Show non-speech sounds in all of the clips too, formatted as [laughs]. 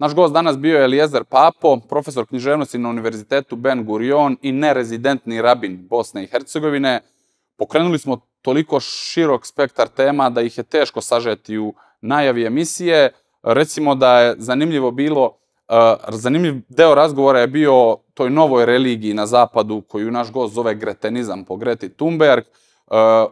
Naš gost danas bio je Elijezer Papo, profesor književnosti na Univerzitetu Ben Gurion i nerezidentni rabin Bosne i Hercegovine. Pokrenuli smo toliko širok spektar tema da ih je teško sažeti u najavi emisije. Recimo da je zanimljivo bilo, eh, zanimljiv deo razgovora je bio toj novoj religiji na zapadu koju naš gost zove gretenizam po Greti Thunberg, eh,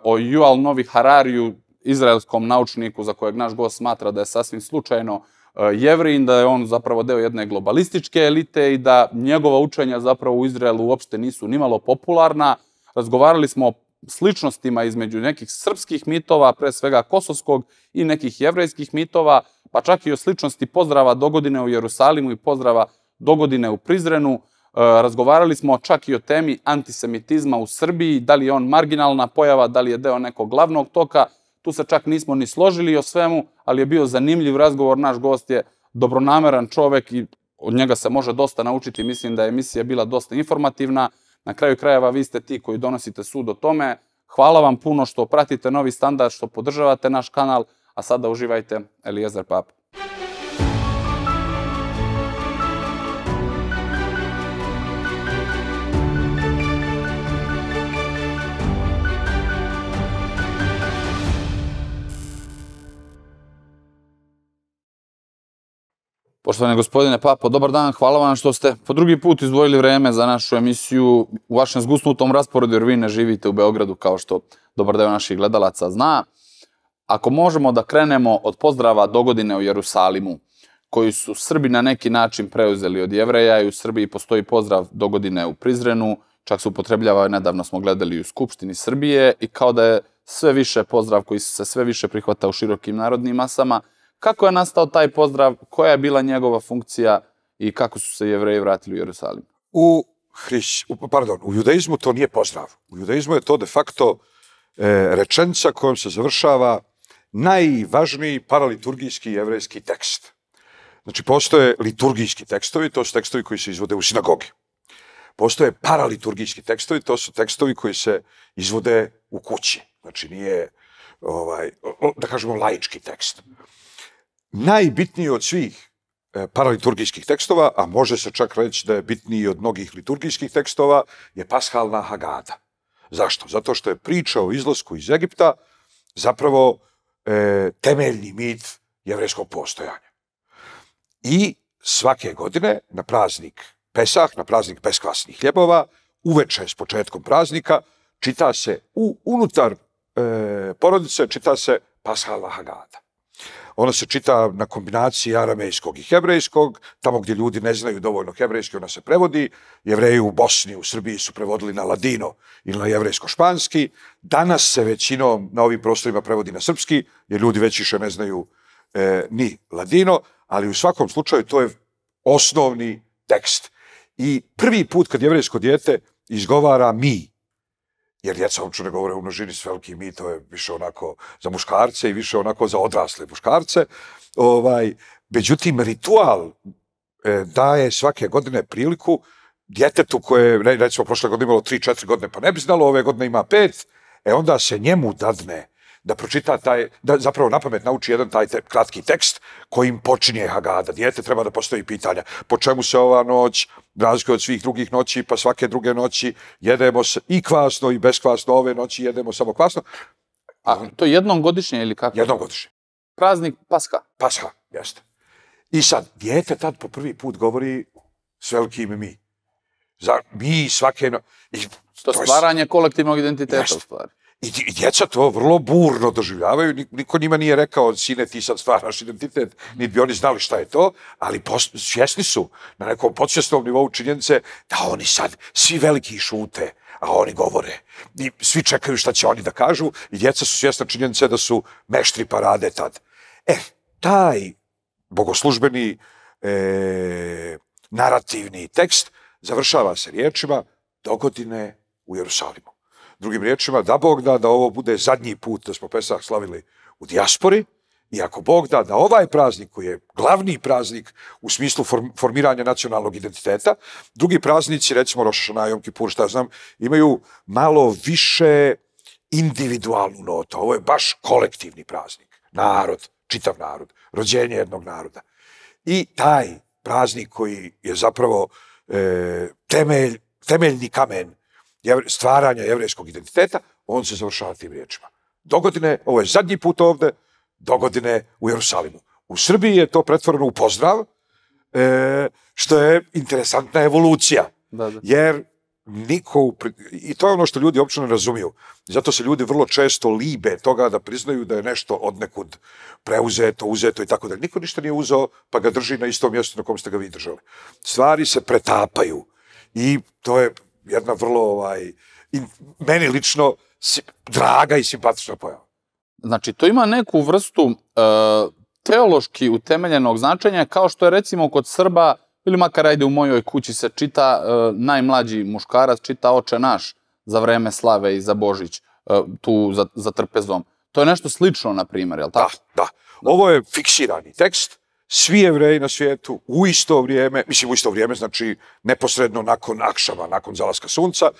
o Yuval Novi Harariju, izraelskom naučniku za kojeg naš gost smatra da je sasvim slučajno E, jevrin, da je on zapravo deo jedne globalističke elite i da njegova učenja zapravo u Izraelu uopšte nisu nimalo popularna. Razgovarali smo o sličnostima između nekih srpskih mitova, pre svega kosovskog i nekih jevrejskih mitova, pa čak i o sličnosti pozdrava dogodine u Jerusalimu i pozdrava dogodine u Prizrenu. E, razgovarali smo čak i o temi antisemitizma u Srbiji, da li je on marginalna pojava, da li je deo nekog glavnog toka. Tu se čak nismo ni složili o svemu, ali je bio zanimljiv razgovor. Naš gost je dobronameran čovek i od njega se može dosta naučiti. Mislim da je emisija bila dosta informativna. Na kraju krajeva vi ste ti koji donosite sud o tome. Hvala vam puno što pratite Novi standard, što podržavate naš kanal, a sada uživajte Elijezer Papa. Poštovani gospodine Papo, dobar dan, hvala vam što ste po drugi put izdvojili vreme za našu emisiju u vašem zgusnutom rasporedu, jer vi ne živite u Beogradu kao što dobar deo naših gledalaca zna. Ako možemo da krenemo od pozdrava dogodine u Jerusalimu, koji su Srbi na neki način preuzeli od jevreja i u Srbiji postoji pozdrav dogodine u Prizrenu, čak se upotrebljava, nedavno smo gledali u Skupštini Srbije i kao da je sve više pozdrav koji se sve više prihvata u širokim narodnim masama, Kako je nastao taj pozdrav, koja je bila njegova funkcija i kako su se jevreji vratili u Jerusalim? U, hriš, u, pardon, u judaizmu to nije pozdrav. U judaizmu je to de facto e, rečenica kojom se završava najvažniji paraliturgijski jevrejski tekst. Znači, postoje liturgijski tekstovi, to su tekstovi koji se izvode u sinagogi. Postoje paraliturgijski tekstovi, to su tekstovi koji se izvode u kući. Znači, nije, ovaj, da kažemo, laički tekst najbitniji od svih e, paraliturgijskih tekstova, a može se čak reći da je bitniji od mnogih liturgijskih tekstova, je Pashalna Hagada. Zašto? Zato što je priča o izlasku iz Egipta zapravo e, temeljni mit jevreskog postojanja. I svake godine na praznik Pesah, na praznik beskvasnih hljebova, uveče s početkom praznika, čita se u, unutar e, porodice, čita se Pashalna Hagada. Ona se čita na kombinaciji aramejskog i hebrejskog, tamo gdje ljudi ne znaju dovoljno hebrejski, ona se prevodi. Jevreji u Bosni, u Srbiji su prevodili na ladino ili na jevrejsko-španski. Danas se većinom na ovim prostorima prevodi na srpski, jer ljudi već više ne znaju e, ni ladino, ali u svakom slučaju to je osnovni tekst. I prvi put kad jevrejsko dijete izgovara mi, jer djeca uopće ne govore u množini s velikim mi, to je više onako za muškarce i više onako za odrasle muškarce. Ovaj, međutim, ritual e, daje svake godine priliku djetetu koje, recimo, prošle godine imalo 3-4 godine, pa ne bi znalo, ove godine ima 5, e onda se njemu dadne da pročita taj, da zapravo na pamet nauči jedan taj te, kratki tekst kojim počinje Hagada. Dijete treba da postoji pitanja. Po čemu se ova noć razlikuje od svih drugih noći, pa svake druge noći jedemo se i kvasno i beskvasno, ove noći jedemo samo kvasno. A to je jednom godišnje ili kako? Jednom godišnje. Praznik Pasha. Pasha, jeste. I sad, dijete tad po prvi put govori s velikim mi. Za mi svake no... I, to, to stvaranje je... kolektivnog identiteta jeste. u stvari. I, I djeca to vrlo burno doživljavaju. Niko njima nije rekao, sine, ti sad stvaraš identitet, ni bi oni znali šta je to, ali post, svjesni su na nekom podsvjesnom nivou činjenice da oni sad svi veliki šute, a oni govore. I svi čekaju šta će oni da kažu i djeca su svjesna činjenice da su meštri parade tad. E, taj bogoslužbeni e, narativni tekst završava se riječima dogodine u Jerusalimu. Drugim riječima, da Bog da da ovo bude zadnji put da smo Pesah slavili u dijaspori, i ako Bog da da ovaj praznik koji je glavni praznik u smislu formiranja nacionalnog identiteta, drugi praznici, recimo Rošana, Jom Kipur, šta znam, imaju malo više individualnu notu. Ovo je baš kolektivni praznik. Narod, čitav narod, rođenje jednog naroda. I taj praznik koji je zapravo e, temelj, temeljni kamen stvaranja jevrejskog identiteta, on se završava tim riječima. Dogodine, ovo je zadnji put ovde, dogodine u Jerusalimu. U Srbiji je to pretvoreno u pozdrav, e, što je interesantna evolucija. Da, da. Jer niko, i to je ono što ljudi uopće ne razumiju. Zato se ljudi vrlo često libe toga da priznaju da je nešto od nekud preuzeto, uzeto i tako dalje. Niko ništa nije uzeo pa ga drži na istom mjestu na kom ste ga vi držali. Stvari se pretapaju i to je jedna vrlo, ovaj, i meni lično si, draga i simpatična pojava. Znači, to ima neku vrstu e, teološki utemeljenog značenja, kao što je recimo kod Srba, ili makar ajde u mojoj kući se čita, e, najmlađi muškarac čita oče naš za vreme slave i za Božić, e, tu za, za trpezom. To je nešto slično, na primjer, jel Da, tako? da. Ovo je fiksirani tekst. Svi jevreji na svijetu u isto vrijeme, mislim u isto vrijeme, znači neposredno nakon akšama, nakon zalaska sunca,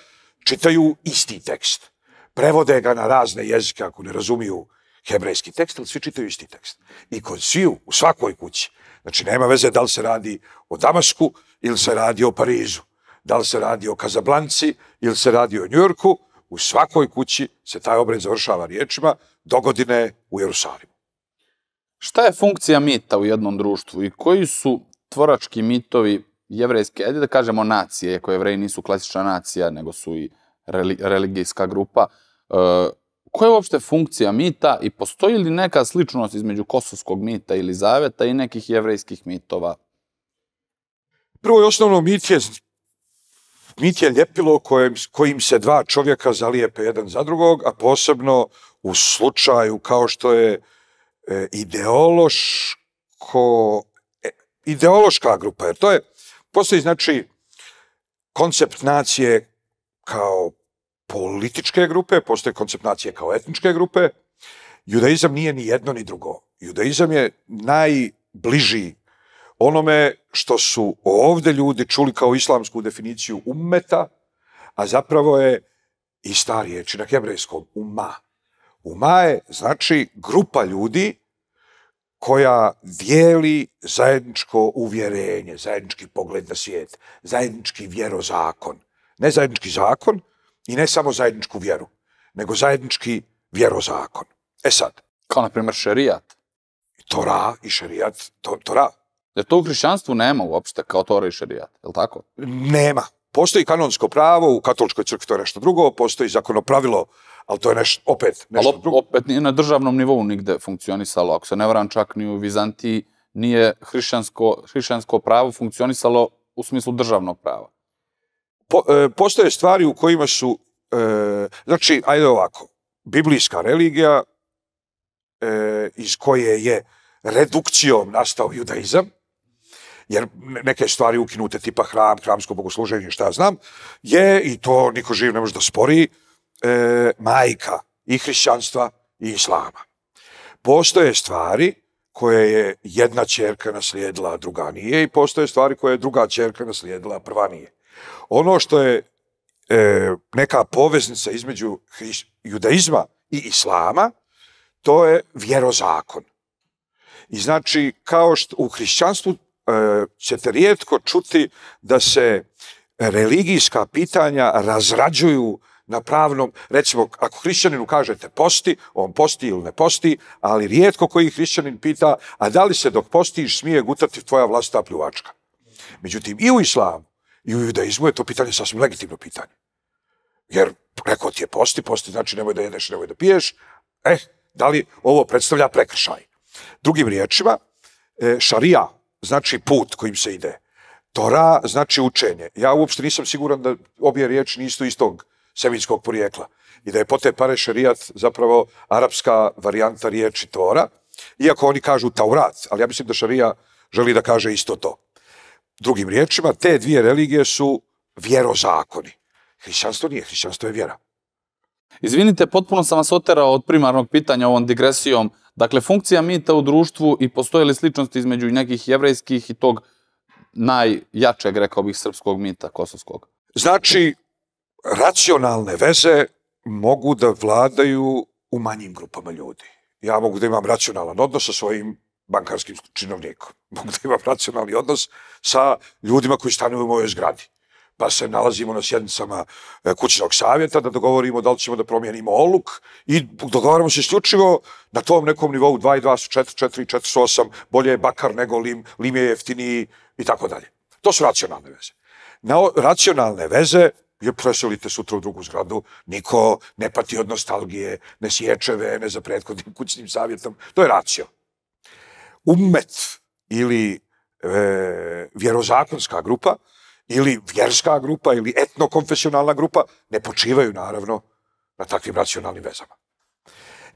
čitaju isti tekst. Prevode ga na razne jezike ako ne razumiju hebrejski tekst, ali svi čitaju isti tekst. I kod sviju, u svakoj kući. Znači nema veze da li se radi o Damasku ili se radi o Parizu. Da li se radi o Kazablanci ili se radi o Njujorku, u svakoj kući se taj obred završava riječima dogodine u Jerusalimu. Šta je funkcija mita u jednom društvu i koji su tvorački mitovi jevrejske, ajde da kažemo nacije, iako jevreji nisu klasična nacija, nego su i reli, religijska grupa, e, koja je uopšte funkcija mita i postoji li neka sličnost između kosovskog mita ili zaveta i nekih jevrejskih mitova? Prvo i osnovno mit je, mit je ljepilo kojim, kojim se dva čovjeka zalijepe jedan za drugog, a posebno u slučaju kao što je uh, E, ideološko, e, ideološka grupa, jer to je, postoji znači koncept nacije kao političke grupe, postoji koncept nacije kao etničke grupe. Judaizam nije ni jedno ni drugo. Judaizam je najbliži onome što su ovde ljudi čuli kao islamsku definiciju ummeta, a zapravo je ista riječ na hebrejskom, umma. Umma je, znači, grupa ljudi koja dijeli zajedničko uvjerenje, zajednički pogled na svijet, zajednički vjerozakon. Ne zajednički zakon i ne samo zajedničku vjeru, nego zajednički vjerozakon. E sad, Kao, na primjer, šerijat. Tora i šerijat, to, Tora, Jer to u hrišćanstvu nema uopšte kao Tora i šerijat, je li tako? Nema. Postoji kanonsko pravo, u katoličkoj crkvi to je nešto drugo, postoji zakonopravilo, ali to je nešto, opet nešto Ali drugo. opet nije na državnom nivou nigde funkcionisalo. Ako se ne varam, čak ni u Vizantiji nije hrišćansko, hrišćansko pravo funkcionisalo u smislu državnog prava. Po, e, postoje stvari u kojima su, e, znači, ajde ovako, biblijska religija e, iz koje je redukcijom nastao judaizam, jer ne- neke stvari ukinute tipa hram, hramsko bogosluženje, šta ja znam, je, i to niko živ ne može da spori, e, majka i hrišćanstva i islama. Postoje stvari koje je jedna čerka naslijedila, a druga nije, i postoje stvari koje je druga čerka naslijedila, a prva nije. Ono što je e, neka poveznica između hriš, judaizma i islama, to je vjerozakon. I znači, kao što u hrišćanstvu e, ćete rijetko čuti da se religijska pitanja razrađuju na pravnom, recimo, ako hrišćaninu kažete posti, on posti ili ne posti, ali rijetko koji hrišćanin pita, a da li se dok postiš smije gutati tvoja vlastita pljuvačka? Međutim, i u islamu, i u judaizmu je to pitanje sasvim legitimno pitanje. Jer rekao ti je posti, posti znači nemoj da jedeš, nemoj da piješ. Eh, da li ovo predstavlja prekršaj? Drugim riječima, e, šarija znači put kojim se ide. Tora znači učenje. Ja uopšte nisam siguran da obje riječi nisu istog semitskog porijekla. I da je pote pare šarijat zapravo arapska varijanta riječi Tora, iako oni kažu Taurat, ali ja mislim da šarija želi da kaže isto to. Drugim riječima, te dvije religije su vjerozakoni. Hrišćanstvo nije, hrišćanstvo je vjera. Izvinite, potpuno sam vas oterao od primarnog pitanja ovom digresijom. Dakle, funkcija mita u društvu i postoje li sličnosti između nekih jevrejskih i tog najjačeg, rekao bih, srpskog mita, kosovskog? Znači, racionalne veze mogu da vladaju u manjim grupama ljudi. Ja mogu da imam racionalan odnos sa svojim bankarskim činovnikom. [laughs] Mogu da imam racionalni odnos sa ljudima koji stanuju u mojoj zgradi. Pa se nalazimo na sjednicama e, kućnog savjeta da dogovorimo da li ćemo da promijenimo oluk i dogovaramo se isključivo na tom nekom nivou 2 i 2 su 4, 4 i 4 su 8, bolje je bakar nego lim, lim je jeftiniji i tako dalje. To su racionalne veze. Na racionalne veze je preselite sutra u drugu zgradu, niko ne pati od nostalgije, ne sječe vene za prethodnim kućnim savjetom, to je racio. Ummet ili e, vjerozakonska grupa, ili vjerska grupa, ili etnokonfesionalna grupa, ne počivaju naravno na takvim racionalnim vezama.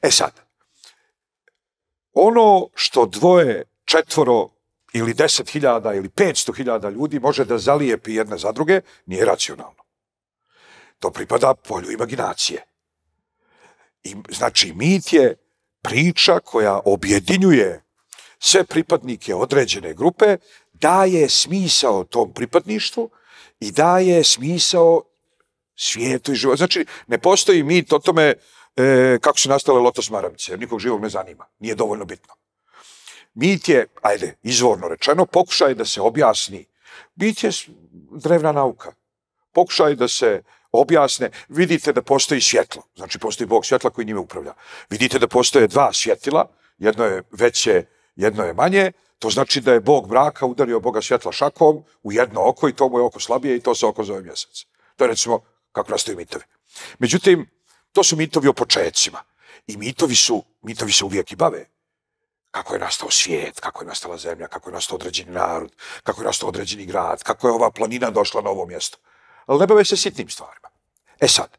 E sad, ono što dvoje, četvoro ili deset hiljada ili petsto hiljada ljudi može da zalijepi jedne za druge, nije racionalno. To pripada polju imaginacije. I, znači, mit je priča koja objedinjuje sve pripadnike određene grupe, daje smisao tom pripadništvu i daje smisao svijetu i životu. Znači, ne postoji mit o tome e, kako su nastale lotos maravice, jer nikog živog ne zanima. Nije dovoljno bitno. Mit je, ajde, izvorno rečeno, pokušaj da se objasni. Mit je drevna nauka. Pokušaj da se objasne, vidite da postoji svjetlo, znači postoji Bog svjetla koji njime upravlja. Vidite da postoje dva svjetila, jedno je veće, jedno je manje, to znači da je Bog mraka udario Boga svjetla šakom u jedno oko i to mu je oko slabije i to se oko zove mjesec. To je recimo kako nastaju mitovi. Međutim, to su mitovi o počecima. I mitovi su, mitovi se uvijek i bave kako je nastao svijet, kako je nastala zemlja, kako je nastao određeni narod, kako je nastao određeni grad, kako je ova planina došla na ovo mjesto. Ali ne bave se sitnim stvarima. E sad,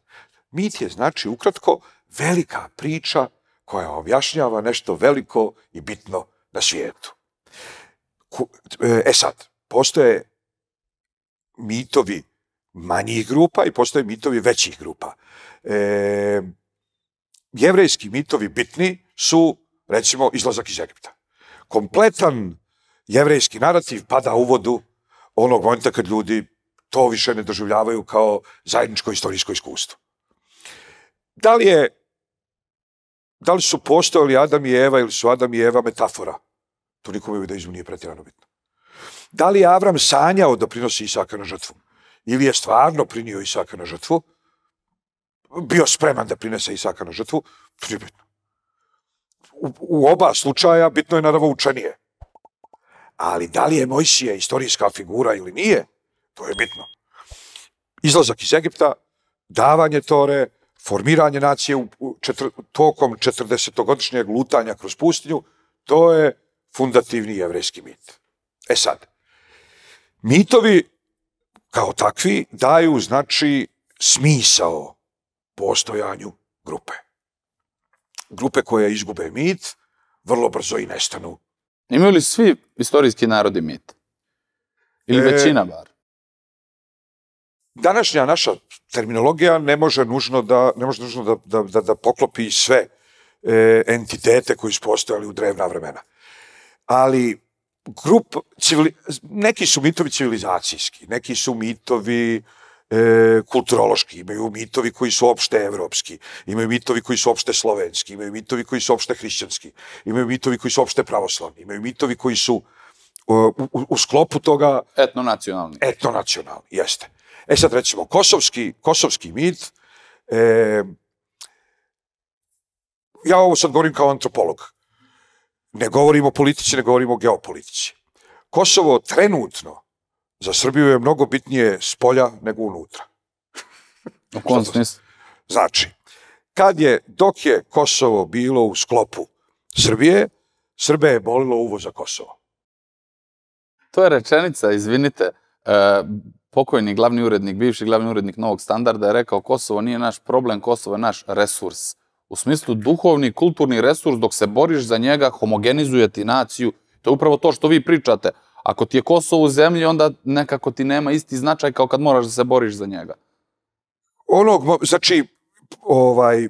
mit je znači ukratko velika priča koja objašnjava nešto veliko i bitno na svijetu. E, e sad, postoje mitovi manjih grupa i postoje mitovi većih grupa. E, jevrejski mitovi bitni su, recimo, izlazak iz Egipta. Kompletan jevrejski narativ pada u vodu onog momenta kad ljudi to više ne doživljavaju kao zajedničko istorijsko iskustvo. Da li je da li su postojali Adam i Eva ili su Adam i Eva metafora? To nikome u judaizmu nije pretjerano bitno. Da li je Avram sanjao da prinosi Isaka na žrtvu? Ili je stvarno prinio Isaka na žrtvu? Bio spreman da prinese Isaka na žrtvu? To nije bitno. U, u oba slučaja bitno je naravno učenije. Ali da li je Mojsije istorijska figura ili nije? To je bitno. Izlazak iz Egipta, davanje Tore, formiranje nacije u četr, tokom 40-godišnjeg lutanja kroz pustinju, to je fundativni jevrejski mit. E sad, mitovi kao takvi daju znači smisao postojanju grupe. Grupe koje izgube mit, vrlo brzo i nestanu. Imaju li svi istorijski narodi mit? Ili e, većina bar? Današnja naša terminologija ne može nužno da, ne može nužno da, da, da, da poklopi sve e, entitete koji su postojali u drevna vremena. Ali grup, civili, neki su mitovi civilizacijski, neki su mitovi e, kulturološki, imaju mitovi koji su opšte evropski, imaju mitovi koji su opšte slovenski, imaju mitovi koji su opšte hrišćanski, imaju mitovi koji su opšte pravoslavni, imaju mitovi koji su u, u, u sklopu toga... Etnonacionalni. Etnonacionalni, jeste. E sad recimo, kosovski, kosovski mit, e, ja ovo sad govorim kao antropolog, ne govorim o politici, ne govorim o geopolitici. Kosovo trenutno za Srbiju je mnogo bitnije s polja nego unutra. U kom smislu? Znači, kad je, dok je Kosovo bilo u sklopu Srbije, Srbe je bolilo uvo za Kosovo. To je rečenica, izvinite, e, pokojni glavni urednik, bivši glavni urednik Novog standarda je rekao Kosovo nije naš problem, Kosovo je naš resurs. U smislu duhovni, kulturni resurs, dok se boriš za njega, homogenizuje ti naciju. To je upravo to što vi pričate. Ako ti je Kosovo u zemlji, onda nekako ti nema isti značaj kao kad moraš da se boriš za njega. Ono, znači, ovaj,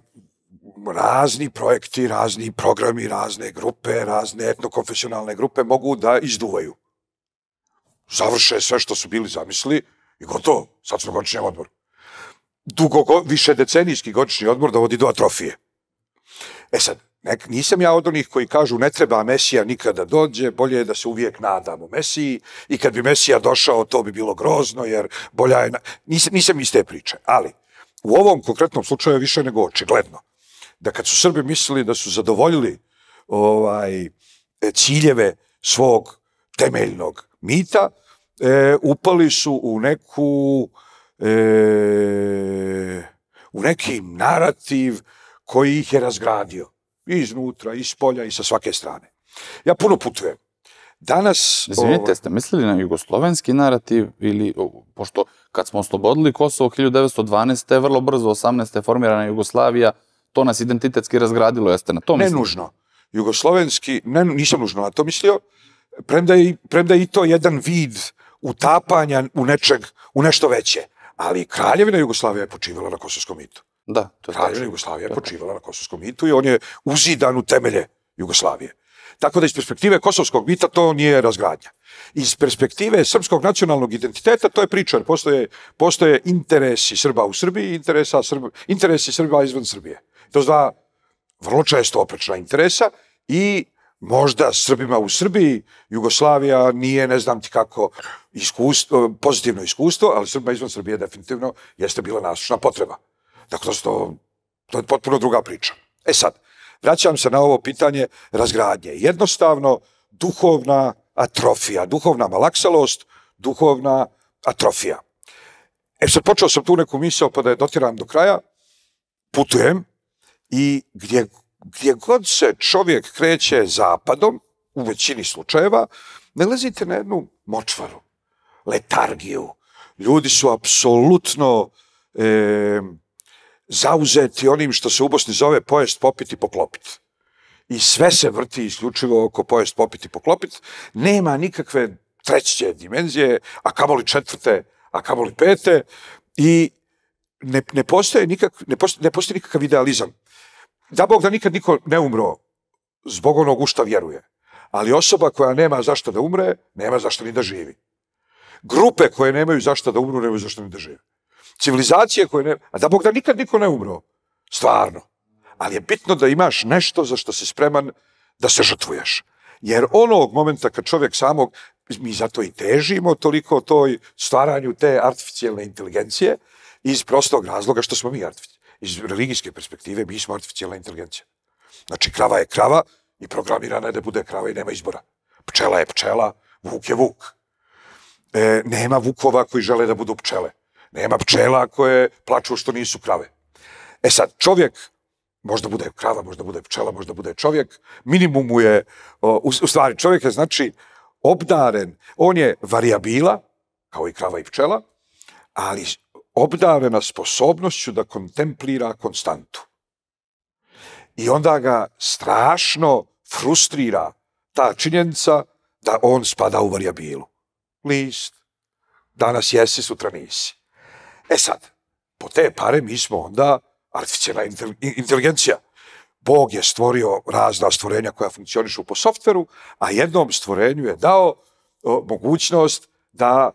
razni projekti, razni programi, razne grupe, razne etnokonfesionalne grupe mogu da izduvaju. Završe sve što su bili zamislili I gotovo, sad smo godišnjem odmor. Dugo, više decenijski godišnji odmor dovodi do atrofije. E sad, Nek, nisam ja od onih koji kažu ne treba Mesija nikada dođe, bolje je da se uvijek nadamo Mesiji i kad bi Mesija došao to bi bilo grozno jer bolja je... Na... Nisam, nisam iz te priče, ali u ovom konkretnom slučaju je više nego očigledno da kad su Srbi mislili da su zadovoljili ovaj ciljeve svog temeljnog mita, e, upali su u neku e, u neki narativ koji ih je razgradio i iznutra, i iz polja, i sa svake strane. Ja puno putujem. Danas... Izvinite, ovo... ste mislili na jugoslovenski narativ ili, pošto kad smo oslobodili Kosovo 1912. vrlo brzo 18. formirana Jugoslavija, to nas identitetski razgradilo, jeste na to mislili? Ne nužno. Jugoslovenski, ne, nisam nužno na to mislio, premda je, premda je i to jedan vid utapanja u nečeg, u nešto veće. Ali kraljevina Jugoslavija je počivala na kosovskom mitu. Da, to je Kraljevina Jugoslavija je počivala na kosovskom mitu i on je uzidan u temelje Jugoslavije. Tako da iz perspektive kosovskog mita to nije razgradnja. Iz perspektive srpskog nacionalnog identiteta to je priča, postoje, postoje interesi Srba u Srbiji interesa Srba, interesi Srba izvan Srbije. To dva vrlo često oprečna interesa i možda Srbima u Srbiji Jugoslavija nije, ne znam ti kako, iskustvo, pozitivno iskustvo, ali Srbima izvan Srbije definitivno jeste bila nasušna potreba. Dakle, to, to je potpuno druga priča. E sad, vraćam se na ovo pitanje razgradnje. Jednostavno, duhovna atrofija, duhovna malaksalost, duhovna atrofija. E sad, počeo sam tu neku misao, pa da je dotiram do kraja, putujem i gdje, gdje god se čovjek kreće zapadom, u većini slučajeva, ne lezite na jednu močvaru, letargiju. Ljudi su apsolutno... E, zauzeti onim što se u Bosni zove pojest, popiti, poklopiti. I sve se vrti isključivo oko pojest, popiti, poklopiti. Nema nikakve treće dimenzije, a kamoli četvrte, a kamoli pete. I ne, ne, postoje nikak, ne, postoje, ne postoji nikakav idealizam. Da Bog da nikad niko ne umro zbog onog u šta vjeruje. Ali osoba koja nema zašto da umre, nema zašto ni da živi. Grupe koje nemaju zašto da umru, nemaju zašto ni da živi civilizacije koje ne... A da Bog da nikad niko ne umro. Stvarno. Ali je bitno da imaš nešto za što si spreman da se žrtvuješ. Jer onog momenta kad čovjek samog, mi zato i težimo toliko toj stvaranju te artificijalne inteligencije, iz prostog razloga što smo mi artificijalni. Iz religijske perspektive mi smo artificijalna inteligencija. Znači, krava je krava i programirana je da bude krava i nema izbora. Pčela je pčela, vuk je vuk. E, nema vukova koji žele da budu pčele. Nema pčela koje plaču što nisu krave. E sad, čovjek, možda bude krava, možda bude pčela, možda bude čovjek, minimum mu je, u, u stvari, čovjek je znači obdaren, on je variabila, kao i krava i pčela, ali obdarena sposobnošću da kontemplira konstantu. I onda ga strašno frustrira ta činjenica da on spada u variabilu. List, danas jesi, sutra nisi. E sad, po te pare mi smo onda artificijalna inteligencija. Bog je stvorio razna stvorenja koja funkcionišu po softveru, a jednom stvorenju je dao o, mogućnost da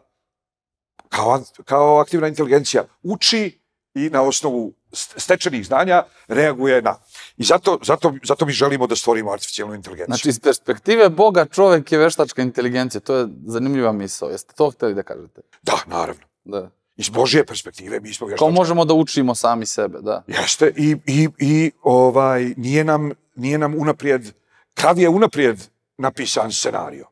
kao, kao aktivna inteligencija uči i na osnovu stečenih znanja reaguje na. I zato, zato, zato mi želimo da stvorimo artificijalnu inteligenciju. Znači, iz perspektive Boga čovjek je veštačka inteligencija. To je zanimljiva misao. Jeste to hteli da kažete? Da, naravno. Da iz Božje perspektive mi smo vještački. Kao možemo da učimo sami sebe, da. Jeste, i, i, i ovaj, nije, nam, nije nam unaprijed, krav je unaprijed napisan scenario.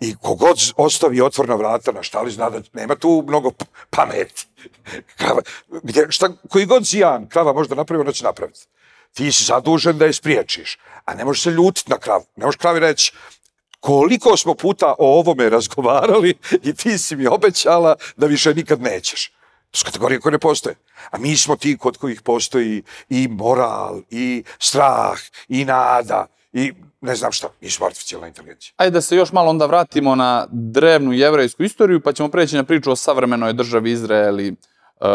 I kogod ostavi otvorna vrata na štali, zna da nema tu mnogo pameti. [laughs] Krava, gdje, šta, koji god zijan krava može da napravi, ona će napraviti. Ti si zadužen da je spriječiš, a ne možeš se ljutiti na kravu. Ne možeš kravi reći, koliko smo puta o ovome razgovarali i ti si mi obećala da više nikad nećeš. To su kategorije koje ne postoje. A mi smo ti kod kojih postoji i moral, i strah, i nada, i ne znam šta, mi artificijalna inteligencija. Ajde da se još malo onda vratimo na drevnu jevrejsku istoriju, pa ćemo preći na priču o savremenoj državi Izraeli, i e,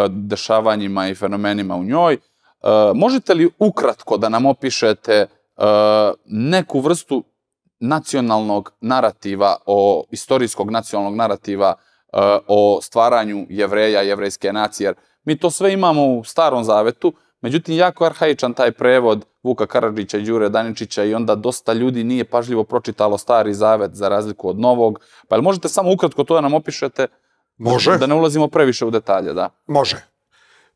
dešavanjima i fenomenima u njoj. E, možete li ukratko da nam opišete e, neku vrstu nacionalnog narativa, o istorijskog nacionalnog narativa o stvaranju jevreja, jevrejske nacije. Jer mi to sve imamo u starom zavetu, Međutim, jako arhaičan taj prevod Vuka Karadžića i Đure Daničića i onda dosta ljudi nije pažljivo pročitalo stari zavet za razliku od novog. Pa jel možete samo ukratko to da nam opišete? Može. Da ne ulazimo previše u detalje, da. Može.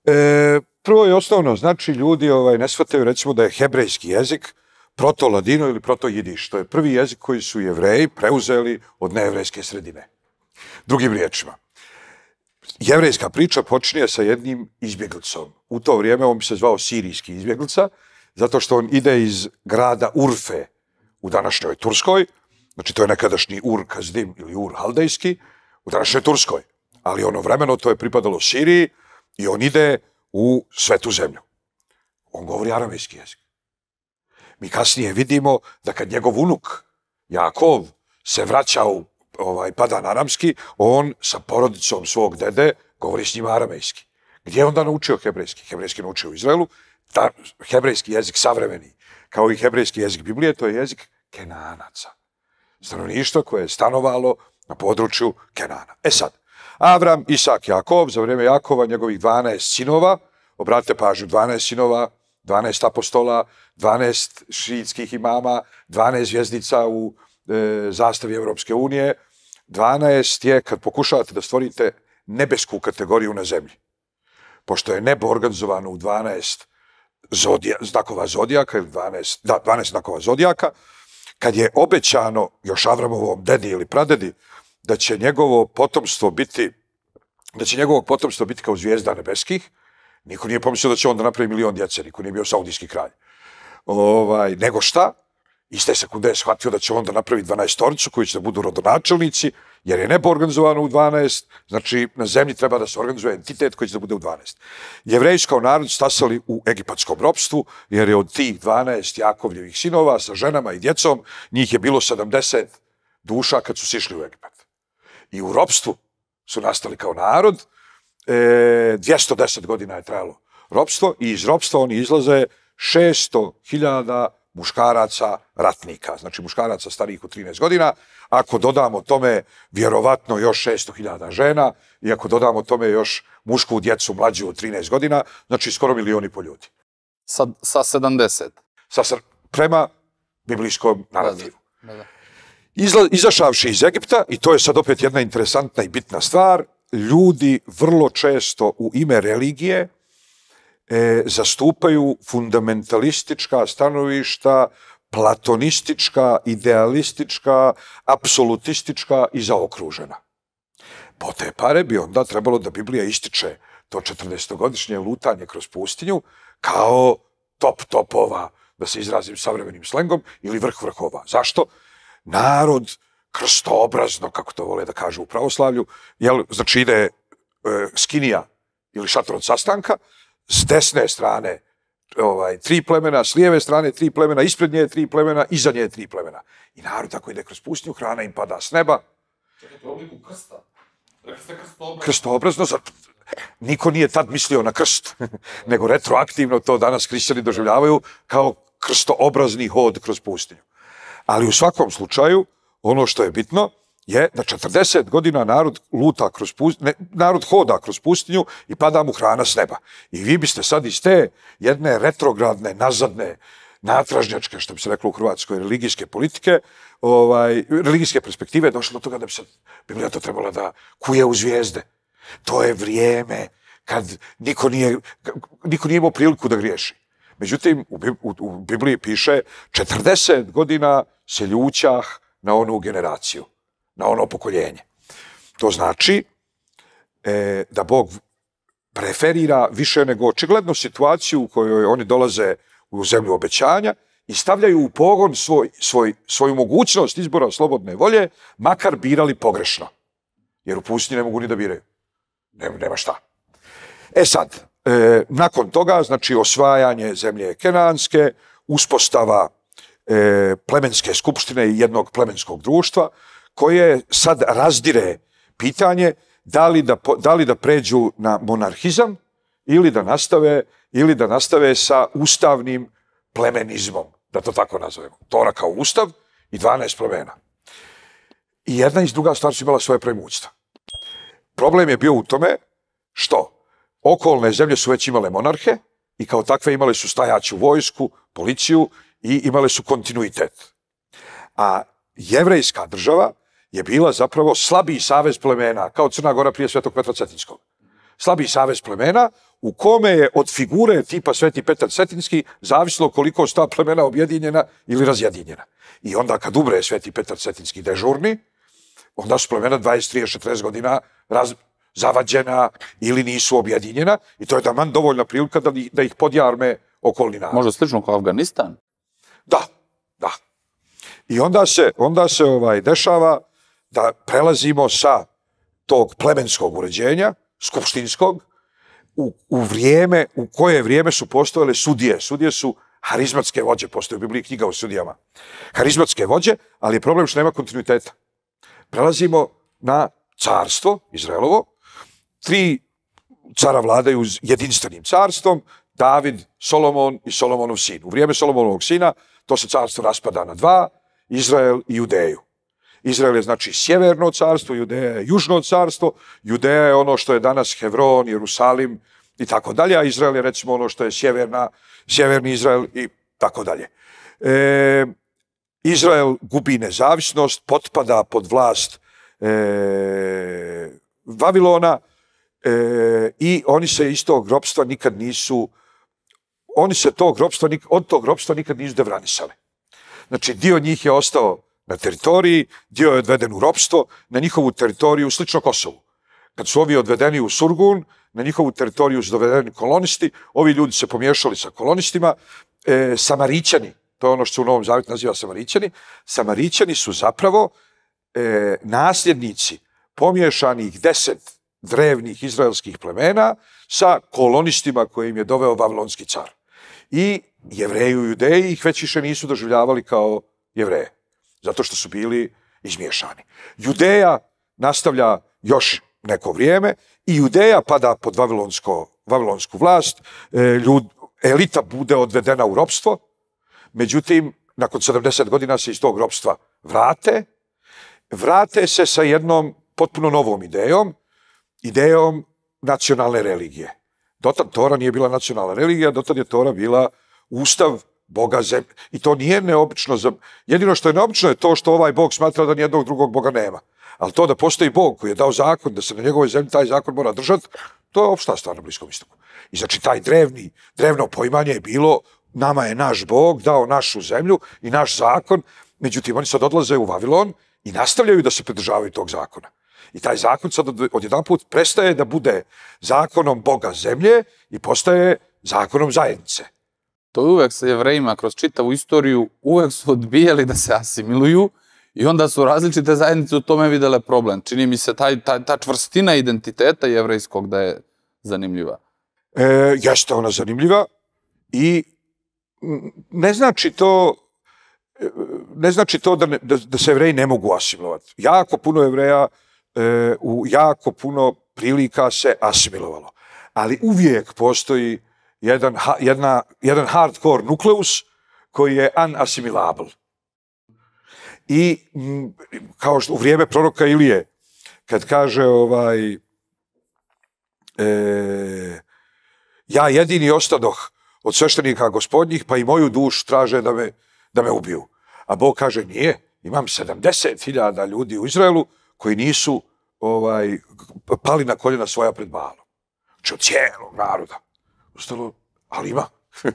E, prvo je osnovno, znači ljudi ovaj, ne shvataju recimo da je hebrejski jezik proto-ladino ili proto-jidiš. To je prvi jezik koji su jevreji preuzeli od nejevrejske sredine. Drugim riječima, jevrejska priča počinje sa jednim izbjeglicom. U to vrijeme on bi se zvao sirijski izbjeglica, zato što on ide iz grada Urfe u današnjoj Turskoj, znači to je nekadašnji Ur Kazdim ili Ur Haldejski, u današnjoj Turskoj. Ali ono vremeno to je pripadalo Siriji i on ide u svetu zemlju. On govori aramejski jezik. Mi kasnije vidimo da kad njegov unuk, Jakov, se vraća u ovaj, pada na aramski, on sa porodicom svog dede govori s njima aramejski. Gdje je onda naučio hebrejski? Hebrejski naučio u Izraelu. Ta, hebrejski jezik savremeni, kao i hebrejski jezik Biblije, to je jezik Kenanaca. Stanovništvo koje je stanovalo na području Kenana. E sad, Avram, Isak, Jakov, za vrijeme Jakova, njegovih 12 sinova, obratite pažnju, 12 sinova, 12 apostola, 12 šiitskih imama, 12 zvjezdica u e, zastavi Evropske unije, 12 je kad pokušavate da stvorite nebesku kategoriju na zemlji. Pošto je nebo organizovano u 12 zodija, znakova zodijaka, ili 12, da, 12 znakova zodijaka, kad je obećano još Avramovom dedi ili pradedi da će njegovo potomstvo biti da će njegovo potomstvo biti kao zvijezda nebeskih, niko nije pomislio da će on da napravi milion djece, niko nije bio saudijski kralj. Ovaj, nego šta? Iste sekunde je shvatio da će onda napraviti 12 torcu koji će da budu rodonačelnici, jer je nebo organizovano u 12, znači na zemlji treba da se organizuje entitet koji će da bude u 12. Jevrejs kao narod stasali u egipatskom ropstvu, jer je od tih 12 Jakovljevih sinova sa ženama i djecom, njih je bilo 70 duša kad su sišli u Egipat. I u ropstvu su nastali kao narod, e, 210 godina je trajalo ropstvo i iz ropstva oni izlaze 600.000 muškaraca ratnika, znači muškaraca starijih od 13 godina. Ako dodamo tome vjerovatno još 600.000 žena i ako dodamo tome još mušku djecu mlađu od 13 godina, znači skoro milioni po ljudi. Sa, sa 70. Sa, prema biblijskom narativu. Da, da. Izla, izašavši iz Egipta, i to je sad opet jedna interesantna i bitna stvar, ljudi vrlo često u ime religije e, zastupaju fundamentalistička stanovišta, platonistička, idealistička, apsolutistička i zaokružena. Po te pare bi onda trebalo da Biblija ističe to 40-godišnje lutanje kroz pustinju kao top topova, da se izrazim savremenim slengom, ili vrh vrhova. Zašto? Narod krstoobrazno, kako to vole da kažu u pravoslavlju, jel, znači ide e, skinija ili šator od sastanka, s desne strane ovaj, tri plemena, s lijeve strane tri plemena, ispred nje tri plemena, iza nje tri plemena. I narod tako ide kroz pustinju, hrana im pada s neba. Čekajte, u obliku krsta. Rekli ste krstoobrazno. Krstoobrazno, zato niko nije tad mislio na krst, [laughs] nego retroaktivno to danas hrišćani doživljavaju kao krstoobrazni hod kroz pustinju. Ali u svakom slučaju, ono što je bitno, je da 40 godina narod luta kroz pustinju, ne, narod hoda kroz pustinju i pada mu hrana s neba. I vi biste sad iz te jedne retrogradne, nazadne, natražnjačke, što bi se reklo u Hrvatskoj, religijske politike, ovaj, religijske perspektive, došlo do toga da bi se Biblija to trebala da kuje u zvijezde. To je vrijeme kad niko nije, niko nije imao priliku da griješi. Međutim, u, u, u Bibliji piše 40 godina se ljućah na onu generaciju na ono pokoljenje. To znači e, da Bog preferira više nego očiglednu situaciju u kojoj oni dolaze u zemlju obećanja i stavljaju u pogon svoj, svoj, svoju mogućnost izbora slobodne volje, makar birali pogrešno. Jer u pustinji ne mogu ni da biraju. Ne, nema šta. E sad, e, nakon toga, znači osvajanje zemlje Kenanske, uspostava e, plemenske skupštine i jednog plemenskog društva, koje sad razdire pitanje da li da, da li da pređu na monarhizam ili da nastave ili da nastave sa ustavnim plemenizmom, da to tako nazovemo. Tora kao ustav i 12 plemena. I jedna i druga stvar su imala svoje premućstva. Problem je bio u tome što okolne zemlje su već imale monarhe i kao takve imale su stajaću vojsku, policiju i imale su kontinuitet. A jevrejska država je bila zapravo slabiji savez plemena, kao Crna Gora prije Svetog Petra Cetinskog. Slabiji savez plemena u kome je od figure tipa Sveti Petar Cetinski zavisilo koliko su ta plemena objedinjena ili razjedinjena. I onda kad umre Sveti Petar Cetinski dežurni, onda su plemena 20, 30, 40 godina raz, zavađena ili nisu objedinjena i to je da man dovoljna prilika da, da ih podjarme okolni narod. Možda slično kao Afganistan? Da, da. I onda se, onda se ovaj dešava da prelazimo sa tog plemenskog uređenja, skupštinskog, u, u vrijeme, u koje vrijeme su postojale sudije. Sudije su harizmatske vođe, postoje u Bibliji knjiga o sudijama. Harizmatske vođe, ali je problem što nema kontinuiteta. Prelazimo na carstvo, Izraelovo, tri cara vladaju jedinstvenim carstvom, David, Solomon i Solomonov sin. U vrijeme Solomonovog sina to se carstvo raspada na dva, Izrael i Judeju. Izrael je znači sjeverno carstvo, Judeja je južno carstvo, Judeja je ono što je danas Hevron, Jerusalim i tako dalje, a Izrael je recimo ono što je sjeverna, sjeverni Izrael i tako dalje. E, Izrael gubi nezavisnost, potpada pod vlast e, Vavilona e, i oni se iz tog grobstva nikad nisu oni se tog grobstva, od tog grobstva nikad nisu devranisali. Znači, dio njih je ostao na teritoriji, dio je odveden u ropstvo, na njihovu teritoriju, slično Kosovu. Kad su ovi odvedeni u Surgun, na njihovu teritoriju su dovedeni kolonisti, ovi ljudi se pomiješali sa kolonistima, e, Samarićani, to je ono što se u Novom Zavetu naziva Samarićani, Samarićani su zapravo e, nasljednici pomiješanih deset drevnih izraelskih plemena sa kolonistima koje im je doveo Vavlonski car. I jevreju i judeji ih već više nisu doživljavali kao jevreje zato što su bili izmiješani. Judeja nastavlja još neko vrijeme i Judeja pada pod vavilonsko, vavilonsku vlast, e, ljud, elita bude odvedena u ropstvo, međutim, nakon 70 godina se iz tog ropstva vrate, vrate se sa jednom potpuno novom idejom, idejom nacionalne religije. Dotad Tora nije bila nacionalna religija, dotad je Tora bila ustav Boga zemlje. I to nije neobično. Za... Jedino što je neobično je to što ovaj Bog smatra da nijednog drugog Boga nema. Ali to da postoji Bog koji je dao zakon, da se na njegovoj zemlji taj zakon mora držati, to je opšta stvar na Bliskom istoku. I znači taj drevni, drevno poimanje je bilo, nama je naš Bog dao našu zemlju i naš zakon, međutim oni sad odlaze u Vavilon i nastavljaju da se pridržavaju tog zakona. I taj zakon sad od jedan put prestaje da bude zakonom Boga zemlje i postaje zakonom zajednice to je uvek sa jevrejima kroz čitavu istoriju, uvek su odbijali da se asimiluju i onda su različite zajednice u tome videle problem. Čini mi se taj, ta, ta čvrstina identiteta jevrejskog da je zanimljiva. E, jeste ona zanimljiva i ne znači to e, ne znači to da, ne, da, da se jevreji ne mogu asimilovati. Jako puno jevreja e, u jako puno prilika se asimilovalo. Ali uvijek postoji jedan, jedna, jedan hardcore nukleus koji je unassimilable. I kao što u vrijeme proroka Ilije, kad kaže ovaj, e, ja jedini ostadoh od sveštenika gospodnjih, pa i moju dušu traže da me, da me ubiju. A Bog kaže, nije, imam 70.000 ljudi u Izraelu koji nisu ovaj pali na koljena svoja pred Balom. Znači od cijelog naroda ostalo, ali ima. [laughs]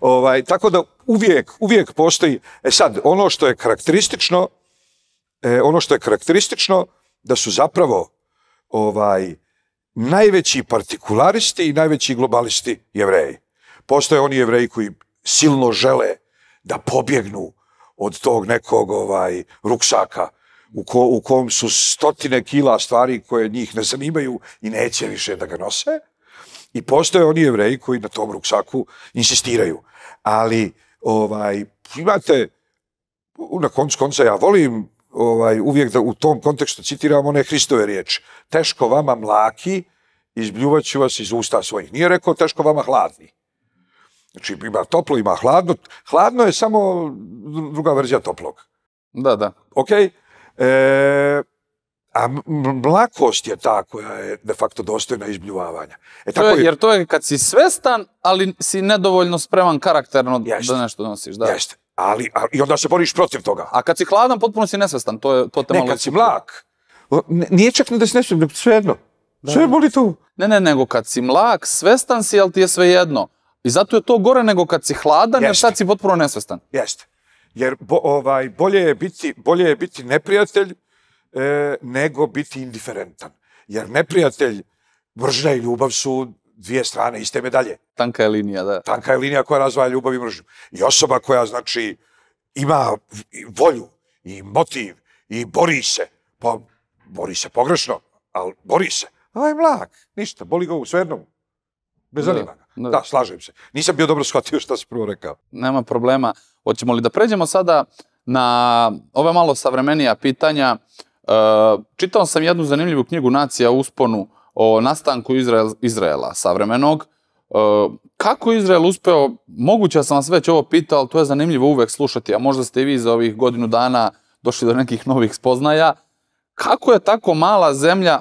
ovaj, tako da uvijek, uvijek postoji, e sad, ono što je karakteristično, e, ono što je karakteristično, da su zapravo ovaj najveći partikularisti i najveći globalisti jevreji. Postoje oni jevreji koji silno žele da pobjegnu od tog nekog ovaj ruksaka u, ko, u kom su stotine kila stvari koje njih ne zanimaju i neće više da ga nose. I postoje oni jevreji koji na tom ruksaku insistiraju. Ali, ovaj, imate, na koncu konca ja volim ovaj, uvijek da u tom kontekstu citiram one Hristove riječi. Teško vama mlaki, izbljuvat ću vas iz usta svojih. Nije rekao teško vama hladni. Znači, ima toplo, ima hladno. Hladno je samo druga verzija toplog. Da, da. Ok? E, a mlakost je ta koja je de facto dostojna izbljuvavanja. E, To je, jer to je kad si svestan, ali si nedovoljno spreman karakterno Jeste. da nešto nosiš. Da. Jeste. Ali, ali, I onda se boriš protiv toga. A kad si hladan, potpuno si nesvestan. To, je, to te Ne, malo kad si mlak, nije čak ni da si nesvjesno, nego sve jedno. Sve boli tu. Ne, ne, nego kad si mlak, svestan si, ali ti je sve jedno. I zato je to gore nego kad si hladan, jer Jeste. sad si potpuno nesvestan. Jeste. Jer bo, ovaj, bolje, je biti, bolje je biti neprijatelj e, nego biti indiferentan. Jer neprijatelj, mržnja i ljubav su dvije strane iste medalje. Tanka je linija, da. Tanka je linija koja razvaja ljubav i mržnju. I osoba koja, znači, ima volju i motiv i bori se, pa bori se pogrešno, ali bori se. A ovaj mlak, ništa, boli ga u svejednom. Bez zanima ga. da. Da, slažem se. Nisam bio dobro shvatio šta si prvo rekao. Nema problema. Hoćemo li da pređemo sada na ove malo savremenija pitanja? E, čitao sam jednu zanimljivu knjigu Nacija u usponu o nastanku Izrael, Izraela savremenog. E, kako je Izrael uspeo, moguće sam vas već ovo pitao, ali to je zanimljivo uvek slušati, a možda ste i vi za ovih godinu dana došli do nekih novih spoznaja. Kako je tako mala zemlja,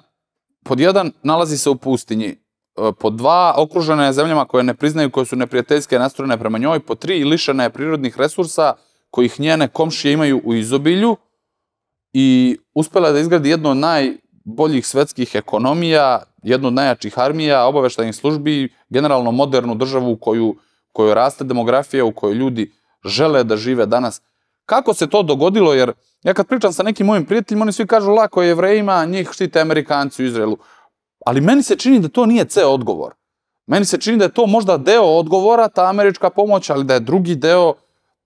pod jedan, nalazi se u pustinji, e, pod dva, okružena je zemljama koje ne priznaju, koje su neprijateljske nastrojene prema njoj, pod tri, lišena je prirodnih resursa kojih njene komšije imaju u izobilju i uspela da izgradi jednu od najboljih svetskih ekonomija, jednu od najjačih armija, obaveštajnih službi, generalno modernu državu u koju, kojoj raste demografija, u kojoj ljudi žele da žive danas. Kako se to dogodilo? Jer ja kad pričam sa nekim mojim prijateljima, oni svi kažu lako je jevrejima, njih štite Amerikanci u Izraelu. Ali meni se čini da to nije ceo odgovor. Meni se čini da je to možda deo odgovora, ta američka pomoć, ali da je drugi deo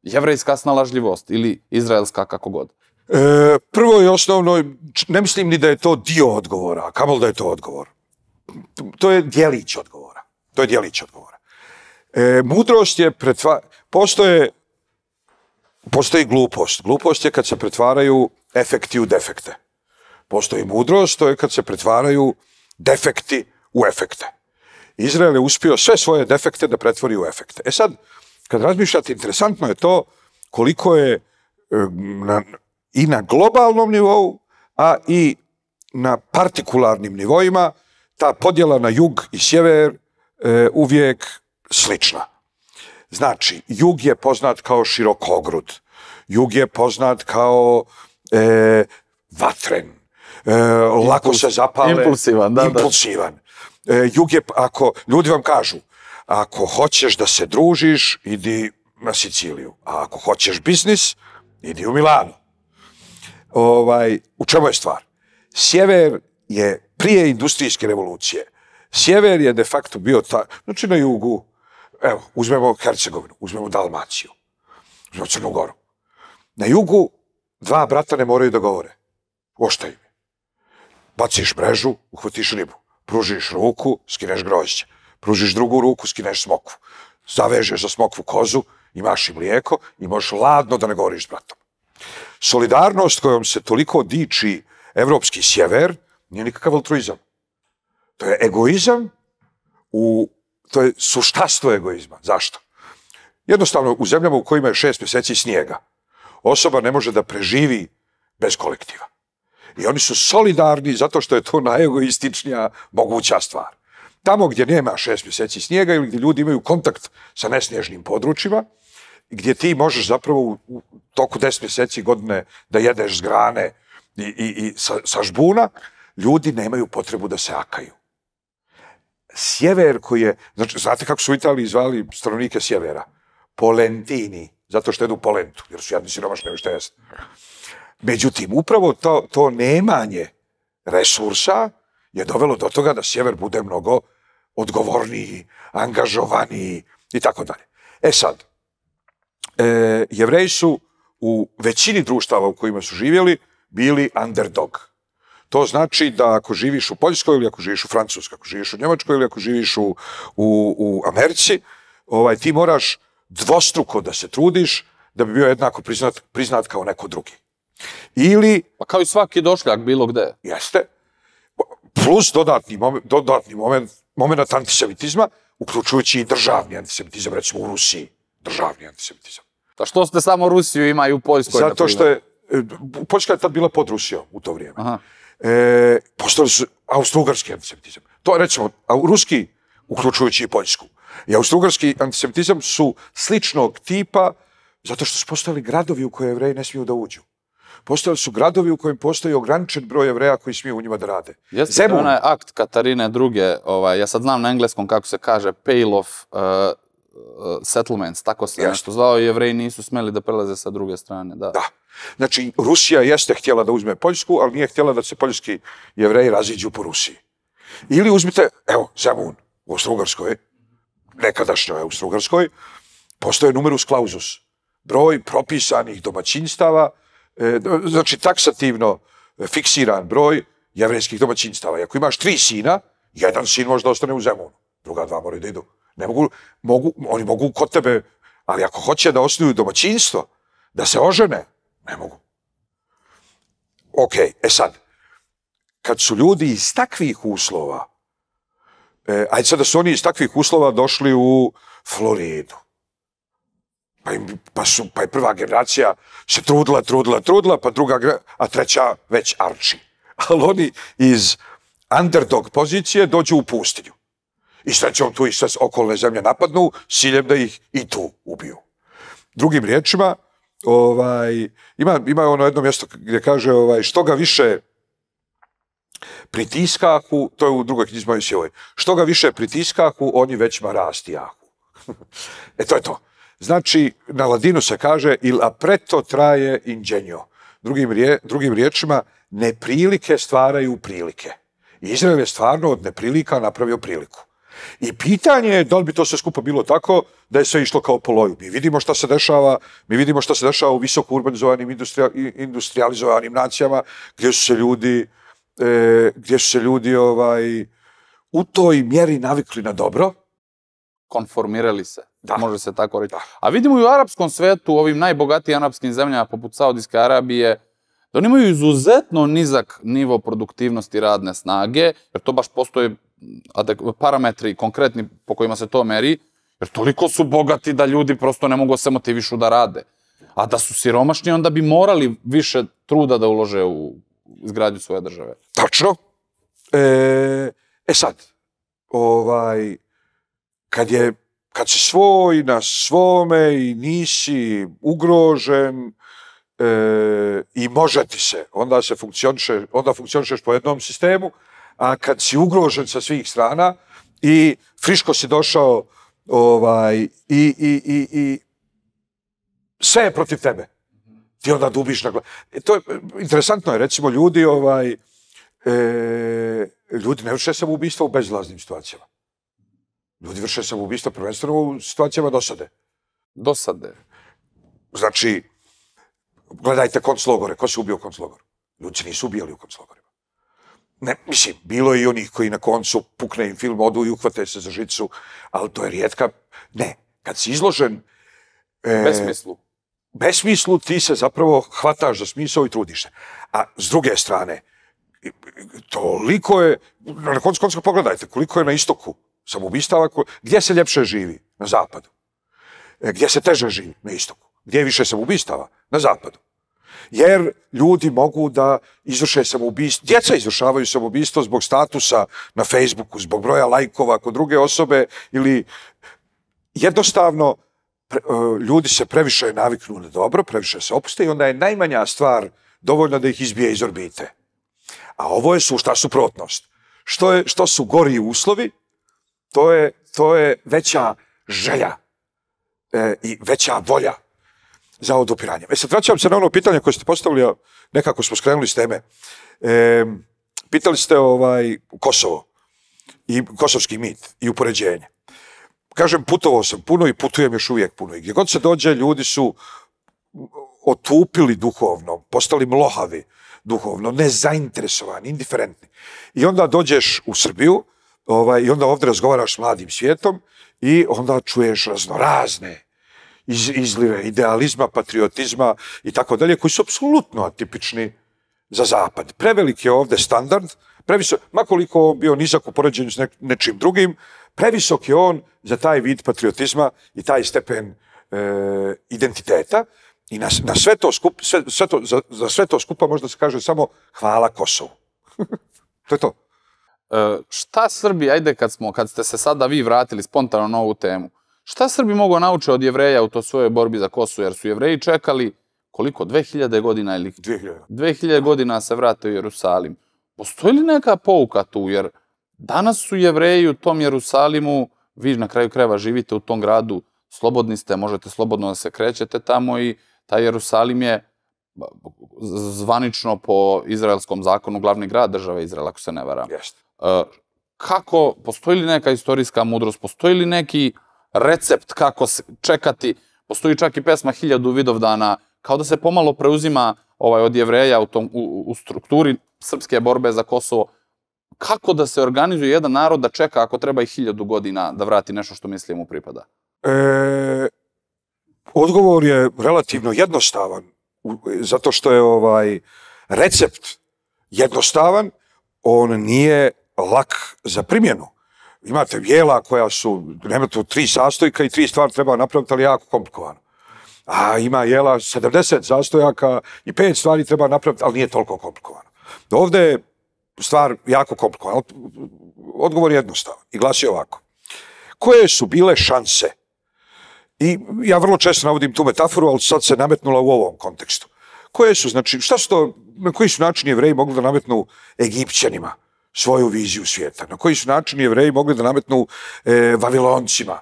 jevrejska snalažljivost ili izraelska kako god. E, prvo i osnovno, ne mislim ni da je to dio odgovora, a kamol da je to odgovor. To je dijelić odgovora. To je dijelić odgovora. E, mudrost je pretva... Postoje, postoji glupost. Glupost je kad se pretvaraju efekti u defekte. Postoji mudrost, to je kad se pretvaraju defekti u efekte. Izrael je uspio sve svoje defekte da pretvori u efekte. E sad, kad razmišljate, interesantno je to koliko je e, na, i na globalnom nivou, a i na partikularnim nivoima ta podjela na jug i sjever e, uvijek slična. Znači, jug je poznat kao širokogrud, jug je poznat kao e, vatren, e, lako se zapale. impulsivan, da, da. impulsivan. E, jug je, ako, ljudi vam kažu, ako hoćeš da se družiš, idi na Siciliju, a ako hoćeš biznis, idi u Milano. Ovaj, u čemu je stvar? Sjever je prije industrijske revolucije. Sjever je de facto bio ta, znači na jugu, evo, uzmemo Hercegovinu, uzmemo Dalmaciju, uzmemo Crnu Goru. Na jugu dva brata ne moraju da govore. Ošta im je. Baciš mrežu, uhvatiš ribu. Pružiš ruku, skineš grožđe. Pružiš drugu ruku, skineš smokvu. Zavežeš za smokvu kozu, imaš i mlijeko i možeš ladno da ne govoriš s bratom. Solidarnost kojom se toliko diči evropski sjever nije nikakav altruizam. To je egoizam u to je suštastvo egoizma. Zašto? Jednostavno, u zemljama u kojima je šest mjeseci snijega, osoba ne može da preživi bez kolektiva. I oni su solidarni zato što je to najegoističnija moguća stvar. Tamo gdje nema šest mjeseci snijega ili gdje ljudi imaju kontakt sa nesnježnim područjima, gdje ti možeš zapravo u, u toku deset mjeseci godine da jedeš zgrane grane i, i, i sa, sa žbuna, ljudi nemaju potrebu da se akaju. Sjever koji je, znači, znate kako su u Italiji zvali stanovnike sjevera? Polentini, zato što jedu polentu, jer su jadni siromašni, nemaju što jesti. Međutim, upravo to, to nemanje resursa je dovelo do toga da sjever bude mnogo odgovorniji, angažovaniji i tako dalje. E sad, e, jevreji su u većini društava u kojima su živjeli bili underdog. To znači da ako živiš u Poljskoj ili ako živiš u Francuskoj, ako živiš u Njemačkoj ili ako živiš u, u, u Americi, ovaj, ti moraš dvostruko da se trudiš da bi bio jednako priznat, priznat kao neko drugi. Ili, Pa kao i svaki došljak bilo gde. jeste, plus dodatni moment, dodatni moment, moment antisemitizma, uključujući i državni antisemitizam, recimo u Rusiji, državni antisemitizam. Pa što ste samo Rusiju ima i u Poljskoj? Zato što je, e, Poljska je tad bila pod Rusijom u to vrijeme. Aha. E, postojali su austro-ugarski antisemitizam. To je, recimo, a- ruski, uključujući i Poljsku, i austro-ugarski antisemitizam su sličnog tipa zato što su postojali gradovi u koje jevreji ne smiju da uđu. Postojali su gradovi u kojim postoji ograničen broj jevreja koji smiju u njima da rade. Jeste Zemun. Onaj akt Katarine druge, ovaj, ja sad znam na engleskom kako se kaže, pale of uh, settlements, tako se Jeste. nešto zvao, i jevreji nisu smeli da prelaze sa druge strane, da. Da. Znači, Rusija jeste htjela da uzme Poljsku, ali nije htjela da se poljski jevreji raziđu po Rusiji. Ili uzmite, evo, Zemun u Austro-Ugarskoj, nekadašnjoj Austro-Ugarskoj, postoje numerus clausus, broj propisanih domaćinstava, e, znači taksativno e, fiksiran broj jevrejskih domaćinstava. I ako imaš tri sina, jedan sin može da ostane u Zemunu, druga dva moraju da idu. Ne mogu, mogu, oni mogu kod tebe, ali ako hoće da osnuju domaćinstvo, da se ožene, ne mogu. Ok, e sad, kad su ljudi iz takvih uslova, e, ajde sad da su oni iz takvih uslova došli u Floridu, pa, im, pa, su, pa je prva generacija se trudila, trudila, trudila, pa druga, a treća već arči. [laughs] Ali oni iz underdog pozicije dođu u pustinju. I srećom tu i sve okolne zemlje napadnu, siljem da ih i tu ubiju. Drugim riječima, ovaj, ima, ima ono jedno mjesto gdje kaže ovaj, što ga više pritiskahu, to je u drugoj knjizi Mojsijevoj, što ga više pritiskahu, oni većma rastijahu. [laughs] e to je to. Znači, na ladinu se kaže il apreto traje ingenio. Drugim, rije, drugim riječima, neprilike stvaraju prilike. Izrael je stvarno od neprilika napravio priliku. I pitanje je da li bi to sve skupo bilo tako da je sve išlo kao po loju. Mi vidimo šta se dešava, mi vidimo šta se dešava u visoko urbanizovanim industrija, industrializovanim nacijama gdje su se ljudi e, gdje su se ljudi ovaj u toj mjeri navikli na dobro. Konformirali se, Da. može se tako reći. Da. A vidimo i u arapskom svetu, u ovim najbogatijim arapskim zemljama, poput Saudijske Arabije, da oni imaju izuzetno nizak nivo produktivnosti radne snage, jer to baš postoje mm, adek- parametri konkretni po kojima se to meri, jer toliko su bogati da ljudi prosto ne mogu se motivišu da rade. A da su siromašni, onda bi morali više truda da ulože u izgradnju svoje države. Tačno. E, e sad, ovaj, kad je kad si svoj na svome i nisi ugrožen e, i može ti se, onda se funkcioniše, onda funkcionišeš po jednom sistemu, a kad si ugrožen sa svih strana i friško si došao ovaj, i, i, i, i sve je protiv tebe. Ti onda dubiš na glavu. E, to je, interesantno je, recimo, ljudi, ovaj, e, ljudi ne vrše samoubistva u bezlaznim situacijama. Ljudi vrše samoubistva prvenstveno u situacijama dosade. Dosade. Znači, gledajte konclogore. Ko se ubio u konclogoru? Ljudi se nisu ubijali u konclogorima. Ne, mislim, bilo je i onih koji na koncu pukne im film, odu i uhvate se za žicu, ali to je rijetka. Ne, kad si izložen e, Bez smislu. besmislu ti se zapravo hvataš za smisao i trudiš se. A s druge strane, toliko je, na koncu konca pogledajte, koliko je na istoku samoubistava, ko- gdje se ljepše živi? Na zapadu. E, Gdje se teže živi? Na istoku. Gdje je više samoubistava? Na zapadu. Jer ljudi mogu da izvrše samoubistvo, djeca izvršavaju samoubistvo zbog statusa na Facebooku, zbog broja lajkova kod druge osobe ili jednostavno pre, e, ljudi se previše naviknu na dobro, previše se opuste i onda je najmanja stvar dovoljno da ih izbije iz orbite. A ovo je sušta suprotnost. Što, je, što su gori uslovi, to je, to je veća želja e, i veća volja za odupiranje. E sad vraćam se na ono pitanje koje ste postavili, a nekako smo skrenuli s teme. E, pitali ste ovaj Kosovo i kosovski mit i upoređenje. Kažem, putovao sam puno i putujem još uvijek puno. I gdje god se dođe, ljudi su otupili duhovno, postali mlohavi duhovno, nezainteresovani, indiferentni. I onda dođeš u Srbiju ovaj, i onda ovdje razgovaraš s mladim svijetom i onda čuješ raznorazne iz, izlive idealizma, patriotizma i tako dalje, koji su apsolutno atipični za zapad. Prevelik je ovdje standard, previsok, makoliko bio nizak u poređenju s ne, nečim drugim, previsok je on za taj vid patriotizma i taj stepen e, identiteta i na, na sve to skup, sve, sve to, za, za sve to skupa možda se kaže samo hvala Kosovu. [laughs] to je to. E, šta Srbi, ajde kad smo, kad ste se sada vi vratili spontano na ovu temu, šta Srbi mogu naučiti od jevreja u to svojoj borbi za Kosovo, jer su jevreji čekali koliko, 2000 godina ili 2000. 2000 godina se vrate u Jerusalim. Postoji li neka pouka tu, jer danas su jevreji u tom Jerusalimu, vi na kraju krajeva živite u tom gradu, slobodni ste, možete slobodno da se krećete tamo i taj Jerusalim je zvanično po izraelskom zakonu glavni grad države Izraela, ako se ne varam. Jeste. E, kako, postoji li neka istorijska mudrost, postoji li neki recept kako se čekati, postoji čak i pesma Hiljadu vidovdana, kao da se pomalo preuzima ovaj od jevreja u, tom, u, u strukturi srpske borbe za Kosovo, kako da se organizuje jedan narod da čeka ako treba i hiljadu godina da vrati nešto što misli mu pripada? E, odgovor je relativno jednostavan, zato što je ovaj recept jednostavan, on nije lak za primjenu. Imate jela koja su, nema tu tri sastojka i tri stvari treba napraviti, ali jako komplikovano. A ima jela 70 sastojaka i pet stvari treba napraviti, ali nije toliko komplikovano. Ovde je stvar jako komplikovana. Odgovor je jednostavan i glasi ovako. Koje su bile šanse I ja vrlo često navodim tu metaforu, ali sad se nametnula u ovom kontekstu. Koje su, znači, šta su to, na koji su način jevreji mogli da nametnu Egipćanima svoju viziju svijeta? Na koji su način jevreji mogli da nametnu e, Vaviloncima?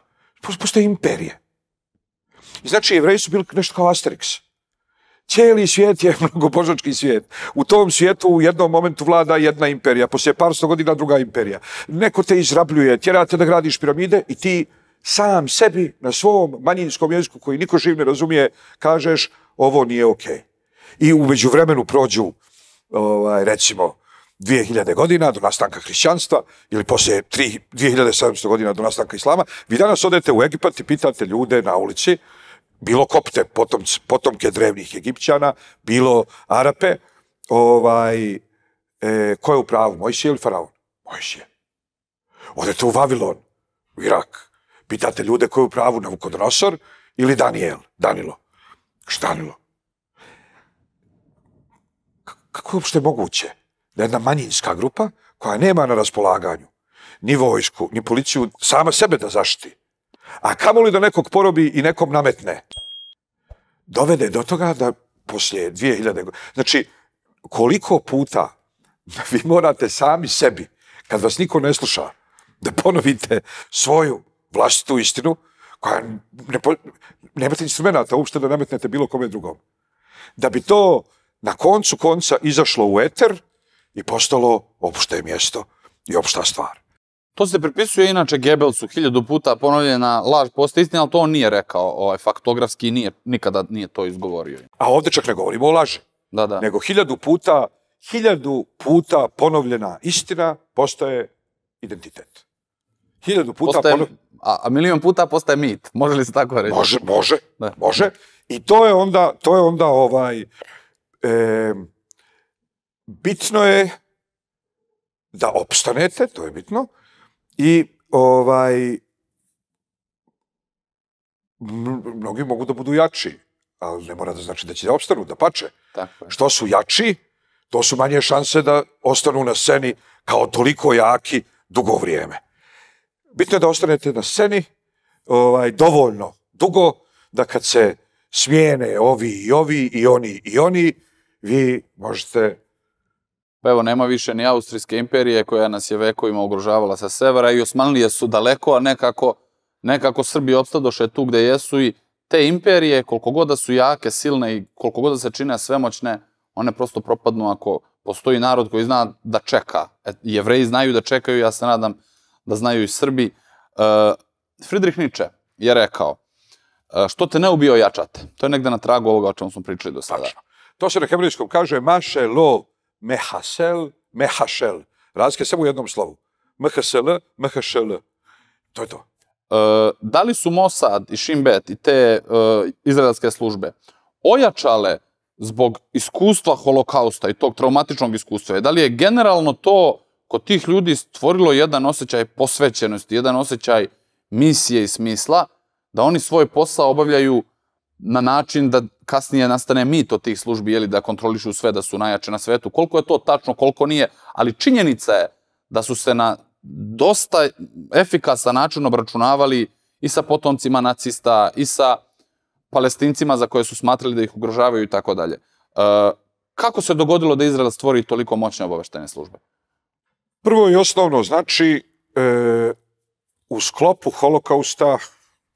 Postoje imperije. I znači, jevreji su bili nešto kao Asterix. Cijeli svijet je [laughs] mnogobožački svijet. U tom svijetu u jednom momentu vlada jedna imperija, poslije par sto godina druga imperija. Neko te izrabljuje, tjerate da gradiš piramide i ti sam sebi na svom manjinskom jeziku koji niko živ ne razumije kažeš ovo nije okej. I u međuvremenu prođu ovaj, recimo 2000 godina do nastanka hrišćanstva ili poslije 3, 2700 godina do nastanka islama, vi danas odete u Egipat i pitate ljude na ulici, bilo kopte, potom, potomke drevnih Egipćana, bilo Arape, ovaj, e, ko je u pravu, Mojsije ili Faraon? Mojsije. Odete u Vavilon, u Irak, pitate ljude ko je u pravu, Navukodonosor ili Daniel, Danilo. Šta Danilo? K- Kako je uopšte moguće jedna manjinska grupa koja nema na raspolaganju ni vojsku, ni policiju, sama sebe da zaštiti, a kamoli da nekog porobi i nekom nametne, dovede do toga da poslije 2000 godina, znači koliko puta [laughs] vi morate sami sebi, kad vas niko ne sluša, da ponovite svoju vlastitu istinu, koja ne, po, nemate instrumenta uopšte da nametnete bilo kome drugom. Da bi to na koncu konca izašlo u eter i postalo opšte mjesto i opšta stvar. To se pripisuje inače Gebelsu, hiljadu puta ponovljena laž postoje istina, ali to on nije rekao, ovaj, faktografski nije, nikada nije to izgovorio. A ovdje čak ne govorimo o laži, Da, da. nego hiljadu puta, hiljadu puta ponovljena istina postaje identitet. Hiljadu puta Postaje, ponovljena... a, a milion puta postaje mit, može li se tako reći? Može, može, Da. može. I to je onda, to je onda ovaj, e, bitno je da opstanete, to je bitno, i ovaj, mnogi mogu da budu jači, ali ne mora da znači da će da opstanu, da pače. Tako je. Što su jači, to su manje šanse da ostanu na sceni kao toliko jaki dugo vrijeme. Bitno je da ostanete na sceni ovaj, dovoljno dugo da kad se smijene ovi i ovi i oni i oni, vi možete Pa evo, nema više ni Austrijske imperije koja nas je vekovima ugrožavala sa severa i Osmanlije su daleko, a nekako, nekako Srbi opstadoše tu gde jesu i te imperije, koliko god da su jake, silne i koliko god da se čine svemoćne, one prosto propadnu ako postoji narod koji zna da čeka. E, jevreji znaju da čekaju, ja se nadam da znaju i Srbi. E, Friedrich Nietzsche je rekao, e, što te ne ubio jačate. To je negde na tragu ovoga o čemu smo pričali do sada. Tačno. To se na hebrejskom kaže maše lov mehasel, mehašel. Razlika je samo u jednom slovu. Mhsl, mhšl. To je to. E, da li su Mossad i Šimbet i te e, izraelske službe ojačale zbog iskustva holokausta i tog traumatičnog iskustva? Da li je generalno to kod tih ljudi stvorilo jedan osjećaj posvećenosti, jedan osjećaj misije i smisla, da oni svoj posao obavljaju na način da kasnije nastane mit od tih službi, jeli, da kontrolišu sve, da su najjače na svetu. Koliko je to tačno, koliko nije, ali činjenica je da su se na dosta efikasan način obračunavali i sa potomcima nacista, i sa palestincima za koje su smatrali da ih ugrožavaju i tako dalje. E, kako se dogodilo da Izrael stvori toliko moćne obaveštene službe? Prvo i osnovno, znači, e, u sklopu holokausta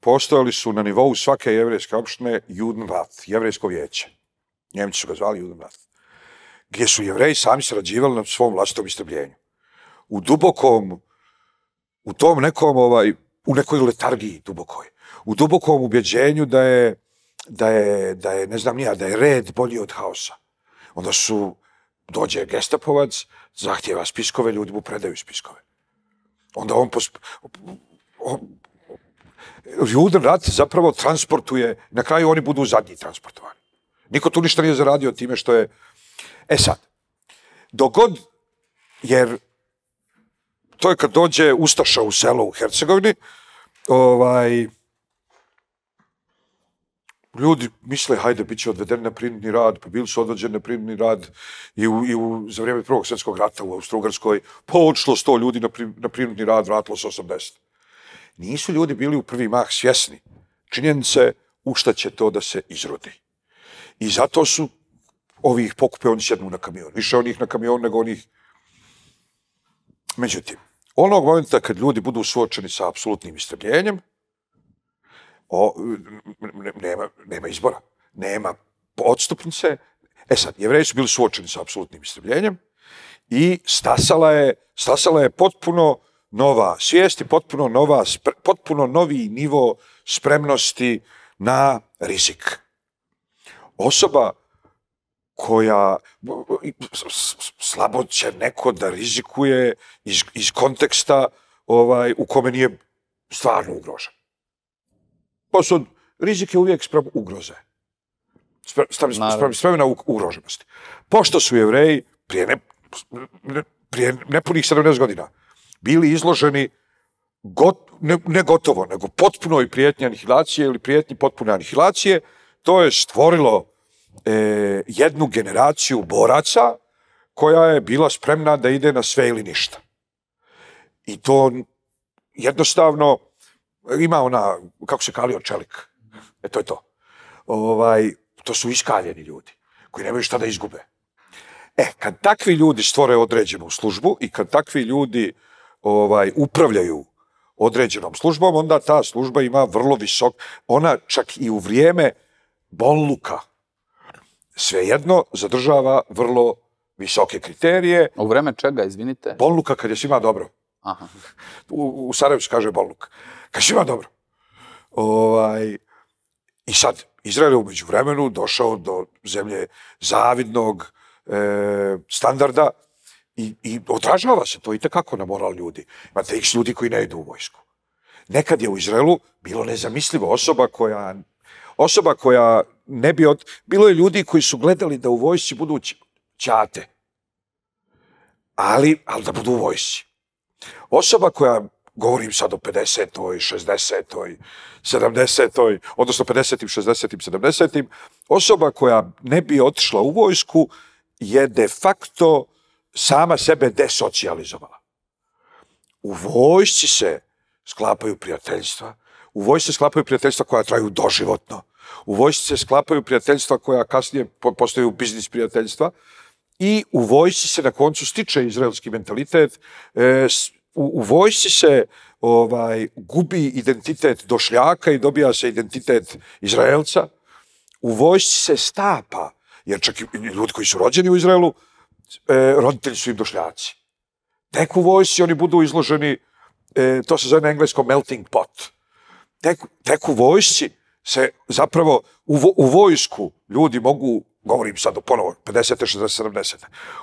postojali su na nivou svake jevrejske opštine Judenrat, jevrejsko vijeće. Njemci su ga zvali Judenrat. Gdje su jevreji sami srađivali na svom vlastitom istrbljenju. U dubokom, u tom nekom, ovaj, u nekoj letargiji dubokoj, u dubokom ubjeđenju da je, da je, da je, ne znam nija, da je red bolji od haosa. Onda su, dođe gestapovac, zahtjeva spiskove, ljudi mu predaju spiskove. Onda on, posp... on Juden rat zapravo transportuje, na kraju oni budu zadnji transportovani. Niko tu ništa nije zaradio time što je... E sad, dogod, jer to je kad dođe Ustaša u selo u Hercegovini, ovaj, ljudi misle, hajde, bit će odveden na prinudni rad, pa bili su odvođeni na prinudni rad i, u, i u, za vrijeme Prvog svjetskog rata u Austro-Ugrskoj, pa odšlo sto ljudi na, pri, na prinudni rad, vratilo se 80. Nisu ljudi bili u prvi mah svjesni činjenice u šta će to da se izrodi. I zato su ovih pokupe, oni sjednu na kamion. Više onih na kamion nego onih. Međutim, onog momenta kad ljudi budu suočeni sa apsolutnim istrbljenjem, o, nema, nema izbora, nema odstupnice. E sad, jevreji su bili suočeni sa apsolutnim istrbljenjem i stasala je, stasala je potpuno nova svijest i potpuno, nova, potpuno novi nivo spremnosti na rizik. Osoba koja slabo će neko da rizikuje iz, iz konteksta ovaj u kome nije stvarno ugrožen. Posud, rizik je uvijek sprem ugroze. Sprem, sprem, spremna ugroženosti. Pošto su jevreji prije, ne, prije nepunih 70 godina bili izloženi got, ne, ne gotovo, nego potpunoj prijetnji anihilacije ili prijetnji potpune anihilacije, to je stvorilo e, jednu generaciju boraca koja je bila spremna da ide na sve ili ništa. I to jednostavno ima ona, kako se kalio čelik, e to je to. Ovaj, to su iskaljeni ljudi koji nemaju šta da izgube. E, kad takvi ljudi stvore određenu službu i kad takvi ljudi ovaj upravljaju određenom službom, onda ta služba ima vrlo visok, ona čak i u vrijeme bonluka svejedno zadržava vrlo visoke kriterije. U vreme čega, izvinite? Bonluka kad je svima dobro. Aha. U, u Sarajevu se kaže bonluk. Kad svima dobro. Ovaj, I sad, Izrael je umeđu vremenu došao do zemlje zavidnog e, standarda, I, I odražava se to i tekako na moral ljudi. Imate ih ljudi koji ne idu u vojsku. Nekad je u Izraelu bilo nezamislivo osoba koja, osoba koja ne bi od... Bilo je ljudi koji su gledali da u vojsci budu ćate. Ali, ali da budu u vojsci. Osoba koja, govorim sad o 50. 60. 70. odnosno 50. 60. 70. Osoba koja ne bi otišla u vojsku je de facto sama sebe desocijalizovala. U vojsci se sklapaju prijateljstva, u vojsci se sklapaju prijateljstva koja traju doživotno, u vojsci se sklapaju prijateljstva koja kasnije postaju biznis prijateljstva. I u vojsci se na koncu stiče izraelski mentalitet, e, u, u vojsci se ovaj gubi identitet došljaka i dobija se identitet Izraelca, u vojsci se stapa, jer čak i ljudi koji su rođeni u Izraelu, e, roditelji su im došljaci. Tek u vojsci oni budu izloženi, e, to se zove na engleskom melting pot. Tek, tek u vojsci se zapravo u, vo, u vojsku ljudi mogu, govorim sad ponovo, 50. 60. 70.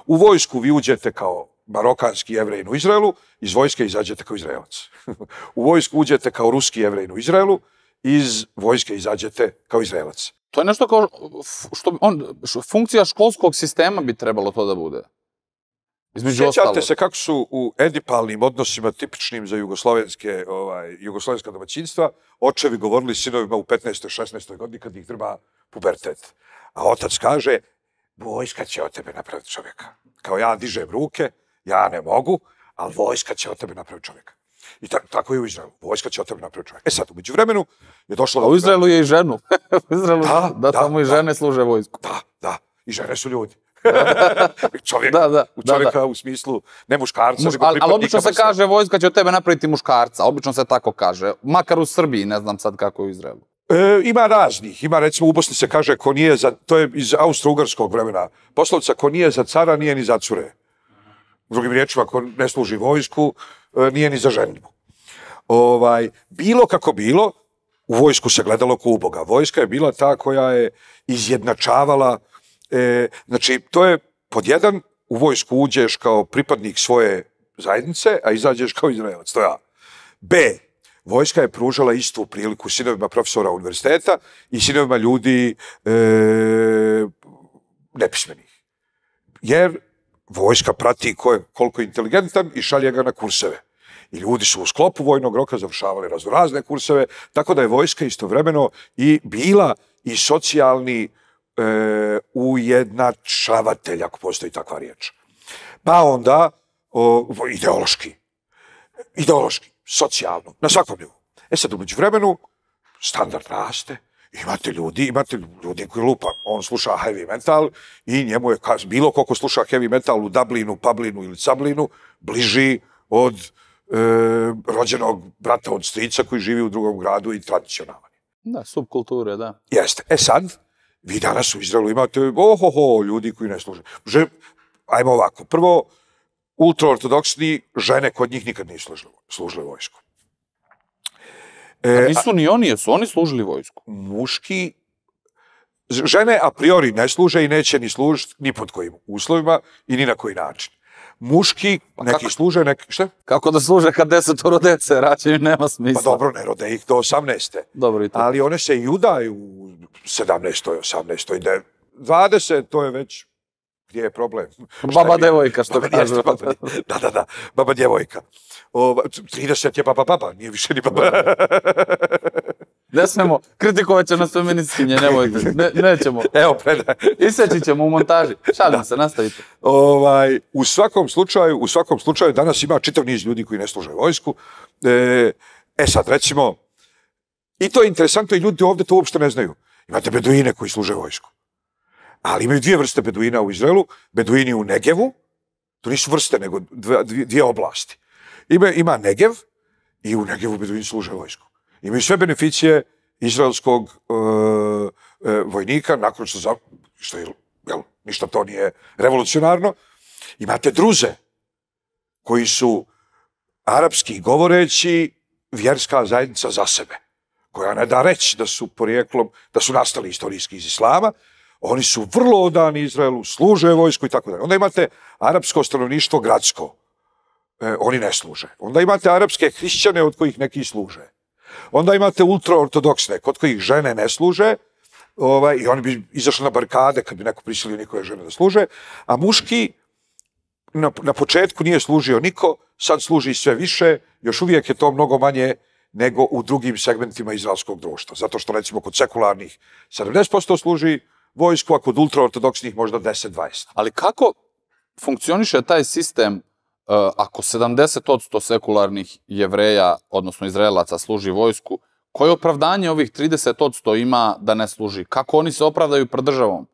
U vojsku vi uđete kao marokanski jevrejin u Izraelu, iz vojske izađete kao Izraelac. [laughs] u vojsku uđete kao ruski jevrejin u Izraelu, iz vojske izađete kao Izraelac. To je nešto kao što on, funkcija školskog sistema bi trebalo to da bude. Između Sjećate ostalog. se kako su u edipalnim odnosima tipičnim za jugoslovenske, ovaj, jugoslovenska domaćinstva, očevi govorili sinovima u 15. 16. godini kad ih treba pubertet. A otac kaže, vojska će od tebe napraviti čovjeka. Kao ja dižem ruke, ja ne mogu, ali vojska će od tebe napraviti čovjeka. I ta, tako je u Izraelu. Vojska će od tebe napraviti čovjeka. E sad, umeđu vremenu je došlo... A u Izraelu je i ženu. [laughs] u Izraelu, Da, da, da, tamo i da. žene služe vojsku. Da, da. I žene su ljudi. [laughs] Čovjek, Da, da, u da, čovjeka u smislu ne muškarca, Muš, nego ali, ali obično se kaže vojska će od tebe napraviti muškarca. Obično se tako kaže. Makar u Srbiji, ne znam sad kako je u Izraelu. E, ima raznih. Ima recimo u Bosni se kaže ko nije za, to je iz austro-ugarskog vremena. Poslovca ko nije za cara, nije ni za cure. Drugim riječima, ako ne služi vojsku, e, nije ni za ženbu. Ovaj, bilo kako bilo, u vojsku se gledalo ko uboga. Vojska je bila ta koja je izjednačavala, e, znači to je pod jedan, u vojsku uđeš kao pripadnik svoje zajednice, a izađeš kao Izraelac, to je A. B. Vojska je pružala istu priliku sinovima profesora univerziteta i sinovima ljudi e, nepismenih. Jer vojska prati ko je, koliko je inteligentan i šalje ga na kurseve. I ljudi su u sklopu vojnog roka završavali raznorazne kurseve, tako da je vojska istovremeno i bila i socijalni e, ujednačavatelj, ako postoji takva riječ. Pa onda o, ideološki, ideološki, socijalno, na svakom nivou. E sad, umeđu vremenu, standard raste, imate ljudi, imate ljudi koji lupa, on sluša heavy metal i njemu je, bilo koliko sluša heavy metal u Dublinu, Pablinu ili Cablinu, bliži od e, rođenog brata od strica koji živi u drugom gradu i tradicionalan. Da, subkulture, da. Jeste. E sad, vi danas u Izraelu imate, ohoho, ljudi koji ne služe. Že, ajmo ovako, prvo, ultraortodoksni žene kod njih nikad nisu služile, služile vojsku. A E, nisu ni oni, jesu oni služili vojsku. muški, žene a priori ne služe i neće ni služiti ni pod kojim uslovima i ni na koji način. Muški, neki kako? služe, neki, šta? Kako da služe kad desetoro dece rađaju, nema smisla. Pa dobro, ne rode ih do 18. Dobro i to. Ali one se i udaju u 17. 18. i de- 20. to je već gdje je problem. [laughs] Baba je- devojka, što Baba, kažu. baba, da, da, da, baba djevojka. O, 30 je baba baba, nije više ni baba. [laughs] Ne smemo, kritikovat će nas feministkinje, nemojte, ne, nećemo. [laughs] Evo, predaj. Iseći ćemo u montaži. Šalim se, nastavite. Ovaj, u svakom slučaju, u svakom slučaju danas ima čitav niz ljudi koji ne služe vojsku. E, e sad, recimo, i to je interesantno i ljudi ovdje to uopšte ne znaju. Imate beduine koji služe vojsku. Ali imaju dvije vrste beduina u Izraelu. Beduini u Negevu, to nisu vrste, nego dve, dvije, dvije oblasti. Ima, ima Negev i u Negevu beduini služe vojsku. Imaju sve beneficije izraelskog e, e, vojnika nakon što, za, što je, jel, ništa to nije revolucionarno. Imate druze koji su arapski govoreći vjerska zajednica za sebe, koja ne da reći da su porijeklom, da su nastali istorijski iz islama, oni su vrlo odani Izraelu, služe vojsku i tako dalje. Onda imate arapsko stanovništvo gradsko, e, oni ne služe. Onda imate arapske hrišćane od kojih neki služe. Onda imate ultraortodoksne, kod kojih žene ne služe, ovaj, i oni bi izašli na barikade kad bi neko prisilio nikove žene da služe, a muški na, na početku nije služio niko, sad služi sve više, još uvijek je to mnogo manje nego u drugim segmentima izraelskog društva. Zato što recimo kod sekularnih 70% služi vojsku, a kod ultraortodoksnih možda 10-20. Ali kako funkcioniše taj sistem uh, ako 70% sekularnih jevreja, odnosno izraelaca, služi vojsku, koje opravdanje ovih 30% ima da ne služi? Kako oni se opravdaju pred državom?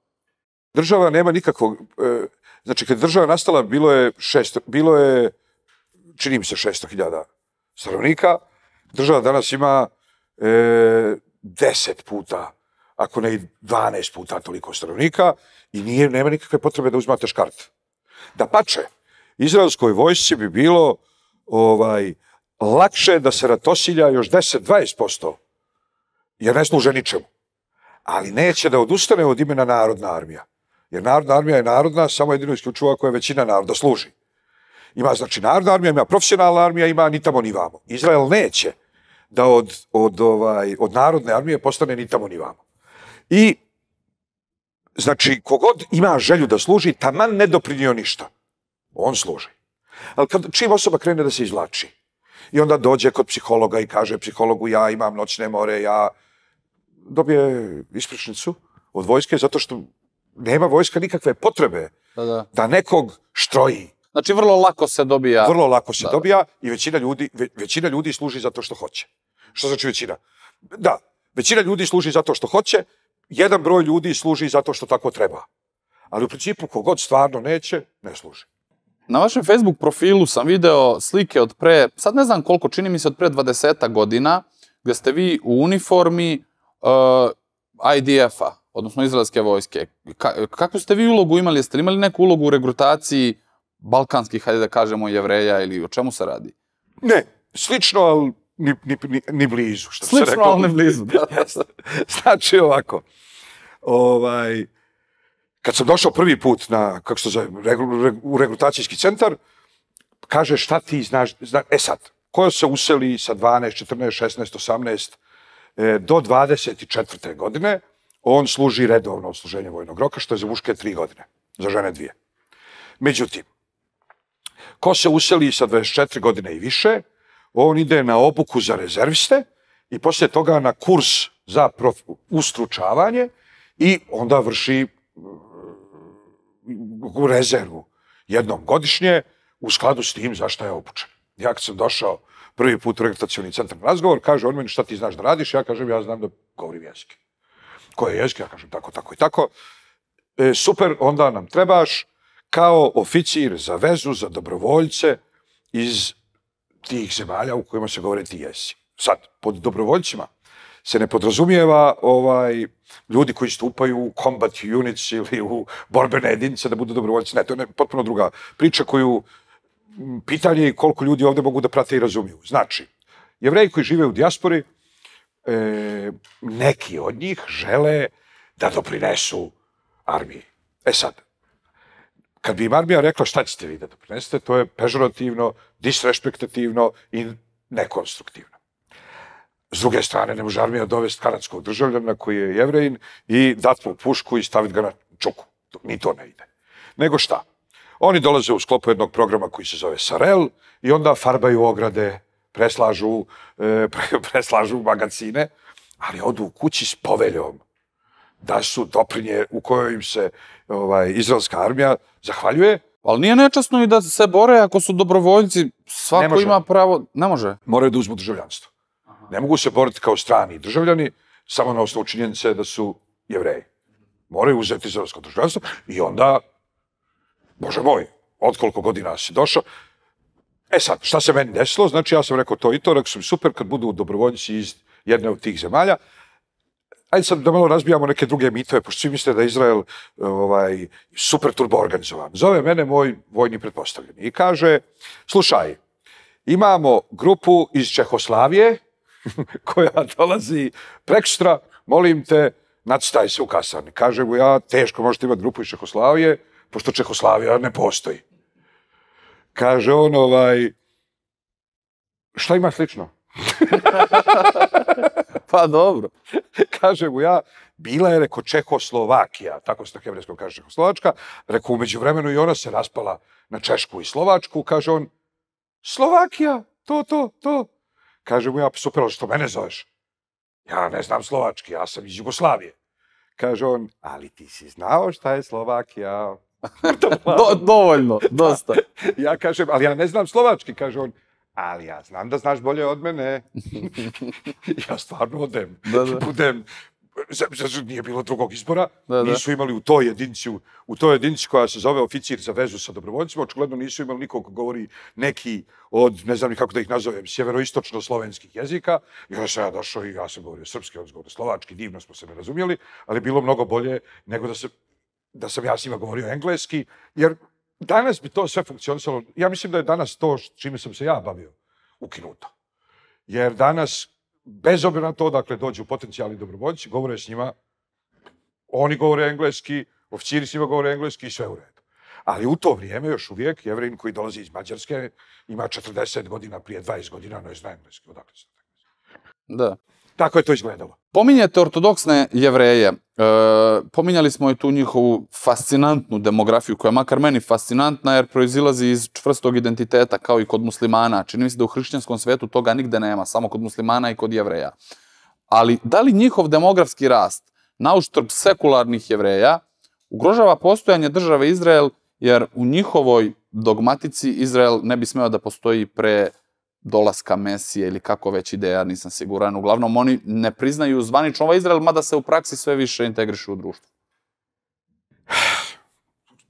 Država nema nikakvog... E, znači, kad država nastala, bilo je, šest, bilo je čini mi se 600.000 stanovnika. Država danas ima e, 10 puta, ako ne i 12 puta toliko stanovnika i nije, nema nikakve potrebe da uzmate škart. Da pače, izraelskoj vojsci bi bilo ovaj lakše da se ratosilja još 10-20%, jer ne služe ničemu. Ali neće da odustane od imena Narodna armija. Jer Narodna armija je narodna, samo jedino isključivo ako je većina naroda služi. Ima znači Narodna armija, ima profesionalna armija, ima ni tamo ni vamo. Izrael neće da od, od, ovaj, od Narodne armije postane ni tamo ni vamo. I znači, kogod ima želju da služi, taman ne doprinio ništa. On služi. Ali kad, čim osoba krene da se izvlači, i onda dođe kod psihologa i kaže psihologu ja imam noćne more, ja dobije ispričnicu od vojske zato što nema vojska nikakve potrebe Da, da. da nekog štroji. Znači, vrlo lako se dobija... Vrlo lako se Da. dobija i većina ljudi, ve, većina ljudi služi zato što hoće. Što znači većina? Da, većina ljudi služi zato što hoće, jedan broj ljudi služi zato što tako treba. Ali u principu kogod stvarno neće, ne služi. Na vašem Facebook profilu sam video slike od pre, sad ne znam koliko, čini mi se od pre 20 godina, gdje ste vi u uniformi uh, IDF-a, odnosno izraelske vojske. Ka, kakvu ste vi ulogu imali? Jeste li imali neku ulogu u regrutaciji balkanskih, hajde da kažemo, jevreja ili o čemu se radi? Ne, slično, ali ni, ni, ni, ni blizu. Što Slično, reklo. ali ne blizu. Da, [laughs] znači ovako, ovaj, kad sam došao prvi put na, kako se zove, regru, reg- u regrutacijski centar, kaže šta ti znaš, zna, e sad, ko se useli sa 12, 14, 16, 18 e, do 24. godine, on služi redovno odsluženje vojnog roka, što je za muške tri godine, za žene dvije. Međutim, ko se useli sa 24 godine i više, on ide na obuku za rezerviste i poslije toga na kurs za prof, ustručavanje i onda vrši u rezervu jednom godišnje u skladu s tim za šta je obučen. Ja kad sam došao prvi put u rekrutacioni centar na razgovor, kaže on meni šta ti znaš da radiš, ja kažem ja znam da govorim jezike. Koje jezike? Ja kažem tako, tako i tako. E, super, onda nam trebaš kao oficir za vezu, za dobrovoljce iz tih zemalja u kojima se govore ti jesi. Sad, pod dobrovoljcima se ne podrazumijeva ovaj ljudi koji stupaju u combat units ili u borbene jedinice da budu dobrovoljci. Ne, to je ne- potpuno druga priča koju pitanje je koliko ljudi ovdje mogu da prate i razumiju. Znači, jevreji koji žive u dijaspori, e, neki od njih žele da doprinesu armiji. E sad, kad bi im armija rekla šta ćete vi da doprinesete, to je pežorativno, disrespektativno i nekonstruktivno. S druge strane, ne može armija dovesti kanadskog državljana koji je jevrejin i dati mu pušku i staviti ga na čuku. To- Ni to ne ide. Nego šta? Oni dolaze u sklopu jednog programa koji se zove Sarel i onda farbaju ograde, preslažu, e, pre- [laughs] preslažu magazine, ali odu u kući s poveljom da su doprinje u kojoj im se ovaj, izraelska armija zahvaljuje, Ali nije nečasno i da se bore ako su dobrovoljci, svako ima pravo, ne može. moraju da uzmu državljanstvo. Ne mogu se boriti kao strani državljani samo na osnovu činjenice da su jevreji. Moraju uzeti izraelsko državljanstvo i onda, bože moj, od koliko godina si došao, E sad, šta se meni desilo? Znači, ja sam rekao to i to, rekao sam super kad budu dobrovoljci iz jedne od tih zemalja. Ajde sad da malo razbijamo neke druge mitove, pošto svi misle da je Izrael ovaj, super turbo organizovan. Zove mene moj vojni pretpostavljeni i kaže, slušaj, imamo grupu iz Čehoslavije [laughs] koja dolazi prekstra, molim te, nadstaj se u kasarni. Kaže mu ja, teško možete imati grupu iz Čehoslavije, pošto Čehoslavija ne postoji. Kaže on, ovaj, šta ima slično? [laughs] Pa dobro. kaže mu ja, bila je, reko, Čehoslovakija, tako se na hebrejskom kaže Čehoslovačka, reko, umeđu vremenu i ona se raspala na Češku i Slovačku, kaže on, Slovakija, to, to, to. Kaže mu ja, "Pa super, ali što mene zoveš? Ja ne znam slovački, ja sam iz Jugoslavije. Kaže on, ali ti si znao šta je Slovakija? [laughs] [laughs] Do, dovoljno, dosta. Ja kažem, ali ja ne znam slovački, kaže on, ali ja znam da znaš bolje od mene. [laughs] ja stvarno odem, Da, da. budem, za- za- nije bilo drugog izbora, Da, da. nisu imali u toj jedinici, u, u toj jedinici koja se zove oficir za vezu sa dobrovoljcima, očigledno nisu imali nikog ko govori neki od, ne znam ni kako da ih nazovem, sjeveroistočno-slovenskih jezika. I onda sam ja došao i ja sam govorio srpski, on govorio slovački, divno smo se ne razumjeli, ali bilo mnogo bolje nego da, se, da sam ja s njima govorio engleski, jer danas bi to sve funkcionisalo. Ja mislim da je danas to čime sam se ja bavio ukinuto. Jer danas, bez obzira na to, dakle, dođu potencijalni dobrovoljci, govore s njima, oni govore engleski, oficiri s njima govore engleski i sve u redu. Ali u to vrijeme još uvijek jevrin koji dolazi iz Mađarske ima 40 godina, prije 20 godina, ne zna engleski. Odakle se? Da. Tako je to izgledalo. Pominjate ortodoksne jevreje. E, pominjali smo i tu njihovu fascinantnu demografiju, koja je makar meni fascinantna jer proizilazi iz čvrstog identiteta kao i kod muslimana. Čini mi se da u hrišćanskom svetu toga nigde nema, samo kod muslimana i kod jevreja. Ali da li njihov demografski rast na uštrb sekularnih jevreja ugrožava postojanje države Izrael jer u njihovoj dogmatici Izrael ne bi smeo da postoji pre dolaska Mesije ili kako već ide, ja nisam siguran. Uglavnom, oni ne priznaju zvanično ovaj Izrael, mada se u praksi sve više integrišu u društvu. [sighs]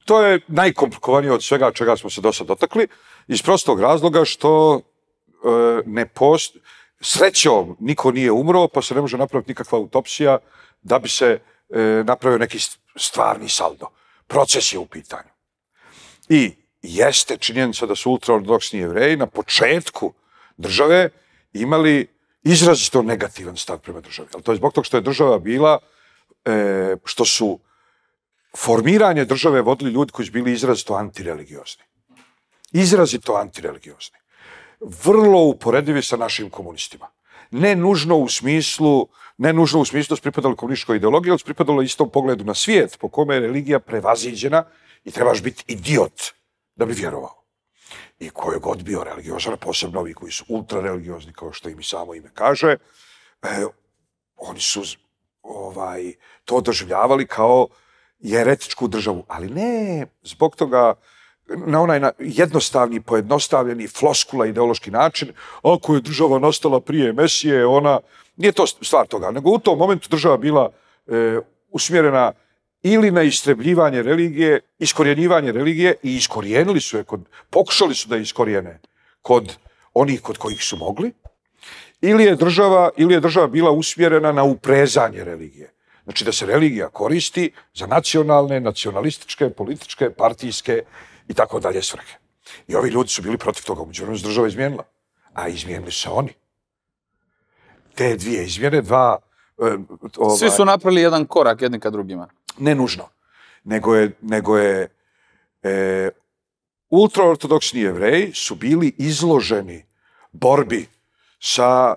To je najkomplikovanije od svega čega smo se do sad dotakli, iz prostog razloga što e, ne post... Srećom, niko nije umro, pa se ne može napraviti nikakva autopsija da bi se e, napravio neki stvarni saldo. Proces je u pitanju. I jeste činjenica da su ultraortodoksni jevreji na početku države imali izrazito negativan stav prema državi. Ali to je zbog toga što je država bila, e, što su formiranje države vodili ljudi koji su bili izrazito antireligiozni. Izrazito antireligiozni. Vrlo uporedivi sa našim komunistima. Ne nužno u smislu, ne nužno u smislu da su pripadali komunističkoj ideologiji, ali su pripadali istom pogledu na svijet po kome je religija prevaziđena i trebaš biti idiot da bi vjerovao i koje god bio religiozan, posebno ovi koji su ultrareligiozni, kao što im i samo ime kaže, e, oni su ovaj, to doživljavali kao jeretičku državu. Ali ne zbog toga na onaj na, jednostavni, pojednostavljeni, floskula, ideološki način, ako je država nastala prije Mesije, ona, nije to stvar toga, nego u tom momentu država bila e, usmjerena ili na istrebljivanje religije, iskorjenjivanje religije i iskorijenili su je, kod, pokušali su da je iskorijene kod onih kod kojih su mogli, ili je država, ili je država bila usmjerena na uprezanje religije. Znači da se religija koristi za nacionalne, nacionalističke, političke, partijske i tako dalje svrhe. I ovi ljudi su bili protiv toga, umeđu vremenu država izmijenila. A izmijenili se oni. Te dvije izmjene, dva... Ovaj, Svi su napravili jedan korak jedni ka drugima ne nužno, nego je, nego je e, ultraortodoksni jevreji su bili izloženi borbi sa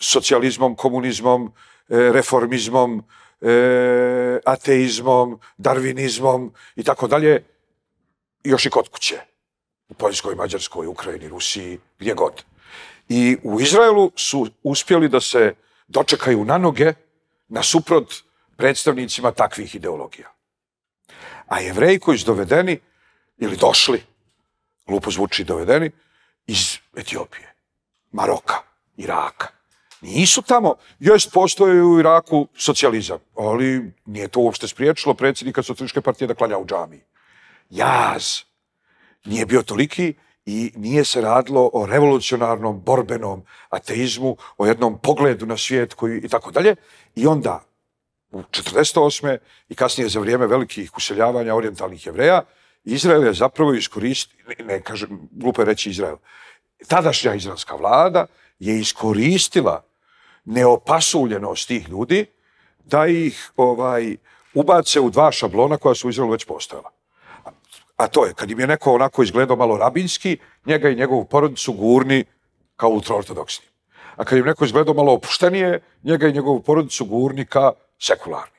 socijalizmom, komunizmom, e, reformizmom, e, ateizmom, darvinizmom i tako dalje, još i kod kuće. U Poljskoj, Mađarskoj, Ukrajini, Rusiji, gdje god. I u Izraelu su uspjeli da se dočekaju na noge, nasuprot predstavnicima takvih ideologija. A jevreji koji su dovedeni, ili došli, glupo zvuči dovedeni, iz Etiopije, Maroka, Iraka. Nisu tamo, jest postoje u Iraku socijalizam, ali nije to uopšte spriječilo predsjednika socijalističke partije da klanja u džami. Jaz nije bio toliki i nije se radilo o revolucionarnom, borbenom ateizmu, o jednom pogledu na svijet koji i tako dalje. I onda u 48. i kasnije za vrijeme velikih useljavanja orientalnih jevreja, Izrael je zapravo iskoristio, ne, ne kažem, glupo je reći Izrael, tadašnja izraelska vlada je iskoristila neopasuljenost tih ljudi da ih ovaj ubace u dva šablona koja su u Izraelu već postojala. A to je, kad im je neko onako izgledao malo rabinski, njega i njegovu porodicu gurni kao ultraortodoksni. A kad im neko izgledao malo opuštenije, njega i njegovu porodicu gurni kao sekularni.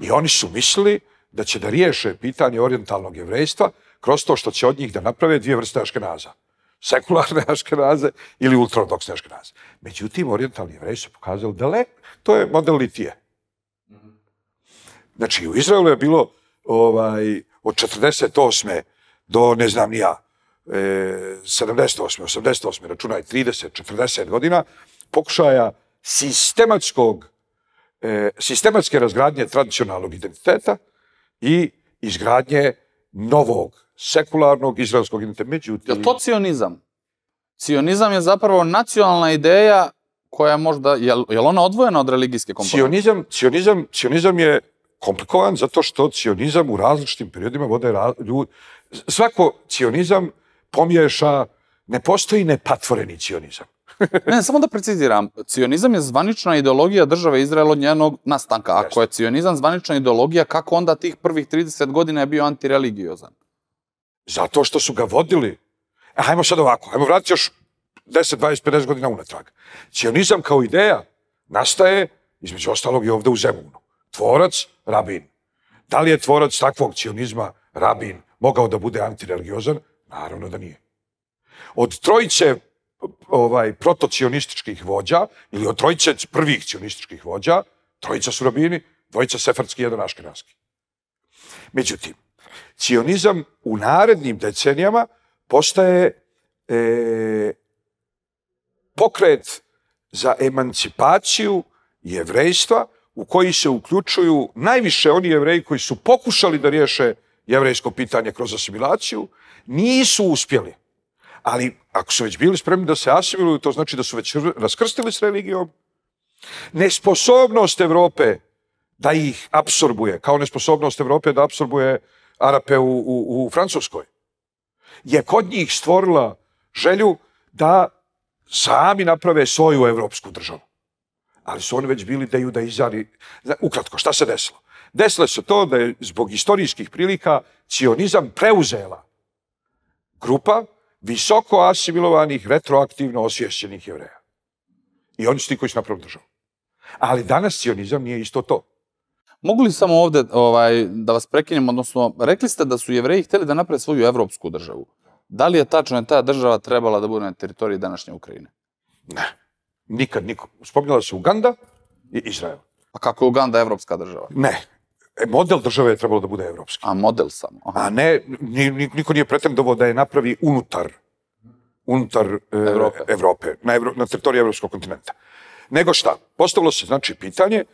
I oni su mislili da će da riješe pitanje orientalnog jevrejstva kroz to što će od njih da naprave dvije vrste aškenaza. Sekularne [laughs] aškenaze ili ultraortodoksne aškenaze. Međutim, orientalni jevreji su pokazali da le, to je model litije. Znači, u Izraelu je bilo ovaj, od 48. do, ne znam ni ja, e, 78. 88. računaj 30, 40 godina, pokušaja sistematskog e, sistematske razgradnje tradicionalnog identiteta i izgradnje novog, sekularnog, izraelskog identiteta. Međutim... Je to cionizam? Cionizam je zapravo nacionalna ideja koja možda, je, je li ona odvojena od religijske komponente? Cionizam, cionizam, cionizam je komplikovan zato što cionizam u različitim periodima vode ljudi. Svako cionizam pomješa, ne postoji nepatvoreni cionizam [laughs] ne, samo da preciziram. Cionizam je zvanična ideologija države Izraela od njenog nastanka. Ako je cionizam zvanična ideologija, kako onda tih prvih 30 godina je bio antireligiozan? Zato što su ga vodili. E, hajmo sad ovako, hajmo vratiti još 10, 20, 50 godina unatrag. Cionizam kao ideja nastaje, između ostalog i ovde u Zemunu. Tvorac, rabin. Da li je tvorac takvog cionizma, rabin, mogao da bude antireligiozan? Naravno da nije. Od trojice ovaj, protocionističkih vođa, ili od trojice prvih cionističkih vođa, trojica su rabini, dvojica sefardski, jedan aškenaski. Međutim, cionizam u narednim decenijama postaje e, pokret za emancipaciju jevrejstva u koji se uključuju najviše oni jevreji koji su pokušali da riješe jevrejsko pitanje kroz asimilaciju, nisu uspjeli. Ali ako su već bili spremni da se asimiluju, to znači da su već raskrstili s religijom. Nesposobnost Evrope da ih absorbuje, kao nesposobnost Evrope da absorbuje Arape u, u, u Francuskoj, je kod njih stvorila želju da sami naprave svoju evropsku državu. Ali su oni već bili da judaizari. Ukratko, šta se desilo? Desilo se to da je zbog istorijskih prilika cionizam preuzela grupa visoko asimilovanih, retroaktivno osvješćenih jevreja. I oni su ti koji su napravili državu. Ali danas cionizam nije isto to. Mogu li samo ovde ovaj, da vas prekinem, odnosno, rekli ste da su jevreji htjeli da naprave svoju evropsku državu. Da li je tačno da ta država trebala da bude na teritoriji današnje Ukrajine? Ne. Nikad niko. Spominjala se Uganda i Izrael. A kako je Uganda evropska država? Ne. E, model države je trebalo da bude evropski. A model samo? Aha. A ne, niko nije pretendovao da je napravi unutar unutar e, Evrope, Evrope na, Evro, na teritoriji evropskog kontinenta. Nego šta? Postavilo se, znači, pitanje,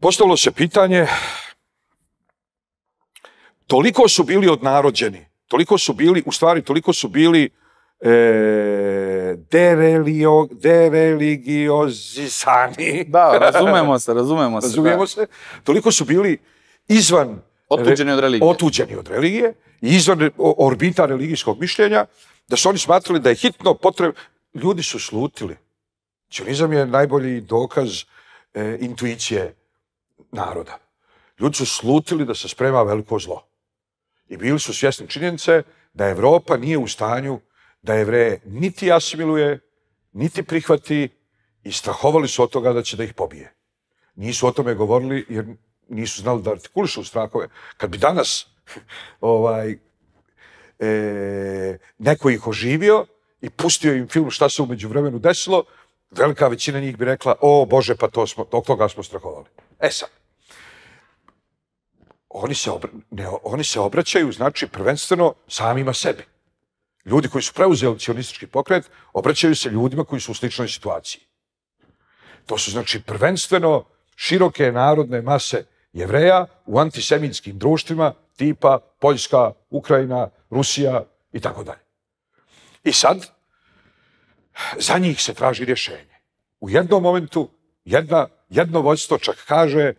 postavilo se pitanje, toliko su bili odnarođeni, toliko su bili, u stvari, toliko su bili e, dereligiozisani. [laughs] Da, razumemo se, razumemo se. Razumemo da. se. Toliko su bili izvan... Otuđeni od religije. Otuđeni od religije i izvan orbita religijskog mišljenja, da su oni smatrali da je hitno potreb... Ljudi su slutili. Cionizam je najbolji dokaz e, intuicije naroda. Ljudi su slutili da se sprema veliko zlo. I bili su svjesni činjenice da Evropa nije u stanju da jevreje niti asimiluje, niti prihvati i strahovali su od toga da će da ih pobije. Nisu o tome govorili jer nisu znali da artikulišu strahove. Kad bi danas [laughs] ovaj, e, neko ih oživio i pustio im film šta se umeđu vremenu desilo, velika većina njih bi rekla, o Bože, pa to smo, dok toga smo strahovali. E sad, oni se, obra, ne, oni se obraćaju, znači, prvenstveno samima sebi. Ljudi koji su preuzeli cionistički pokret, obraćaju se ljudima koji su u sličnoj situaciji. To su, znači, prvenstveno široke narodne mase jevreja u antisemitskim društvima tipa Poljska, Ukrajina, Rusija i tako dalje. I sad, za njih se traži rješenje. U jednom momentu, jedna, jedno vojstvo čak kaže,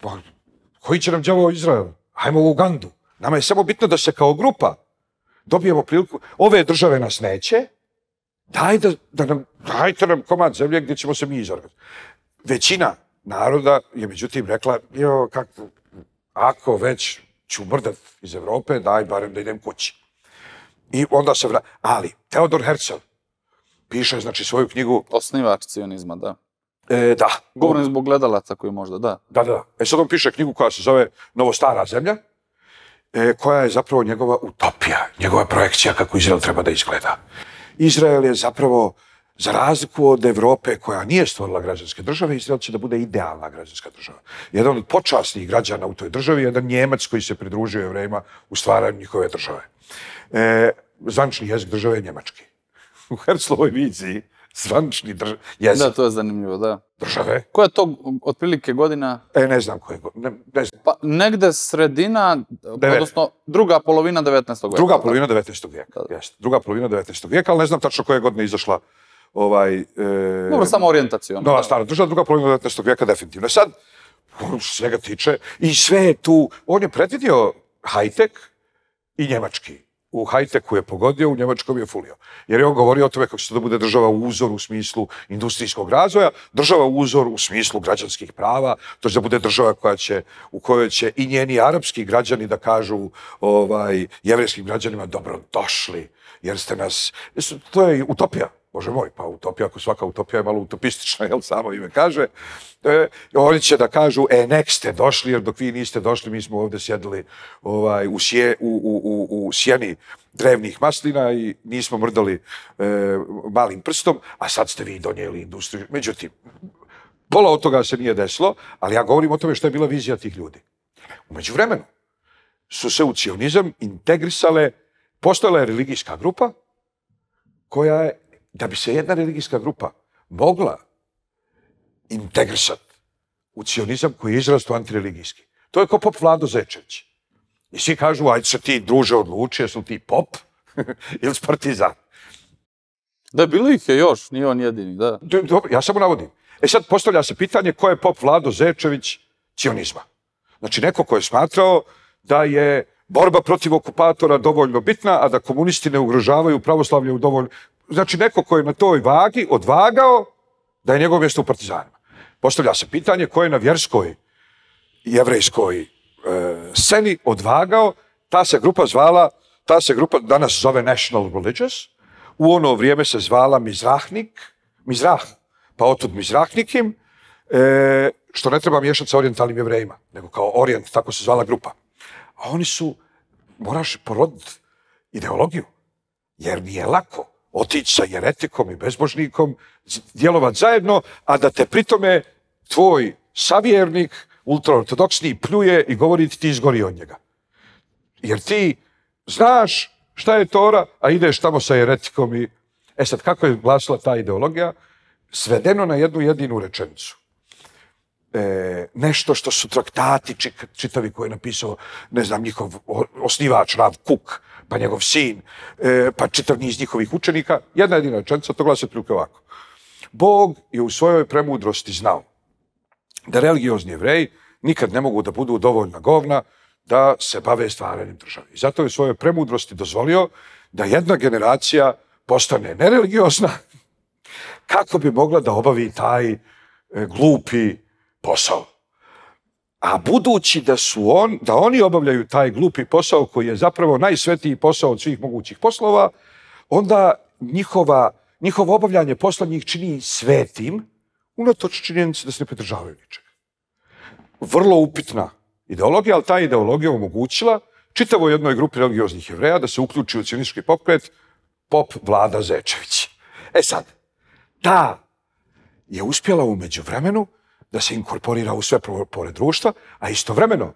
pa, koji će nam djavo Izrael? Hajmo u Ugandu. Nama je samo bitno da se kao grupa dobijemo priliku. Ove države nas neće, daj da, da nam, dajte nam komad zemlje gdje ćemo se mi izorgati. Većina naroda je međutim rekla, jo, kako, ako već ću mrdat iz Evrope, daj barem da idem kući. I onda se vra... Ali, Teodor Herzl piše, znači, svoju knjigu... Osnivač cionizma, da. E, da. Govorim zbog gledalaca koji možda, da. Da, da. E sad on piše knjigu koja se zove Novo stara zemlja, e, koja je zapravo njegova utopija, njegova projekcija kako Izrael treba da izgleda. Izrael je zapravo, za razliku od Evrope koja nije stvorila građanske države, Izrael će da bude idealna građanska država. Jedan od počasnih građana u toj državi je jedan Njemac koji se pridružio Evrejima u stvaranju njihove države. E, zvančni jezik države je njemački. [laughs] U Herzlovoj viziji zvančni drž... jezik. Da, to je zanimljivo, da. Države. Koja je to otprilike godina? E, ne znam koje godine. Ne, ne znam. Pa, negde sredina, Devet. odnosno druga polovina 19. vijeka. Druga polovina 19. vijeka, jeste. Druga polovina 19. vijeka, ali ne znam tačno koje godine izašla ovaj... E, Dobro, samo orijentacijom. Nova stara država, druga polovina 19. vijeka, definitivno. Sad, svega tiče, i sve je tu, on je predvidio high-tech i njemački u hajteku je pogodio, u Njemačkom je fulio. Jer je on govorio o tome kako će to da bude država u uzor u smislu industrijskog razvoja, država u uzor u smislu građanskih prava, to će da bude država koja će, u kojoj će i njeni arapski građani da kažu ovaj, jevrijskim građanima dobro došli, jer ste nas... To je utopija. Bože moj, pa utopija, ako svaka utopija je malo utopistična, [laughs] jel samo ime kaže, e, oni će da kažu, e, nek ste došli, jer dok vi niste došli, mi smo ovdje sjedili ovaj, u, sje, u, u, u, u sjeni drevnih maslina i nismo mrdali e, malim prstom, a sad ste vi donijeli industriju. Međutim, pola od toga se nije desilo, ali ja govorim o tome što je bila vizija tih ljudi. Umeđu vremenu su se u cionizam integrisale, postojala je religijska grupa koja je da bi se jedna religijska grupa mogla integrisati u cionizam koji je izrasto antireligijski. To je kao pop Vlado Zečević. I svi kažu, ajde se ti druže odluči, jesu ti pop [laughs] ili partizan. Da, bilo ih je još, nije on jedini, da. Dobro, ja samo navodim. E sad postavlja se pitanje ko je pop Vlado Zečević cionizma. Znači neko ko je smatrao da je borba protiv okupatora dovoljno bitna, a da komunisti ne ugrožavaju pravoslavlje u dovoljno znači neko ko je na toj vagi odvagao da je njegov mjesto u partizanima. Postavlja se pitanje ko je na vjerskoj jevrejskoj e, sceni odvagao, ta se grupa zvala, ta se grupa danas zove National Religious, u ono vrijeme se zvala Mizrahnik, Mizrah, pa otud Mizrahnikim, e, što ne treba miješati sa orientalnim jevrejima, nego kao orient, tako se zvala grupa. A oni su, moraš poroditi ideologiju, jer nije lako otići sa jeretikom i bezbožnikom, djelovat zajedno, a da te pritome tvoj savjernik, ultraortodoksni, pljuje i govori ti, ti izgori od njega. Jer ti znaš šta je Tora, a ideš tamo sa jeretikom i... E sad, kako je glasila ta ideologija? Svedeno na jednu jedinu rečenicu. E, nešto što su traktati čitavi koje je napisao, ne znam, njihov osnivač, Rav Kuk, pa njegov sin, e, pa čitav niz njihovih učenika, jedna jedina rečenica, to glasi otprilike ovako. Bog je u svojoj premudrosti znao da religiozni jevreji nikad ne mogu da budu dovoljna govna da se bave stvaranjem države. I zato je u svojoj premudrosti dozvolio da jedna generacija postane nereligiozna [laughs] kako bi mogla da obavi taj e, glupi posao. A budući da su on, da oni obavljaju taj glupi posao koji je zapravo najsvetiji posao od svih mogućih poslova, onda njihova, njihovo obavljanje posla njih čini svetim, unatoč činjenici da se ne pridržavaju ničeg. Vrlo upitna ideologija, ali ta ideologija omogućila čitavo jednoj grupi religioznih jevreja da se uključi u cijenički pokret pop Vlada Zečević. E sad, ta je uspjela umeđu vremenu da se inkorporira u sve pore društva, a istovremeno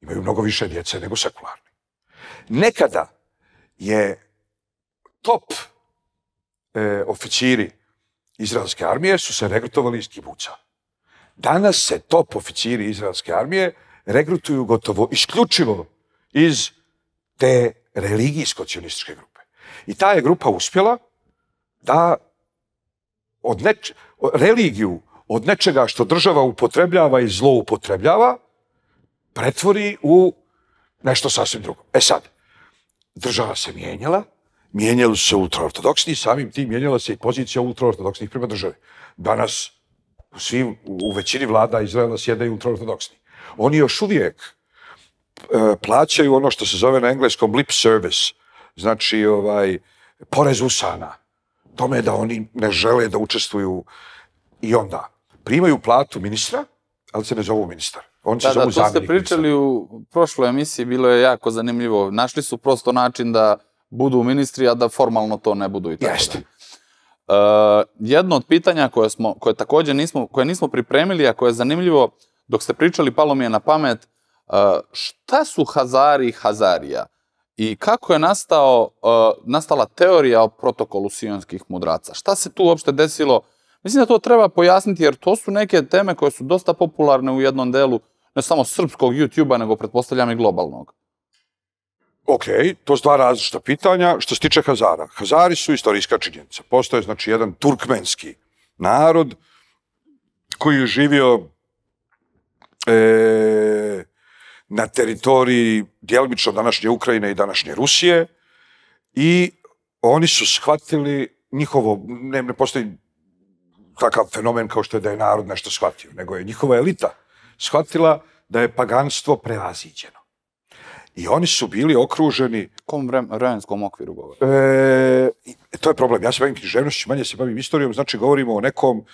imaju mnogo više djece nego sekularni. Nekada je top e, oficiri izraelske armije su se regrutovali iz kibuca. Danas se top oficiri izraelske armije regrutuju gotovo isključivo iz te religijsko-cionističke grupe. I ta je grupa uspjela da od neč... religiju od nečega što država upotrebljava i zloupotrebljava, pretvori u nešto sasvim drugo. E sad, država se mijenjala, mijenjali su se ultraortodoksni, samim tim mijenjala se i pozicija ultraortodoksnih prema države. Danas u, svim, u većini vlada Izraela sjede i ultraortodoksni. Oni još uvijek e, plaćaju ono što se zove na engleskom lip service, znači ovaj, porez usana, tome da oni ne žele da učestvuju i onda primaju platu ministra, ali se ne zovu ministar. On se da, zovu da, to ste pričali ministra. u prošloj emisiji, bilo je jako zanimljivo. Našli su prosto način da budu ministri, a da formalno to ne budu i tako Jeste. Uh, jedno od pitanja koje, smo, koje također nismo, koje nismo pripremili, a koje je zanimljivo, dok ste pričali, palo mi je na pamet, uh, šta su Hazari i Hazarija? I kako je nastao, uh, nastala teorija o protokolu sionskih mudraca? Šta se tu uopšte desilo? Mislim da to treba pojasniti jer to su neke teme koje su dosta popularne u jednom delu, ne samo srpskog YouTube-a, nego pretpostavljam i globalnog. Ok, to su dva različita pitanja. Što se tiče Hazara, Hazari su istorijska činjenica. Postoje, znači, jedan turkmenski narod koji je živio e, na teritoriji djelomično današnje Ukrajine i današnje Rusije i oni su shvatili njihovo, ne, ne postoji takav fenomen kao što je da je narod nešto shvatio, nego je njihova elita shvatila da je paganstvo prevaziđeno. I oni su bili okruženi Kom vrem, vremenskom okviru govori? E, to je problem. Ja se bavim književnošću, manje se bavim istorijom, znači govorimo o nekom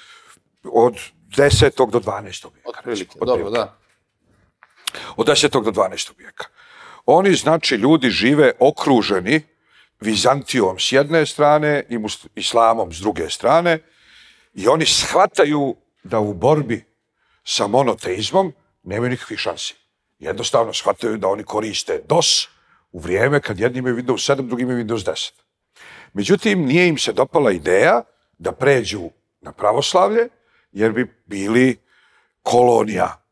od 10. do 12. vijeka. Od dobro, prilike. da. Od 10. do 12. vijeka. Oni, znači, ljudi žive okruženi Vizantijom s jedne strane i islamom s druge strane i oni shvataju da u borbi sa monoteizmom nemaju nikakvih šansi. Jednostavno shvataju da oni koriste DOS u vrijeme kad jedni imaju Windows 7, drugi imaju Windows 10. Međutim, nije im se dopala ideja da pređu na pravoslavlje, jer bi bili kolonija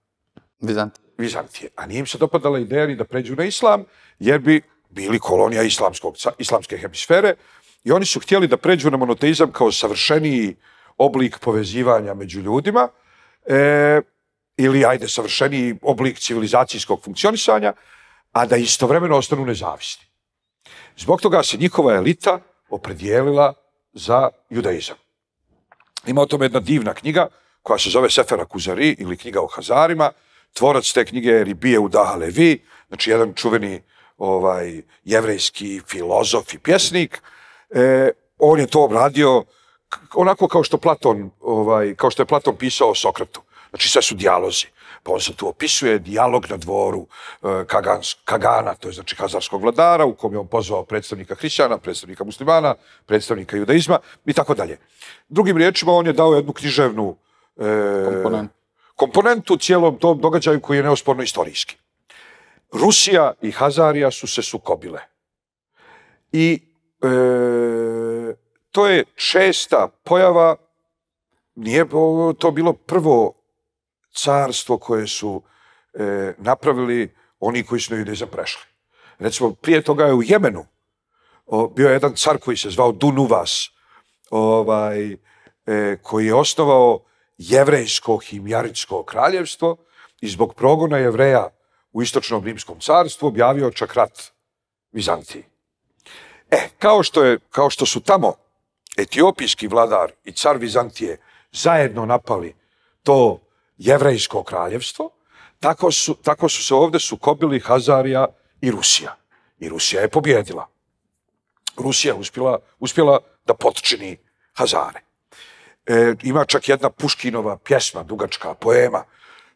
Vizantije. Vizantije. A nije im se dopadala ideja ni da pređu na islam, jer bi bili kolonija islamskog, islamske hemisfere i oni su htjeli da pređu na monoteizam kao savršeniji oblik povezivanja među ljudima, e, ili ajde savršeniji oblik civilizacijskog funkcionisanja, a da istovremeno ostanu nezavisni. Zbog toga se njihova elita opredijelila za judaizam. Ima o tome jedna divna knjiga koja se zove Sefera Kuzari ili knjiga o Hazarima. Tvorac te knjige je Ribije Udaha Levi, znači jedan čuveni ovaj, jevrejski filozof i pjesnik. E, on je to obradio onako kao što Platon, ovaj, kao što je Platon pisao o Sokratu. Znači sve su dijalozi. Pa on se tu opisuje dijalog na dvoru e, Kagans, Kagana, to je znači hazarskog vladara, u kom je on pozvao predstavnika hrišćana, predstavnika muslimana, predstavnika judaizma i tako dalje. Drugim riječima, on je dao jednu književnu e, Komponent. komponentu cijelom tom događaju koji je neosporno istorijski. Rusija i Hazarija su se sukobile. I e, to je česta pojava, nije to bilo prvo carstvo koje su e, napravili oni koji su na judaizam prešli. Recimo, prije toga je u Jemenu o, bio je jedan car koji se zvao Dunuvas, ovaj, e, koji je osnovao jevrejsko himjaritsko kraljevstvo i zbog progona jevreja u istočnom rimskom carstvu objavio čak rat Vizantiji. E, kao što, je, kao što su tamo etiopijski vladar i car Vizantije zajedno napali to jevrejsko kraljevstvo, tako su, tako su se ovdje sukobili Hazarija i Rusija. I Rusija je pobjedila. Rusija uspjela, uspjela da potčini Hazare. E, ima čak jedna Puškinova pjesma, dugačka poema,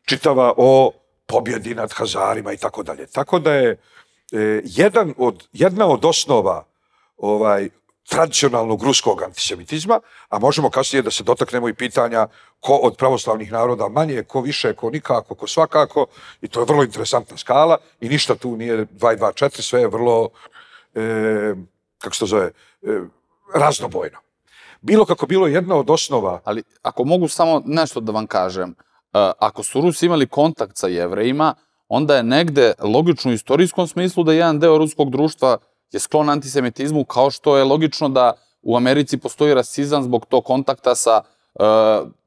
čitava o pobjedi nad Hazarima i tako dalje. Tako da je e, jedan od, jedna od osnova ovaj tradicionalnog ruskog antisemitizma, a možemo kasnije da se dotaknemo i pitanja ko od pravoslavnih naroda manje, ko više, ko nikako, ko svakako, i to je vrlo interesantna skala i ništa tu nije 2 i 2, 4, sve je vrlo, e, kako se to zove, e, raznobojno. Bilo kako bilo jedna od osnova Ali ako mogu samo nešto da vam kažem, e, ako su Rusi imali kontakt sa jevrejima, onda je negde logično u istorijskom smislu da jedan deo ruskog društva je sklon antisemitizmu, kao što je logično da u Americi postoji rasizam zbog tog kontakta sa e,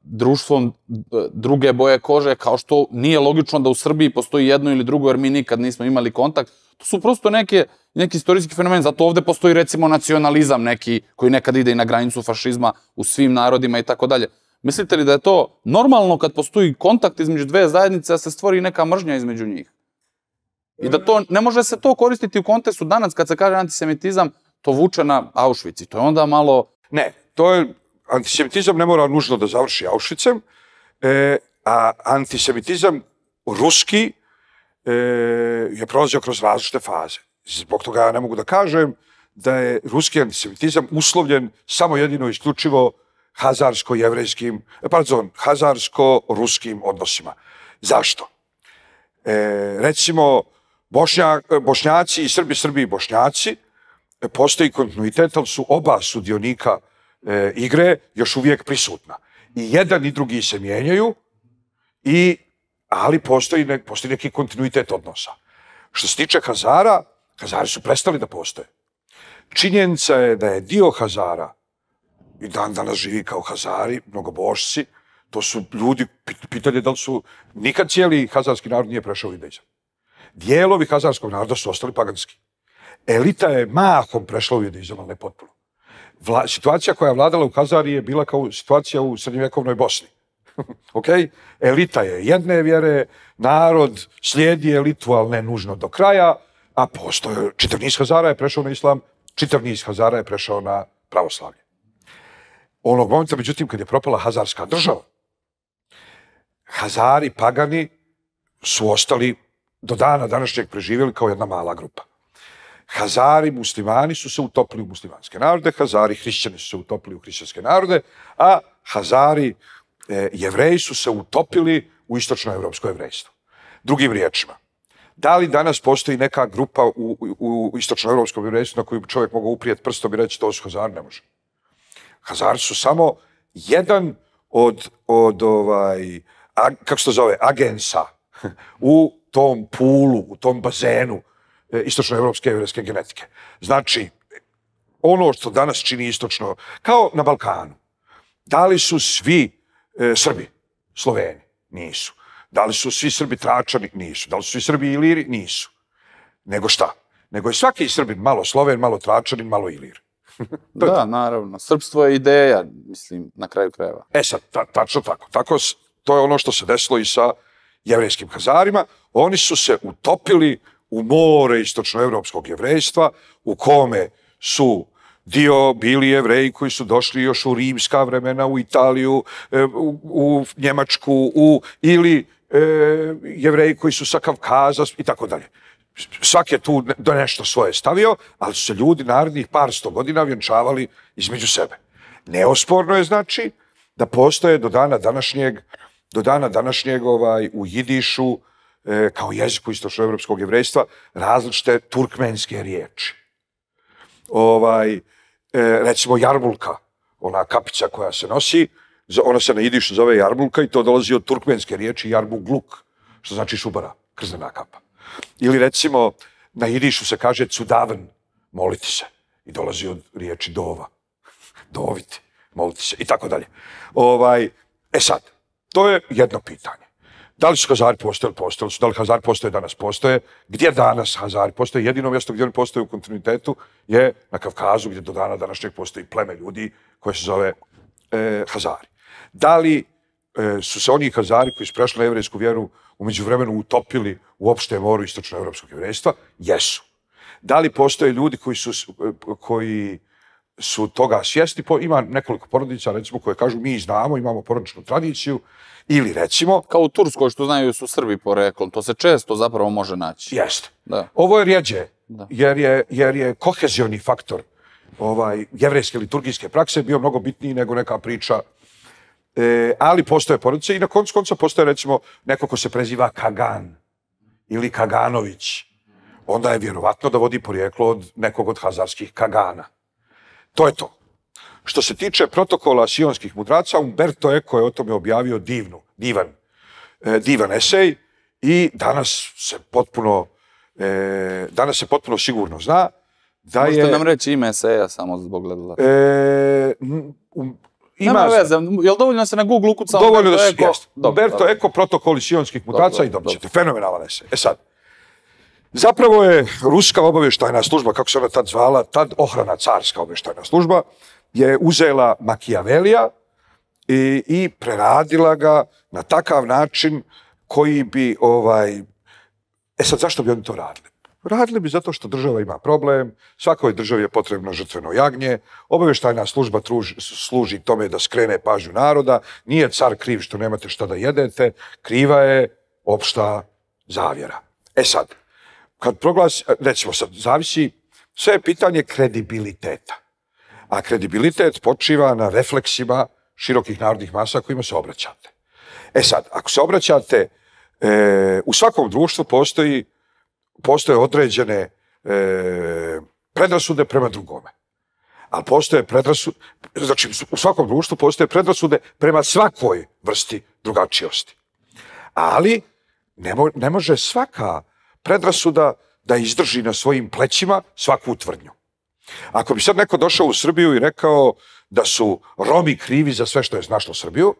društvom e, druge boje kože, kao što nije logično da u Srbiji postoji jedno ili drugo, jer mi nikad nismo imali kontakt. To su prosto neke, neki istorijski fenomen, zato ovde postoji recimo nacionalizam neki koji nekad ide i na granicu fašizma u svim narodima i tako dalje. Mislite li da je to normalno kad postoji kontakt između dve zajednice, da se stvori neka mržnja između njih? I da to, ne može se to koristiti u kontekstu danas kad se kaže antisemitizam, to vuče na Auschwitz i to je onda malo... Ne, to je, antisemitizam ne mora nužno da završi Auschwitzem, e, a antisemitizam ruski e, je prolazio kroz različite faze. Zbog toga ja ne mogu da kažem da je ruski antisemitizam uslovljen samo jedino isključivo hazarsko-jevrejskim, pardon, hazarsko-ruskim odnosima. Zašto? E, recimo, Bošnja, Bošnjaci i Srbi, Srbi i Bošnjaci, e, postoji kontinuitet, ali su oba sudionika e, igre još uvijek prisutna. I jedan i drugi se mijenjaju, i, ali postoji, ne, postoji neki kontinuitet odnosa. Što se tiče Hazara, Hazari su prestali da postoje. Činjenica je da je dio Hazara i dan danas živi kao Hazari, mnogobošci, to su ljudi, pit- pitanje da li su, nikad cijeli hazarski narod nije prešao u. Dijelovi hazarskog naroda su ostali paganski. Elita je mahom prešla u judaizam, ali ne potpuno. Vla, situacija koja je vladala u Hazari je bila kao situacija u srednjovjekovnoj Bosni. [laughs] ok? Elita je jedne vjere, narod slijedi elitu, ali ne nužno do kraja, a postoje, čitav niz Hazara je prešao na islam, čitav niz Hazara je prešao na pravoslavlje. Onog momenta, međutim, kad je propala Hazarska država, Hazari, pagani, su ostali do dana današnjeg preživjeli kao jedna mala grupa. Hazari, muslimani su se utopili u muslimanske narode, Hazari, hrišćani su se utopili u hrišćanske narode, a Hazari, e, jevreji su se utopili u istočnoevropsko jevrejstvo. Drugim riječima, da li danas postoji neka grupa u, u, u istočnoevropskom jevrejstvu na koju čovjek mogao uprijeti prstom i reći to su Hazari? Ne može. Hazari su samo jedan od, od ovaj, a, kako se to zove, agensa u tom pulu, u tom bazenu e, istočno-evropske evreske genetike. Znači, ono što danas čini istočno, kao na Balkanu, da li su svi e, Srbi, Sloveni? Nisu. Da li su svi Srbi tračani? Nisu. Da li su svi Srbi iliri? Nisu. Nego šta? Nego je svaki Srbin malo Sloven, malo tračanin, malo ilir. [laughs] da, naravno. Srpstvo je ideja, mislim, na kraju krajeva. E sad, ta, tačno tako. Tako, to je ono što se desilo i sa jevrejskim hazarima. Oni su se utopili u more istočnoevropskog jevrejstva, u kome su dio bili jevreji koji su došli još u rimska vremena, u Italiju, e, u, u Njemačku, u, ili e, jevreji koji su sa Kavkaza i tako dalje. Svak je tu do nešto svoje stavio, ali su se ljudi narednih par sto godina vjenčavali između sebe. Neosporno je znači da postoje do dana današnjeg, do dana današnjeg ovaj, u Jidišu, e, kao jeziku istočnoevropskog jevrejstva, različite turkmenske riječi. Ovaj, e, recimo Jarbulka, ona kapica koja se nosi, ona se na Jidišu zove Jarbulka i to dolazi od turkmenske riječi Jarbugluk, što znači šubara, krzena kapa. Ili recimo na Jidišu se kaže cudaven, moliti se, i dolazi od riječi dova, [laughs] doviti, moliti se, i tako dalje. Ovaj, e sad, to je jedno pitanje. Da li su Hazari postojali, postojali su, da li Hazari postoje danas, postoje. Gdje danas Hazari postoje? Jedino mjesto gdje oni postoje u kontinuitetu je na Kavkazu, gdje do dana današnjeg postoji pleme ljudi koje se zove e, Hazari. Da li e, su se oni Hazari koji su prešli na evrijsku vjeru umeđu vremenu utopili u opšte moru istočno-evropskog jevrejstva? Jesu. Da li postoje ljudi koji su, e, koji su toga svjesni? Ima nekoliko porodica, recimo, koje kažu mi znamo, imamo porodičnu tradiciju, Ili recimo... Kao u Turskoj što znaju su Srbi poreklom, to se često zapravo može naći. Jeste. Da. Ovo je rijeđe, jer je, jer je kohezioni faktor ovaj, jevrejske liturgijske prakse bio mnogo bitniji nego neka priča. E, ali postoje porodice i na koncu konca postoje recimo neko ko se preziva Kagan ili Kaganović. Onda je vjerovatno da vodi porijeklo od nekog od hazarskih Kagana. To je to. Što se tiče protokola sionskih mudraca, Umberto Eco je o tome objavio divnu, divan, e, divan esej i danas se potpuno, e, danas se potpuno sigurno zna da Možete je... Možete nam reći ime eseja samo zbog gledala? E, um, ima Nema veze, je li dovoljno se na Google ukucao? Dovoljno da se, jest. Umberto Eco, protokoli sionskih mudraca i dobit ćete. Fenomenalan esej. E sad, Zapravo je ruska obavještajna služba, kako se ona tad zvala, tad ohrana carska obavještajna služba, je uzela Makijavelija i, i preradila ga na takav način koji bi ovaj... E sad, zašto bi oni to radili? Radili bi zato što država ima problem, svakoj državi je potrebno žrtveno jagnje, obavještajna služba truži, služi tome da skrene pažnju naroda, nije car kriv što nemate šta da jedete, kriva je opšta zavjera. E sad, kad proglasi, recimo sad, zavisi, sve je pitanje kredibiliteta a kredibilitet počiva na refleksima širokih narodnih masa kojima se obraćate. E sad, ako se obraćate, e, u svakom društvu postoji, postoje određene e, predrasude prema drugome. Ali postoje predrasude, znači u svakom društvu postoje predrasude prema svakoj vrsti drugačijosti. Ali ne, mo, ne može svaka predrasuda da izdrži na svojim plećima svaku tvrdnju. Ako bi sad neko došao u Srbiju i rekao da su Romi krivi za sve što je znašlo Srbiju,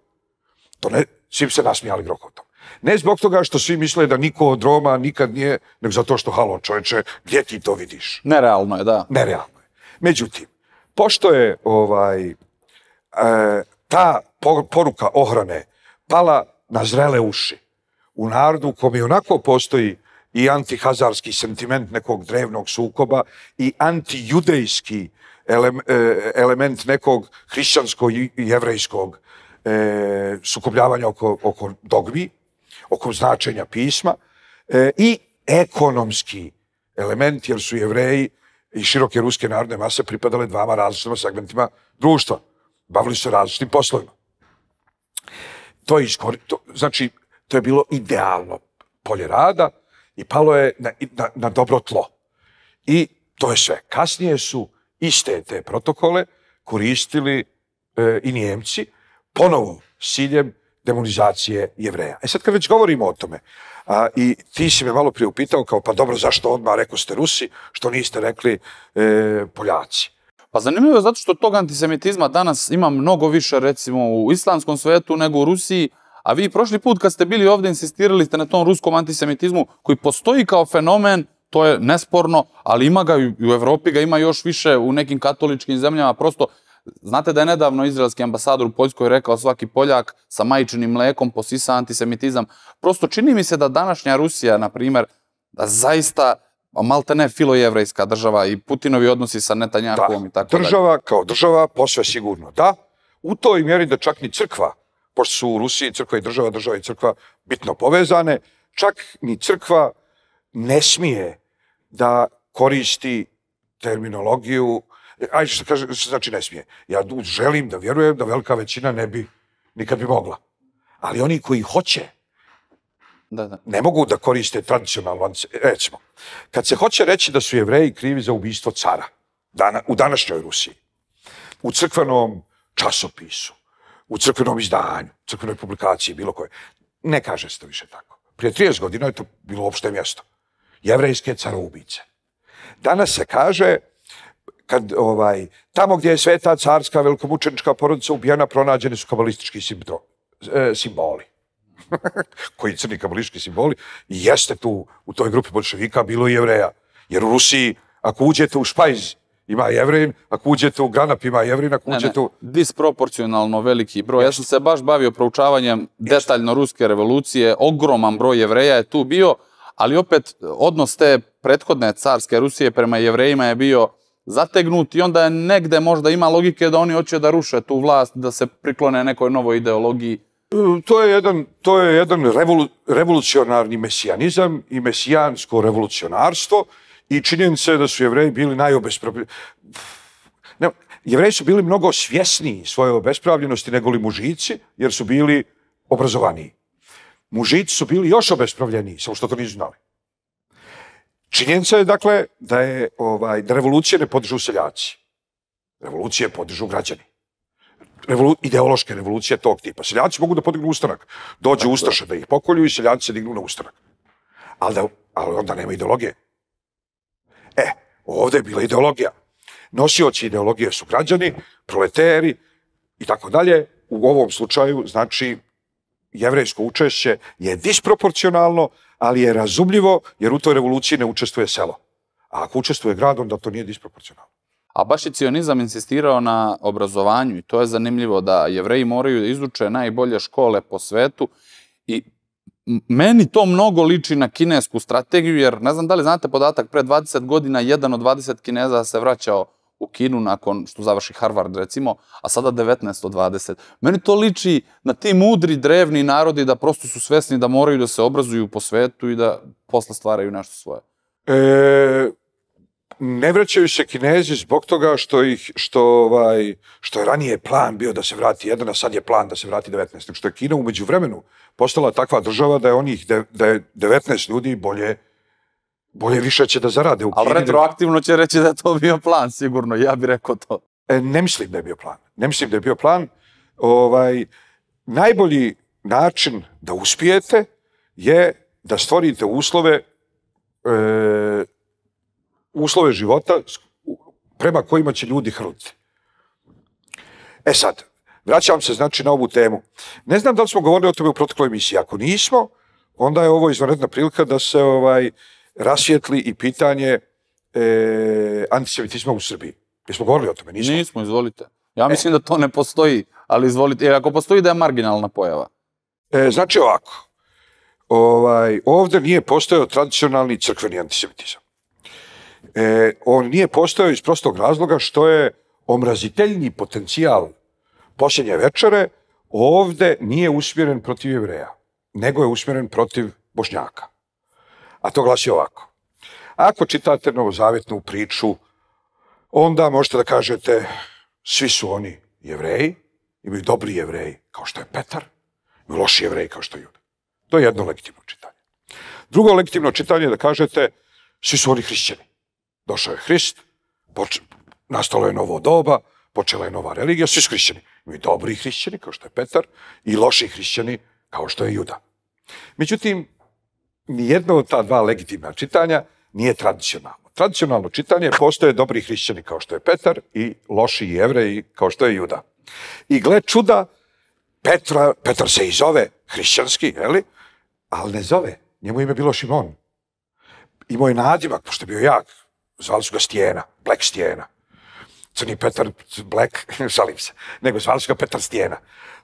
to ne, svi bi se nasmijali grokotom. Ne zbog toga što svi misle da niko od Roma nikad nije, nego zato što, halo čoveče, gdje ti to vidiš? Nerealno je, da. Nerealno je. Međutim, pošto je ovaj, e, ta poruka ohrane pala na zrele uši u narodu kom je onako postoji i antihazarski sentiment nekog drevnog sukoba i antijudejski ele, e, element nekog hrišćanskog i jevrejskog e, sukobljavanja oko, oko dogmi, oko značenja pisma e, i ekonomski element, jer su jevreji i široke ruske narodne mase pripadale dvama različitima segmentima društva. Bavili se različitim poslovima. To je, iskori, to, znači, to je bilo idealno polje rada i palo je na, na, na dobro tlo. I to je sve. Kasnije su iste te protokole koristili e, i Njemci ponovo s ciljem demonizacije jevreja. E sad kad već govorimo o tome, a, i ti si me malo prije upitao kao pa dobro zašto odmah rekao ste Rusi, što niste rekli e, Poljaci. Pa zanimljivo je zato što tog antisemitizma danas ima mnogo više recimo u islamskom svetu nego u Rusiji, a vi prošli put kad ste bili ovdje insistirali ste na tom ruskom antisemitizmu koji postoji kao fenomen, to je nesporno, ali ima ga i u Evropi, ga ima još više u nekim katoličkim zemljama, prosto Znate da je nedavno izraelski ambasador u Poljskoj rekao svaki Poljak sa majčinim mlekom posisa antisemitizam. Prosto čini mi se da današnja Rusija, na primjer, da zaista malte ne filojevrejska država i Putinovi odnosi sa Netanjakom i tako država dalje. kao država posve sigurno da. U toj mjeri da čak ni crkva, pošto su u Rusiji crkva i država, država i crkva bitno povezane, čak ni crkva ne smije da koristi terminologiju ajde što kaže, što znači ne smije. Ja želim da vjerujem da velika većina ne bi nikad bi mogla. Ali oni koji hoće, da, da. ne mogu da koriste tradicionalno, recimo, kad se hoće reći da su jevreji krivi za ubistvo cara, dana, u današnjoj Rusiji, u crkvenom časopisu, u crkvenom izdanju, crkvenoj publikaciji, bilo koje, ne kaže se to više tako. Prije 30 godina je to bilo uopšte mjesto. Jevrejske caroubice. Danas se kaže kad ovaj tamo gdje je sveta carska velikomučenička porodica ubijena pronađeni su kabalistički e, simboli [laughs] koji crni kabalistički simboli i jeste tu u toj grupi bolševika bilo i jevreja jer u Rusiji ako uđete u špajz ima jevrin, ako uđete u granap ima jevrin, ako uđete u... Disproporcionalno veliki broj. Ja sam se baš bavio proučavanjem detaljno ruske revolucije, ogroman broj jevreja je tu bio, ali opet odnos te prethodne carske Rusije prema jevrejima je bio zategnut i onda je negde možda ima logike da oni hoće da ruše tu vlast, da se priklone nekoj novoj ideologiji. To je jedan, to je jedan revolu, revolucionarni mesijanizam i mesijansko revolucionarstvo i činjenica je da su jevreji bili najobespravljeni. Ne, jevreji su bili mnogo svjesniji svoje obespravljenosti nego li mužici, jer su bili obrazovaniji. Mužici su bili još obespravljeniji, samo što to nisu znali. Činjenica je, dakle, da je ovaj, da revolucije ne podižu seljaci. Revolucije podižu građani. Revolu, ideološke revolucije tog tipa. Seljaci mogu da podignu ustanak. Dođe Ustaša da ih pokolju i seljaci se dignu na ustanak. Ali, da, ali onda nema ideologije. E, ovdje je bila ideologija. Nosioci ideologije su građani, proleteri i tako dalje. U ovom slučaju, znači, jevrejsko učešće je disproporcionalno, ali je razumljivo jer u toj revoluciji ne učestvuje selo. A ako učestvuje grad, onda to nije disproporcionalno. A baš je cionizam insistirao na obrazovanju i to je zanimljivo da jevreji moraju da izuče najbolje škole po svetu i meni to mnogo liči na kinesku strategiju, jer ne znam da li znate podatak, pre 20 godina jedan od 20 kineza se vraćao u Kinu nakon što završi Harvard, recimo, a sada 19 od 20. Meni to liči na ti mudri, drevni narodi da prosto su svesni da moraju da se obrazuju po svetu i da posle stvaraju nešto svoje. E, ne vraćaju se kinezi zbog toga što ih što ovaj što je ranije plan bio da se vrati jedan a sad je plan da se vrati 19 što je Kina umeđu vremenu postala takva država da je onih de, da je 19 ljudi bolje bolje više će da zarade u Kini. Ali retroaktivno će reći da je to bio plan, sigurno, ja bih rekao to. E, ne mislim da je bio plan. Ne mislim da je bio plan. Ovaj, najbolji način da uspijete je da stvorite uslove e, uslove života prema kojima će ljudi hrliti. E sad, vraćam se znači na ovu temu. Ne znam da li smo govorili o tome u protekloj emisiji. Ako nismo, onda je ovo izvanredna prilika da se ovaj, rasvjetli i pitanje e, antisemitizma u Srbiji. Mi smo govorili o tome, nismo? Nismo, izvolite. Ja e. mislim da to ne postoji, ali izvolite. Jer ako postoji da je marginalna pojava. E, znači ovako, ovaj, ovde nije postojao tradicionalni crkveni antisemitizam. E, on nije postojao iz prostog razloga što je omraziteljni potencijal posljednje večere ovde nije usmjeren protiv jevreja, nego je usmjeren protiv bošnjaka. A to glasi ovako. Ako čitate novozavjetnu priču, onda možete da kažete svi su oni jevreji, imaju dobri jevreji, kao što je Petar, imaju loši jevreji, kao što je Juda. To je jedno legitimno čitanje. Drugo legitimno čitanje je da kažete svi su oni hrišćani. Došao je Hrist, poč... nastalo je novo doba, počela je nova religija, svi su hrišćani. Mi dobri hrišćani, kao što je Petar, i loši hrišćani, kao što je Juda. Međutim, nijedno od ta dva legitimna čitanja nije tradicionalno. Tradicionalno čitanje postoje dobri hrišćani kao što je Petar i loši jevreji kao što je Juda. I gle čuda, Petra, Petar se i zove hrišćanski, jeli? ali ne zove. Njemu ime bilo Šimon. Imao je nadimak, pošto je bio jak. Zvali su ga Stijena, Black Stijena. Crni Petar Black, [laughs] šalim se, nego zvali su ga Petar Stijena.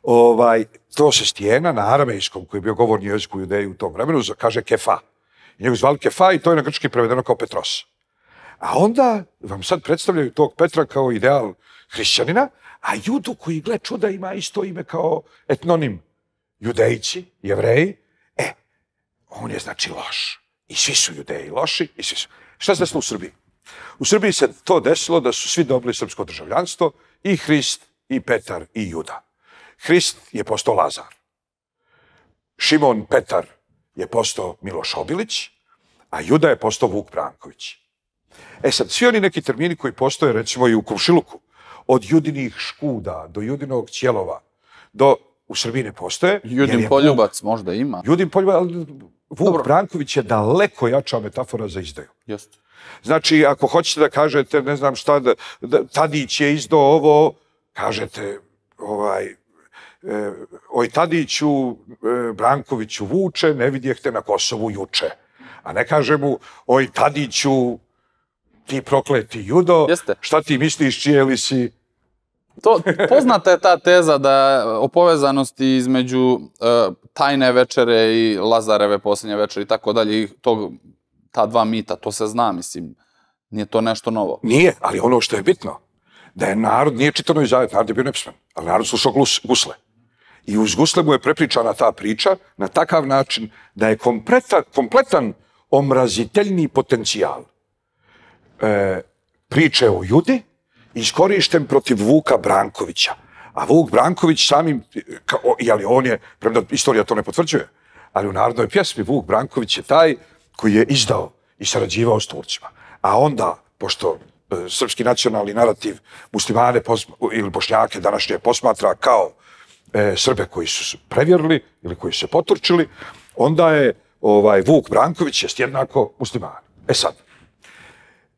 Ovaj, to se Stijena na aramejskom, koji je bio govorni jezik u Judeji u tom vremenu, kaže Kefa. I njegu zvali Kefa i to je na grčki prevedeno kao Petros. A onda vam sad predstavljaju tog Petra kao ideal hrišćanina, a Judu koji gle čuda ima isto ime kao etnonim judejci, jevreji, e, on je znači loš. I svi su judeji loši, i svi su. Šta se desilo u Srbiji? U Srbiji se to desilo da su svi dobili srpsko državljanstvo, i Hrist, i Petar, i Juda. Hrist je postao Lazar. Šimon Petar je postao Miloš Obilić, a Juda je postao Vuk Branković. E sad, svi oni neki termini koji postoje, recimo i u Kumšiluku, od judinih škuda do judinog ćelova, do u Srbiji ne postoje. Judin poljubac Vuk, možda ima. Judin poljubac, ali Vuk Dobro. Branković je daleko jača metafora za izdaju. Jeste. Znači, ako hoćete da kažete, ne znam šta, da, da Tadić je izdao ovo, kažete, ovaj, e, oj Tadiću, e, Brankoviću vuče, ne vidjehte na Kosovu juče. A ne kaže mu, oj Tadiću, ti prokleti judo, Jeste. šta ti misliš, čije li si? To, poznata je ta teza da o povezanosti između uh, tajne večere i Lazareve posljednje večere i tako dalje, i tog, ta dva mita, to se zna, mislim, nije to nešto novo. Nije, ali ono što je bitno, da je narod, nije čitano i zavet, narod je bio nepismen, ali narod slušao gusle. I uz gusle mu je prepričana ta priča na takav način da je kompletan, kompletan omraziteljni potencijal e, priče o Judi iskorišten protiv Vuka Brankovića. A Vuk Branković samim, kao, jeli on je, premda istorija to ne potvrđuje, ali u narodnoj pjesmi Vuk Branković je taj koji je izdao i sarađivao s Turcima. A onda, pošto e, srpski nacionalni narativ muslimane posma, ili bošnjake današnje posmatra kao e, Srbe koji su prevjerili ili koji su se poturčili, onda je ovaj Vuk Branković jest jednako musliman. E sad,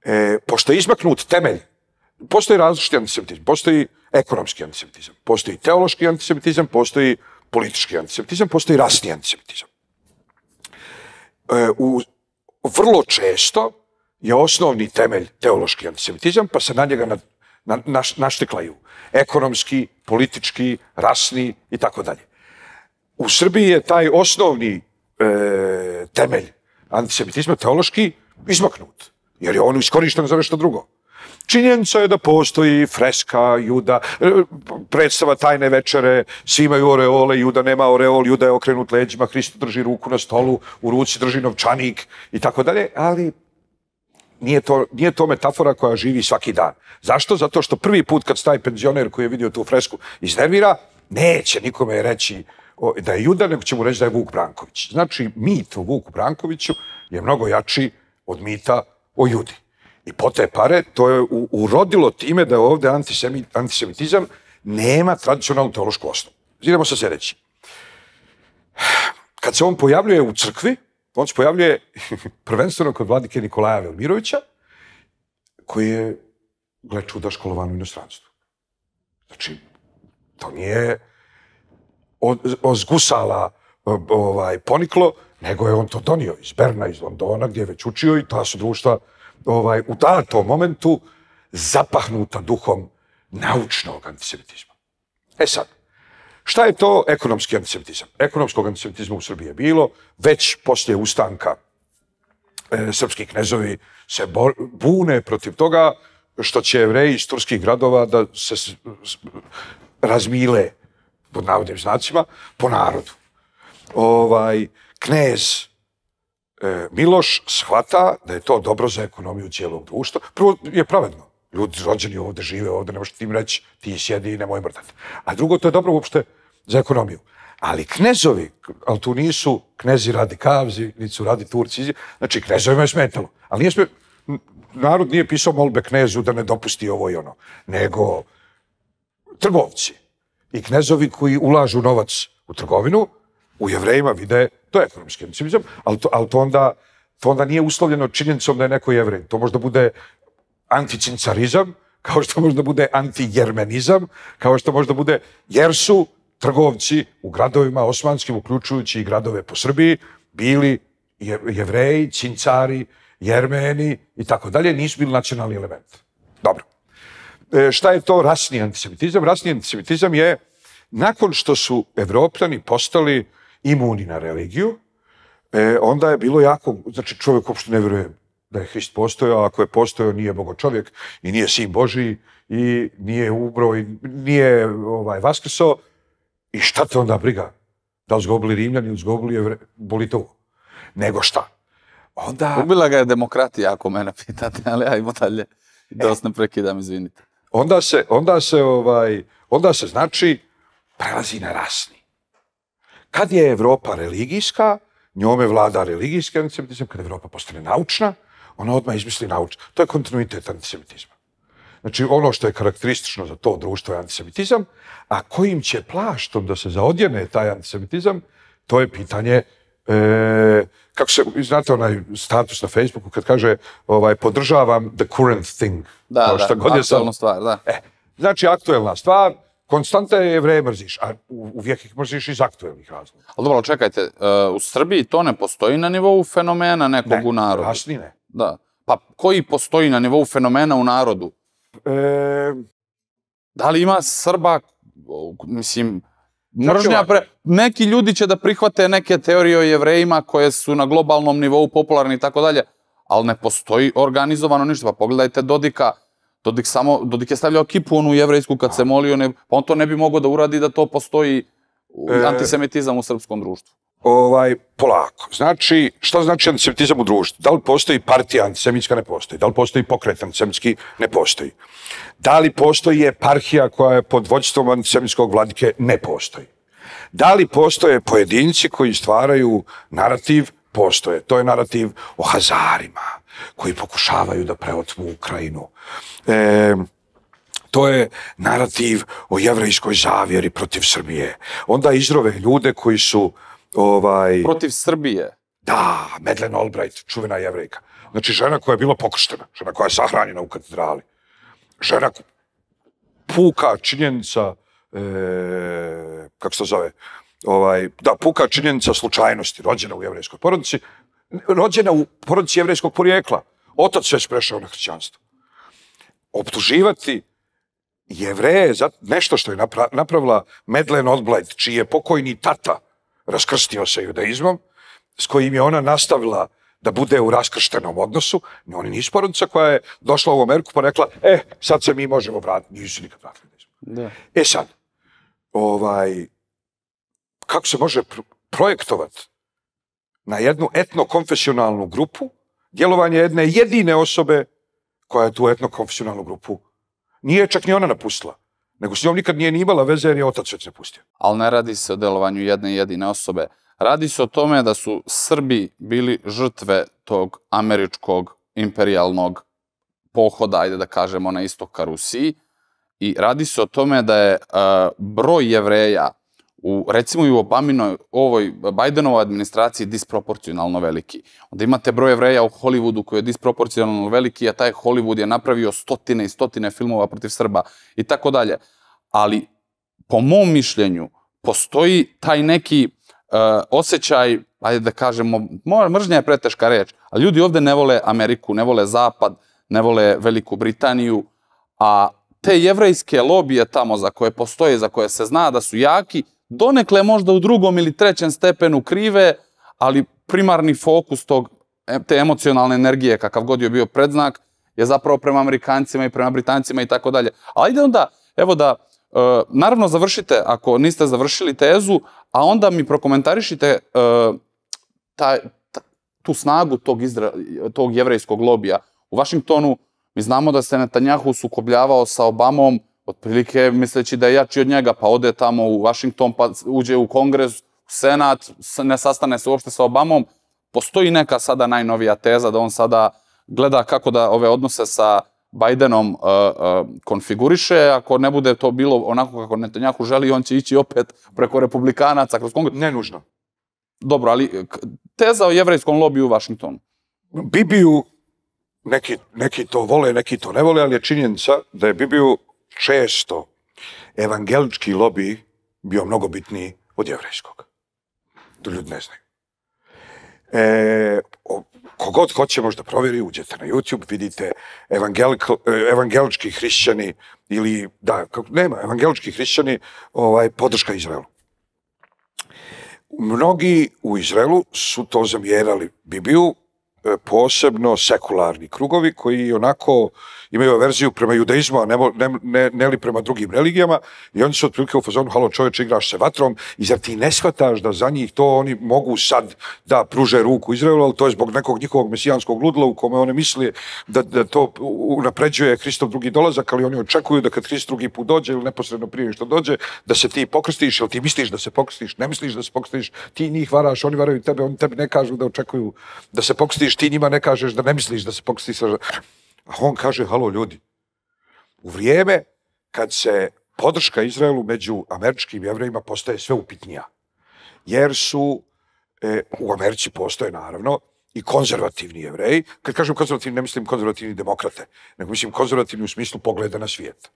e, pošto je izmaknut temelj, postoji različiti antisemitizam, postoji ekonomski antisemitizam, postoji teološki antisemitizam, postoji politički antisemitizam, postoji rasni antisemitizam. E, u, vrlo često je osnovni temelj teološki antisemitizam, pa se na njega na, na, naš, našteklaju ekonomski, politički, rasni i tako dalje. U Srbiji je taj osnovni e, temelj antisemitizma teološki izmaknut jer je on iskorišten za nešto drugo. Činjenica je da postoji freska Juda, e, predstava tajne večere, svi imaju oreole, Juda nema oreol, Juda je okrenut leđima, Hristo drži ruku na stolu, u ruci drži novčanik i tako dalje, ali nije to, nije to metafora koja živi svaki dan. Zašto? Zato što prvi put kad staje penzioner koji je vidio tu fresku iznervira, neće nikome reći da je Juda, nego će mu reći da je Vuk Branković. Znači, mit o Vuku Brankoviću je mnogo jači od mita o Judi. I po te pare, to je urodilo time da ovde antisemitizam nema tradicionalnu teološku osnovu. Idemo sa sljedeći. Kad se on pojavljuje u crkvi, on se pojavljuje [laughs] prvenstveno kod vladike Nikolaja Velmirovića, koji je, gle čuda, školovan u inostranstvu. Znači, to nije od, od zgusala ovaj, poniklo, nego je on to donio iz Berna, iz Londona, gdje je već učio i ta su društva ovaj, u datom momentu zapahnuta duhom naučnog antisemitizma. E sad, Šta je to ekonomski antisemitizam? Ekonomskog antisemitizma u Srbiji je bilo, već poslije ustanka e, srpski knezovi se bor, bune protiv toga što će jevreji iz turskih gradova da se s, s, razmile, pod navodnim znacima, po narodu. Ovaj, knez E, Miloš shvata da je to dobro za ekonomiju cijelog društva. Prvo je pravedno. Ljudi rođeni ovdje, žive ovdje, ne možete im reći, ti sjedi i nemoj mrdati. A drugo, to je dobro uopšte za ekonomiju. Ali knezovi, ali tu nisu knezi radi kavzi, niti su radi turci, znači knezovima je smetalo. Ali nije smetalo, narod nije pisao molbe knezu da ne dopusti ovo i ono, nego trgovci i knezovi koji ulažu novac u trgovinu, u jevrejima vide, to je ekonomski antisemitizam, ali to, ali to onda, to onda nije uslovljeno činjenicom da je neko jevrej. To možda bude anticincarizam, kao što možda bude antijermenizam, kao što možda bude, jer su trgovci u gradovima osmanskim, uključujući i gradove po Srbiji, bili jevreji, cincari, jermeni i tako dalje, nisu bili nacionalni element. Dobro. E, šta je to rasni antisemitizam? Rasni antisemitizam je, nakon što su evropljani postali imuni na religiju, e, onda je bilo jako, znači čovjek uopšte ne vjeruje da je Hrist postojao, ako je postojao nije bogo čovjek i nije sin Boži i nije ubro i nije ovaj, vaskrso. I šta te onda briga? Da li zgobili Rimljani ili zgobili je boli to? Nego šta? Onda... Ubila ga je demokratija, ako mene pitate, ali ajmo dalje. Da vas ne prekidam, izvinite. Onda se, onda se, ovaj, onda se znači, prelazi na rasni. Kad je Evropa religijska, njome vlada religijski antisemitizam, kad Evropa postane naučna, ona odmah izmisli naučna. To je kontinuitet antisemitizma. Znači, ono što je karakteristično za to društvo je antisemitizam, a kojim će plaštom da se zaodjene taj antisemitizam, to je pitanje e, kako se, znate onaj status na Facebooku kad kaže ovaj, podržavam the current thing. Da, da, aktualna sam... stvar, da. E, znači, aktuelna stvar, konstanta je jevreje mrziš, a uvijek ih mrziš iz aktuelnih razloga. Ali dobro, čekajte, uh, u Srbiji to ne postoji na nivou fenomena nekog ne, u narodu? Ne, ne. Da. Pa koji postoji na nivou fenomena u narodu? E... Da li ima Srba, mislim, mržnja pre... Neki ljudi će da prihvate neke teorije o jevrejima koje su na globalnom nivou popularne i tako dalje, ali ne postoji organizovano ništa. Pa pogledajte Dodika, Dodik, samo, Dodik je stavljao kipu onu jevrejsku kad se molio, ne, pa on to ne bi mogao da uradi da to postoji e... antisemitizam u srpskom društvu ovaj, polako. Znači, šta znači antisemitizam u društvu? Da li postoji partija antisemitska? Ne postoji. Da li postoji pokret antisemitski? Ne postoji. Da li postoji eparhija koja je pod vođstvom antisemitskog vladike? Ne postoji. Da li postoje pojedinci koji stvaraju narativ? Postoje. To je narativ o Hazarima koji pokušavaju da preotmu Ukrajinu. E, to je narativ o jevrejskoj zavjeri protiv Srbije. Onda izrove ljude koji su ovaj... Protiv Srbije. Da, Madeleine Albright, čuvena jevrejka. Znači, žena koja je bila pokrštena, žena koja je sahranjena u katedrali. Žena puka činjenica, e, kako se to zove, ovaj, da, puka činjenica slučajnosti, rođena u jevrejskoj porodici, rođena u porodici jevrejskog porijekla. Otac već prešao na hrišćanstvo. Optuživati jevreje za nešto što je napravila Madeleine Albright, čiji je pokojni tata raskrstio se judaizmom, s kojim je ona nastavila da bude u raskrštenom odnosu, no oni nisu porodica koja je došla u Ameriku pa rekla, e, sad se mi možemo vratiti, nisu nikad vratili. Da. E sad, ovaj, kako se može projektovati na jednu etnokonfesionalnu grupu djelovanje jedne jedine osobe koja je tu etnokonfesionalnu grupu nije čak ni ona napustila nego s njom nikad nije ni imala veze jer je otac već napustio. Ali ne radi se o djelovanju jedne jedine osobe. Radi se o tome da su Srbi bili žrtve tog američkog imperialnog pohoda, ajde da kažemo, na istok ka Rusiji. I radi se o tome da je uh, broj jevreja u, recimo i u Obaminoj, ovoj Bajdenovoj administraciji disproporcionalno veliki. Onda imate broj evreja u Hollywoodu koji je disproporcionalno veliki, a taj Hollywood je napravio stotine i stotine filmova protiv Srba i tako dalje. Ali, po mom mišljenju, postoji taj neki uh, osjećaj, ajde da kažemo, mržnja je preteška reč, ali ljudi ovde ne vole Ameriku, ne vole Zapad, ne vole Veliku Britaniju, a te jevrejske lobije tamo za koje postoje, za koje se zna da su jaki, donekle možda u drugom ili trećem stepenu krive, ali primarni fokus tog, e, te emocionalne energije, kakav god je bio predznak, je zapravo prema Amerikancima i prema Britancima i tako dalje. Ali ide onda, evo da, e, naravno završite, ako niste završili tezu, a onda mi prokomentarišite e, taj, tu snagu tog, izra, tog jevrejskog lobija. U Vašingtonu mi znamo da se Netanjahu sukobljavao sa Obamom, otprilike misleći da je jači od njega, pa ode tamo u Washington, pa uđe u kongres, u senat, ne sastane se uopšte sa Obamom. Postoji neka sada najnovija teza da on sada gleda kako da ove odnose sa Bidenom uh, uh, konfiguriše. Ako ne bude to bilo onako kako Netanjahu želi, on će ići opet preko republikanaca kroz kongres. Ne nužno. Dobro, ali teza o jevrejskom lobiju u Vašingtonu. Bibiju, neki, neki to vole, neki to ne vole, ali je činjenica da je Bibiju često evangelički lobby bio mnogo bitniji od jevrejskog. To ljudi ne znaju. E, kogod hoće možda provjeri, uđete na YouTube, vidite e, evangelički hrišćani ili, da, kako, nema, evangelički hrišćani, ovaj, podrška Izraelu. Mnogi u Izraelu su to zamjerali Bibiju, e, posebno sekularni krugovi koji onako imaju verziju prema judaizmu, a ne, ne, ne, ne li prema drugim religijama i oni su otprilike u fazonu, halo čovječ, igraš se vatrom i zar ti ne shvataš da za njih to oni mogu sad da pruže ruku Izraelu, ali to je zbog nekog njihovog mesijanskog ludla u kome one misle da, da to unapređuje Hristov drugi dolazak, ali oni očekuju da kad Hrist drugi put dođe ili neposredno prije što dođe, da se ti pokrstiš, ili ti misliš da se pokrstiš, ne misliš da se pokrstiš, ti njih varaš, oni varaju tebe, oni tebi ne kažu da očekuju da se pokrstiš, ti njima ne kažeš da ne misliš da se pokrstiš, A on kaže, halo ljudi, u vrijeme kad se podrška Izraelu među američkim jevrejima postaje sve upitnija, jer su e, u Americi postoje naravno i konzervativni jevreji, kad kažem konzervativni, ne mislim konzervativni demokrate, nego mislim konzervativni u smislu pogleda na svijet.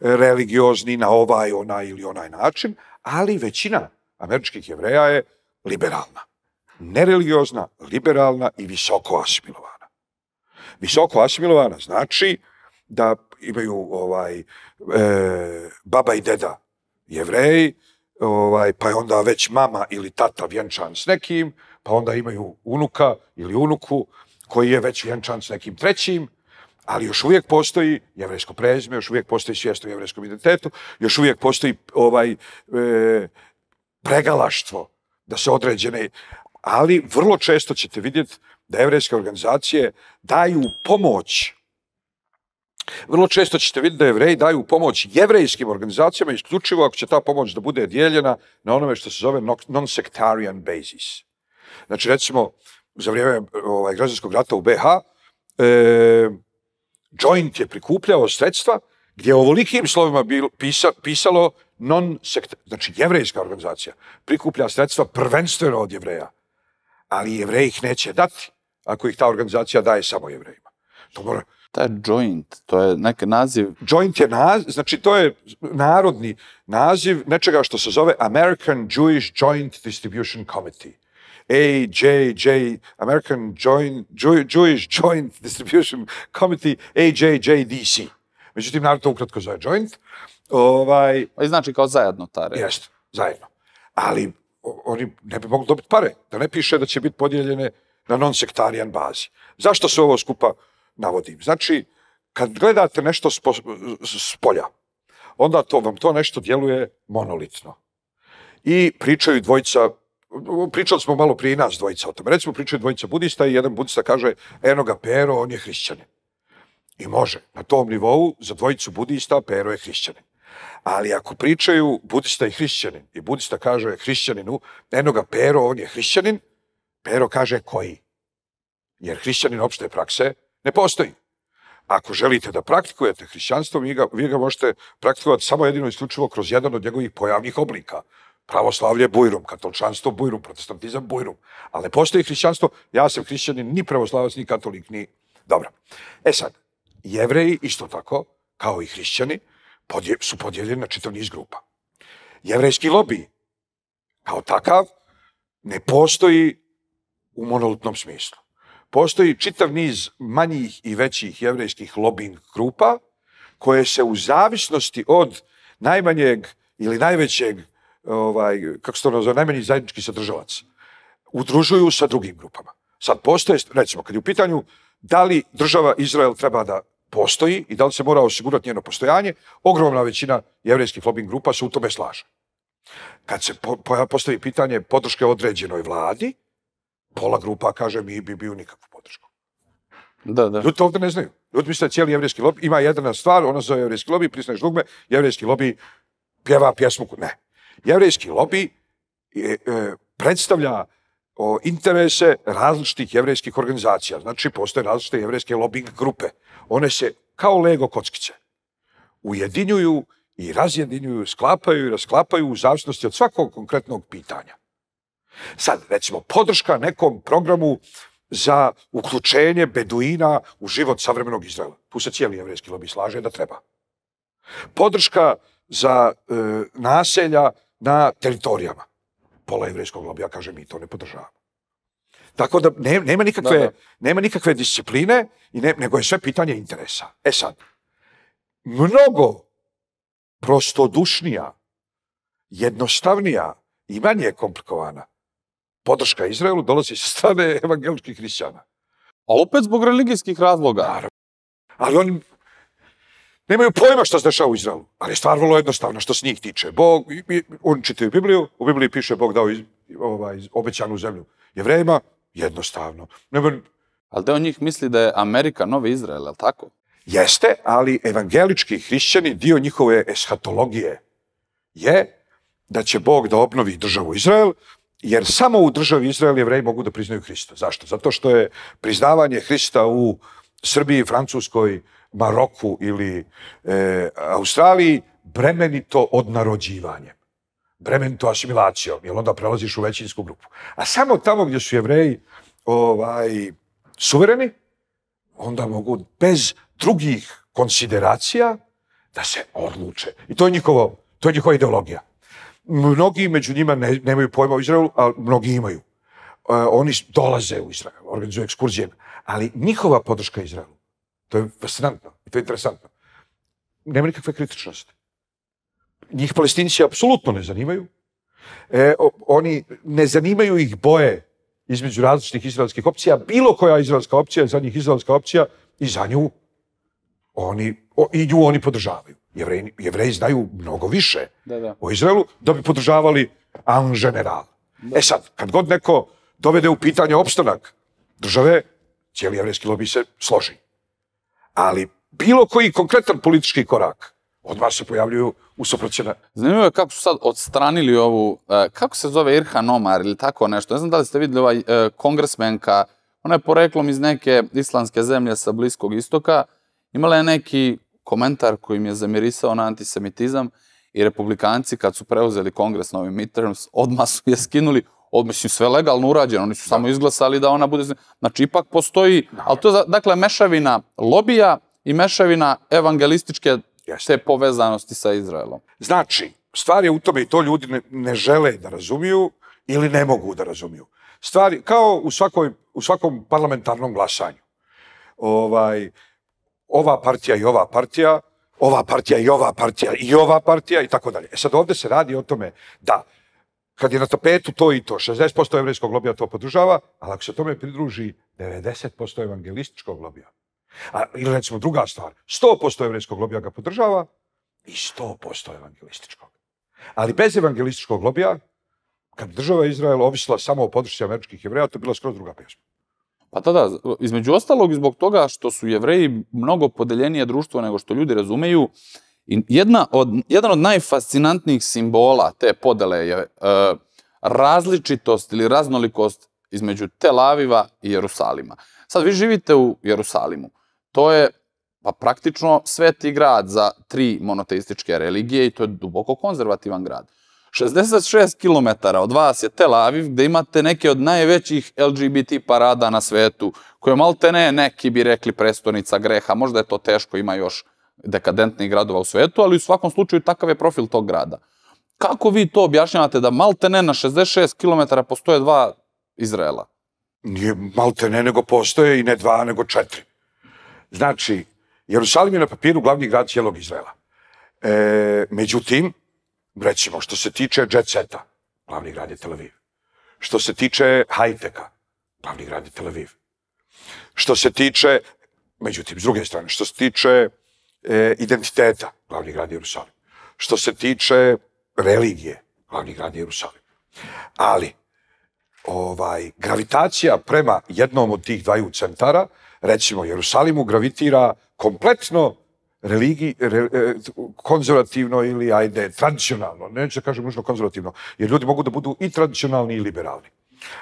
Religiozni na ovaj, onaj ili onaj način, ali većina američkih jevreja je liberalna. Nereligiozna, liberalna i visoko asimilovana visoko asimilovana znači da imaju ovaj e, baba i deda jevreji, ovaj, pa je onda već mama ili tata vjenčan s nekim, pa onda imaju unuka ili unuku koji je već vjenčan s nekim trećim, ali još uvijek postoji jevrejsko prezime, još uvijek postoji svijest o jevrejskom identitetu, još uvijek postoji ovaj e, pregalaštvo da se određene, ali vrlo često ćete vidjeti da evrijske organizacije daju pomoć. Vrlo često ćete vidjeti da evreji daju pomoć jevrejskim organizacijama isključivo ako će ta pomoć da bude dijeljena na onome što se zove non-sectarian basis. Znači, recimo, za vrijeme ovaj, građanskog rata u BH, e, Joint je prikupljao sredstva gdje je ovolikim slovima bilo, pisa, pisalo non-sect, znači jevrejska organizacija, prikuplja sredstva prvenstveno od jevreja, ali jevreji ih neće dati ako ih ta organizacija daje samo jevrejima. To mora... Ta joint, to je neki naziv... Joint je naziv, znači to je narodni naziv nečega što se zove American Jewish Joint Distribution Committee. AJJ, American Joint, Jewish Joint Distribution Committee, AJJDC. Međutim, narod to ukratko zove joint. Ovaj, I znači kao zajedno ta reč. Jeste, zajedno. Ali oni ne bi mogli dobiti pare, da ne piše da će biti podijeljene na non-sektarijan bazi. Zašto se ovo skupa navodim? Znači, kad gledate nešto s polja, onda to vam to nešto djeluje monolitno. I pričaju dvojica, pričali smo malo prije nas dvojica o tome, recimo pričaju dvojica budista i jedan budista kaže, eno ga Pero, on je hrišćanin. I može, na tom nivou, za dvojicu budista, Pero je hrišćanin. Ali ako pričaju budista i hrišćanin, i budista kaže hrišćaninu, eno ga Pero, on je hrišćanin, Pero kaže koji? Jer hrišćanin opšte prakse ne postoji. Ako želite da praktikujete hrišćanstvo, vi ga, vi ga možete praktikovati samo jedino isključivo kroz jedan od njegovih pojavnih oblika. Pravoslavlje bujrum, katoličanstvo bujrum, protestantizam bujrum. Ali ne postoji hrišćanstvo, ja sam hrišćanin, ni pravoslavac, ni katolik, ni... Dobro. E sad, jevreji isto tako, kao i hrišćani, podje, su podijeljeni na čitav niz grupa. Jevrejski lobby, kao takav, ne postoji u monolitnom smislu. Postoji čitav niz manjih i većih jevrejskih lobbying grupa koje se u zavisnosti od najmanjeg ili najvećeg ovaj, kako se to nazove, najmanji zajednički sadržavac, udružuju sa drugim grupama. Sad postoje, recimo, kad je u pitanju da li država Izrael treba da postoji i da li se mora osigurati njeno postojanje, ogromna većina jevrijskih lobbying grupa se u tome slaže. Kad se po, po, postavi pitanje podrške određenoj vladi, pola grupa kaže mi bi bio nikakvu podršku. Da, da. Ljudi to ovdje ne znaju. Ljudi misle da cijeli jevrijski lobby ima jedna stvar, ono zove jevrijski lobby, priznaješ dugme, jevrijski lobby pjeva pjesmu. Ne. Jevrijski lobby je, e, predstavlja o interese različitih jevrijskih organizacija. Znači, postoje različite jevrijske lobbying grupe. One se, kao Lego kockice, ujedinjuju i razjedinjuju, sklapaju i rasklapaju u zavisnosti od svakog konkretnog pitanja. Sad, recimo, podrška nekom programu za uključenje Beduina u život savremenog Izraela. Tu se cijeli jevrijski lobby slaže da treba. Podrška za e, naselja na teritorijama pola jevrijskog lobija kaže mi to ne podržavamo. Tako da ne, nema, nikakve, Da, da. nema nikakve discipline, i ne, nego je sve pitanje interesa. E sad, mnogo prostodušnija, jednostavnija i manje komplikovana podrška Izraelu dolazi sa strane evangeličkih hrišćana. Ali opet zbog religijskih razloga. Naravno. Ali oni nemaju pojma šta se dešava u Izraelu. Ali je stvar vrlo jednostavna što se njih tiče. Bog, oni čitaju Bibliju, u Bibliji piše Bog dao iz, ovaj, obećanu zemlju jevrejima, jednostavno. Nema, Ali deo njih misli da je Amerika novi Izrael, je li tako? jeste, ali evangelički hrišćani, dio njihove eshatologije je da će Bog da obnovi državu Izrael, jer samo u državi Izrael jevreji mogu da priznaju Hrista. Zašto? Zato što je priznavanje Hrista u Srbiji, Francuskoj, Maroku ili e, Australiji bremenito odnarođivanjem. Bremenito asimilacijom, jer onda prelaziš u većinsku grupu. A samo tamo gdje su jevreji ovaj, suvereni, onda mogu bez drugih konsideracija da se odluče. I to je, njihovo, to je njihova ideologija. Mnogi među njima ne, nemaju pojma o Izraelu, ali mnogi imaju. E, oni dolaze u Izrael, organizuju ekskurzije, ali njihova podrška Izraelu, to je fascinantno i to je interesantno, nema nikakve kritičnosti. Njih palestinci apsolutno ne zanimaju. E, o, oni ne zanimaju ih boje između različitih izraelskih opcija. Bilo koja izraelska opcija je za njih izraelska opcija i za nju oni, o, i nju oni podržavaju. Jevreji, jevreji znaju mnogo više Da, da. o Izraelu da bi podržavali en general. E sad, kad god neko dovede u pitanje opstanak države, cijeli jevrijski lobby se složi. Ali bilo koji konkretan politički korak odmah se pojavljuju u soprocjena. Zanimljivo je kako su sad odstranili ovu, e, kako se zove Irhan Omar ili tako nešto. Ne znam da li ste vidjeli ovaj e, kongresmenka, ona je poreklom iz neke islamske zemlje sa Bliskog istoka, imala je neki komentar koji mi je zamirisao na antisemitizam i republikanci kad su preuzeli kongres na ovim midterms, odmah su je skinuli, od, mislim, sve legalno urađeno, oni su samo izglasali da ona bude... Znači, ipak postoji, ali to je, dakle, mešavina lobija i mešavina evangelističke Jeste. te povezanosti sa Izraelom. Znači, stvar je u tome i to ljudi ne, ne žele da razumiju ili ne mogu da razumiju. Stvari, kao u, svakoj, u svakom parlamentarnom glasanju. Ovaj, ova partija i ova partija, ova partija i ova partija i ova partija i tako dalje. E sad ovdje se radi o tome da kad je na tapetu to i to, 60% evrijskog lobija to podržava, ali ako se tome pridruži 90% evangelističkog lobija, a, ili recimo druga stvar, 100% evrijskog lobija ga podržava i 100% evangelističkog. Ali bez evangelističkog lobija, kad država Izrael ovisila samo o podršci američkih jevreja, to je bila skroz druga pjesma. Pa tada, između ostalog zbog toga što su jevreji mnogo podeljenije društvo nego što ljudi razumeju, i jedna od, jedan od najfascinantnijih simbola te podele je e, različitost ili raznolikost između Tel Aviva i Jerusalima. Sad vi živite u Jerusalimu. To je pa praktično sveti grad za tri monoteističke religije i to je duboko konzervativan grad. 66 km od vas je Tel Aviv, gde imate neke od najvećih LGBT parada na svetu, koje malte ne neki bi rekli prestonica greha, možda je to teško, ima još dekadentnih gradova u svetu, ali u svakom slučaju takav je profil tog grada. Kako vi to objašnjavate da malte ne na 66 km postoje dva Izraela? Nije malte ne nego postoje i ne dva, nego četiri. Znači, Jerusalim je na papiru glavni grad cijelog Izraela. E, međutim, recimo, što se tiče jet seta, glavni grad je Tel Aviv. Što se tiče high-teka, glavni grad je Tel Aviv. Što se tiče, međutim, s druge strane, što se tiče e, identiteta, glavni grad je Jerusalim. Što se tiče religije, glavni grad je Jerusalim. Ali, ovaj, gravitacija prema jednom od tih dvaju centara, recimo Jerusalimu, gravitira kompletno religi, re, e, konzervativno ili, ajde, tradicionalno, neću da kažem nužno konzervativno, jer ljudi mogu da budu i tradicionalni i liberalni.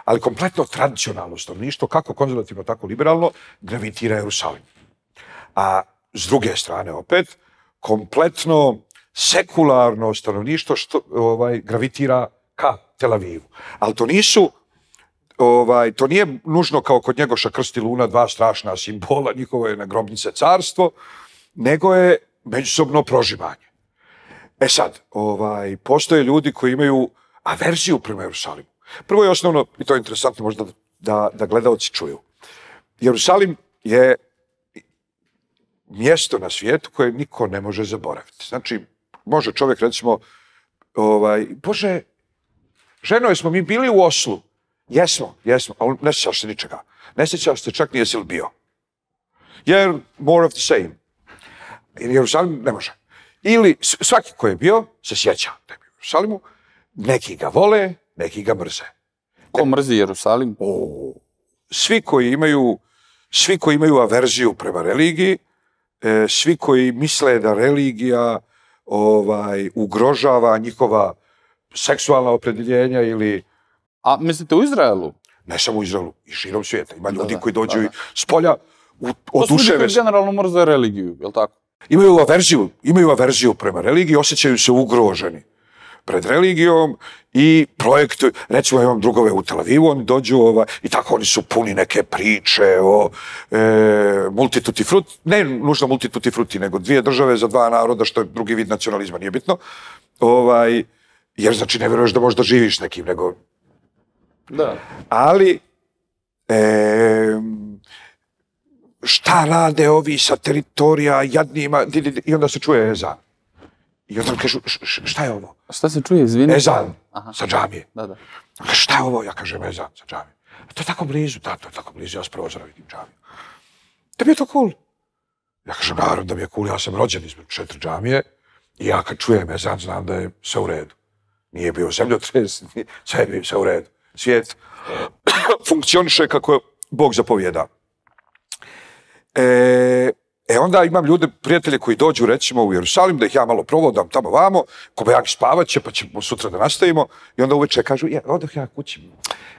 Ali kompletno tradicionalno stanovništvo, kako konzervativno, tako liberalno, gravitira Jerusalim. A s druge strane, opet, kompletno sekularno stanovništvo što ovaj gravitira ka Tel Avivu. Ali to nisu ovaj to nije nužno kao kod Njegoša Krsti Luna dva strašna simbola, njihovo je na grobnice carstvo, nego je međusobno proživanje. E sad, ovaj, postoje ljudi koji imaju averziju prema Jerusalimu. Prvo je osnovno, i to je interesantno možda da, da gledalci čuju. Jerusalim je mjesto na svijetu koje niko ne može zaboraviti. Znači, može čovjek, recimo, ovaj, Bože, ženo, jesmo mi bili u Oslu? Jesmo, jesmo, ali ne sjećaš se ničega. Ne sjećaš se čak nije si bio. Jer more of the same. Jer Jerusalim ne može. Ili svaki ko je bio, se sjeća da je bio u Jerusalimu, neki ga vole, neki ga mrze. Ko mrzi Jerusalim? O, svi koji imaju svi koji imaju averziju prema religiji, e, svi koji misle da religija ovaj ugrožava njihova seksualna opredjeljenja ili... A mislite u Izraelu? Ne samo u Izraelu, i širom svijeta. Ima ljudi da, koji dođu da, da. s polja u, od duše... To su ljudi koji generalno mrze religiju, je li tako? Imaju averziju, imaju averziju prema religiji, osjećaju se ugroženi pred religijom i projektuju, recimo imam drugove u Tel Avivu, oni dođu ova, i tako oni su puni neke priče o e, multituti fruti, ne nužno multituti fruti, nego dvije države za dva naroda, što je drugi vid nacionalizma, nije bitno. Ovaj, jer znači ne vjeruješ da možda živiš nekim, nego... Da. Ali, e, šta rade ovi sa teritorija jadnima, i onda se čuje ezan. I onda kažu, šta je ovo? Šta se čuje, izvini? Ezan, Aha. sa džamije. Da, da. Šta je ovo? Ja kažem, ezan sa džamije. To je tako blizu, da, to je tako blizu, ja s prozora vidim džamiju. Da bi je to cool. Ja kažem, naravno da mi je cool, ja sam rođen između četiri džamije i ja kad čujem ezan, znam da je sve u redu. Nije bio zemljotres, [laughs] sve je bio sve u redu. Svijet [clears throat] funkcioniše kako Bog zapovjeda. E, E onda imam ljude, prijatelje koji dođu recimo u Jerusalim, da ih ja malo provodam tamo vamo, Kobajagi spavat će, pa ćemo sutra da nastavimo. I onda uveče kažu, ja, odoh ja kući,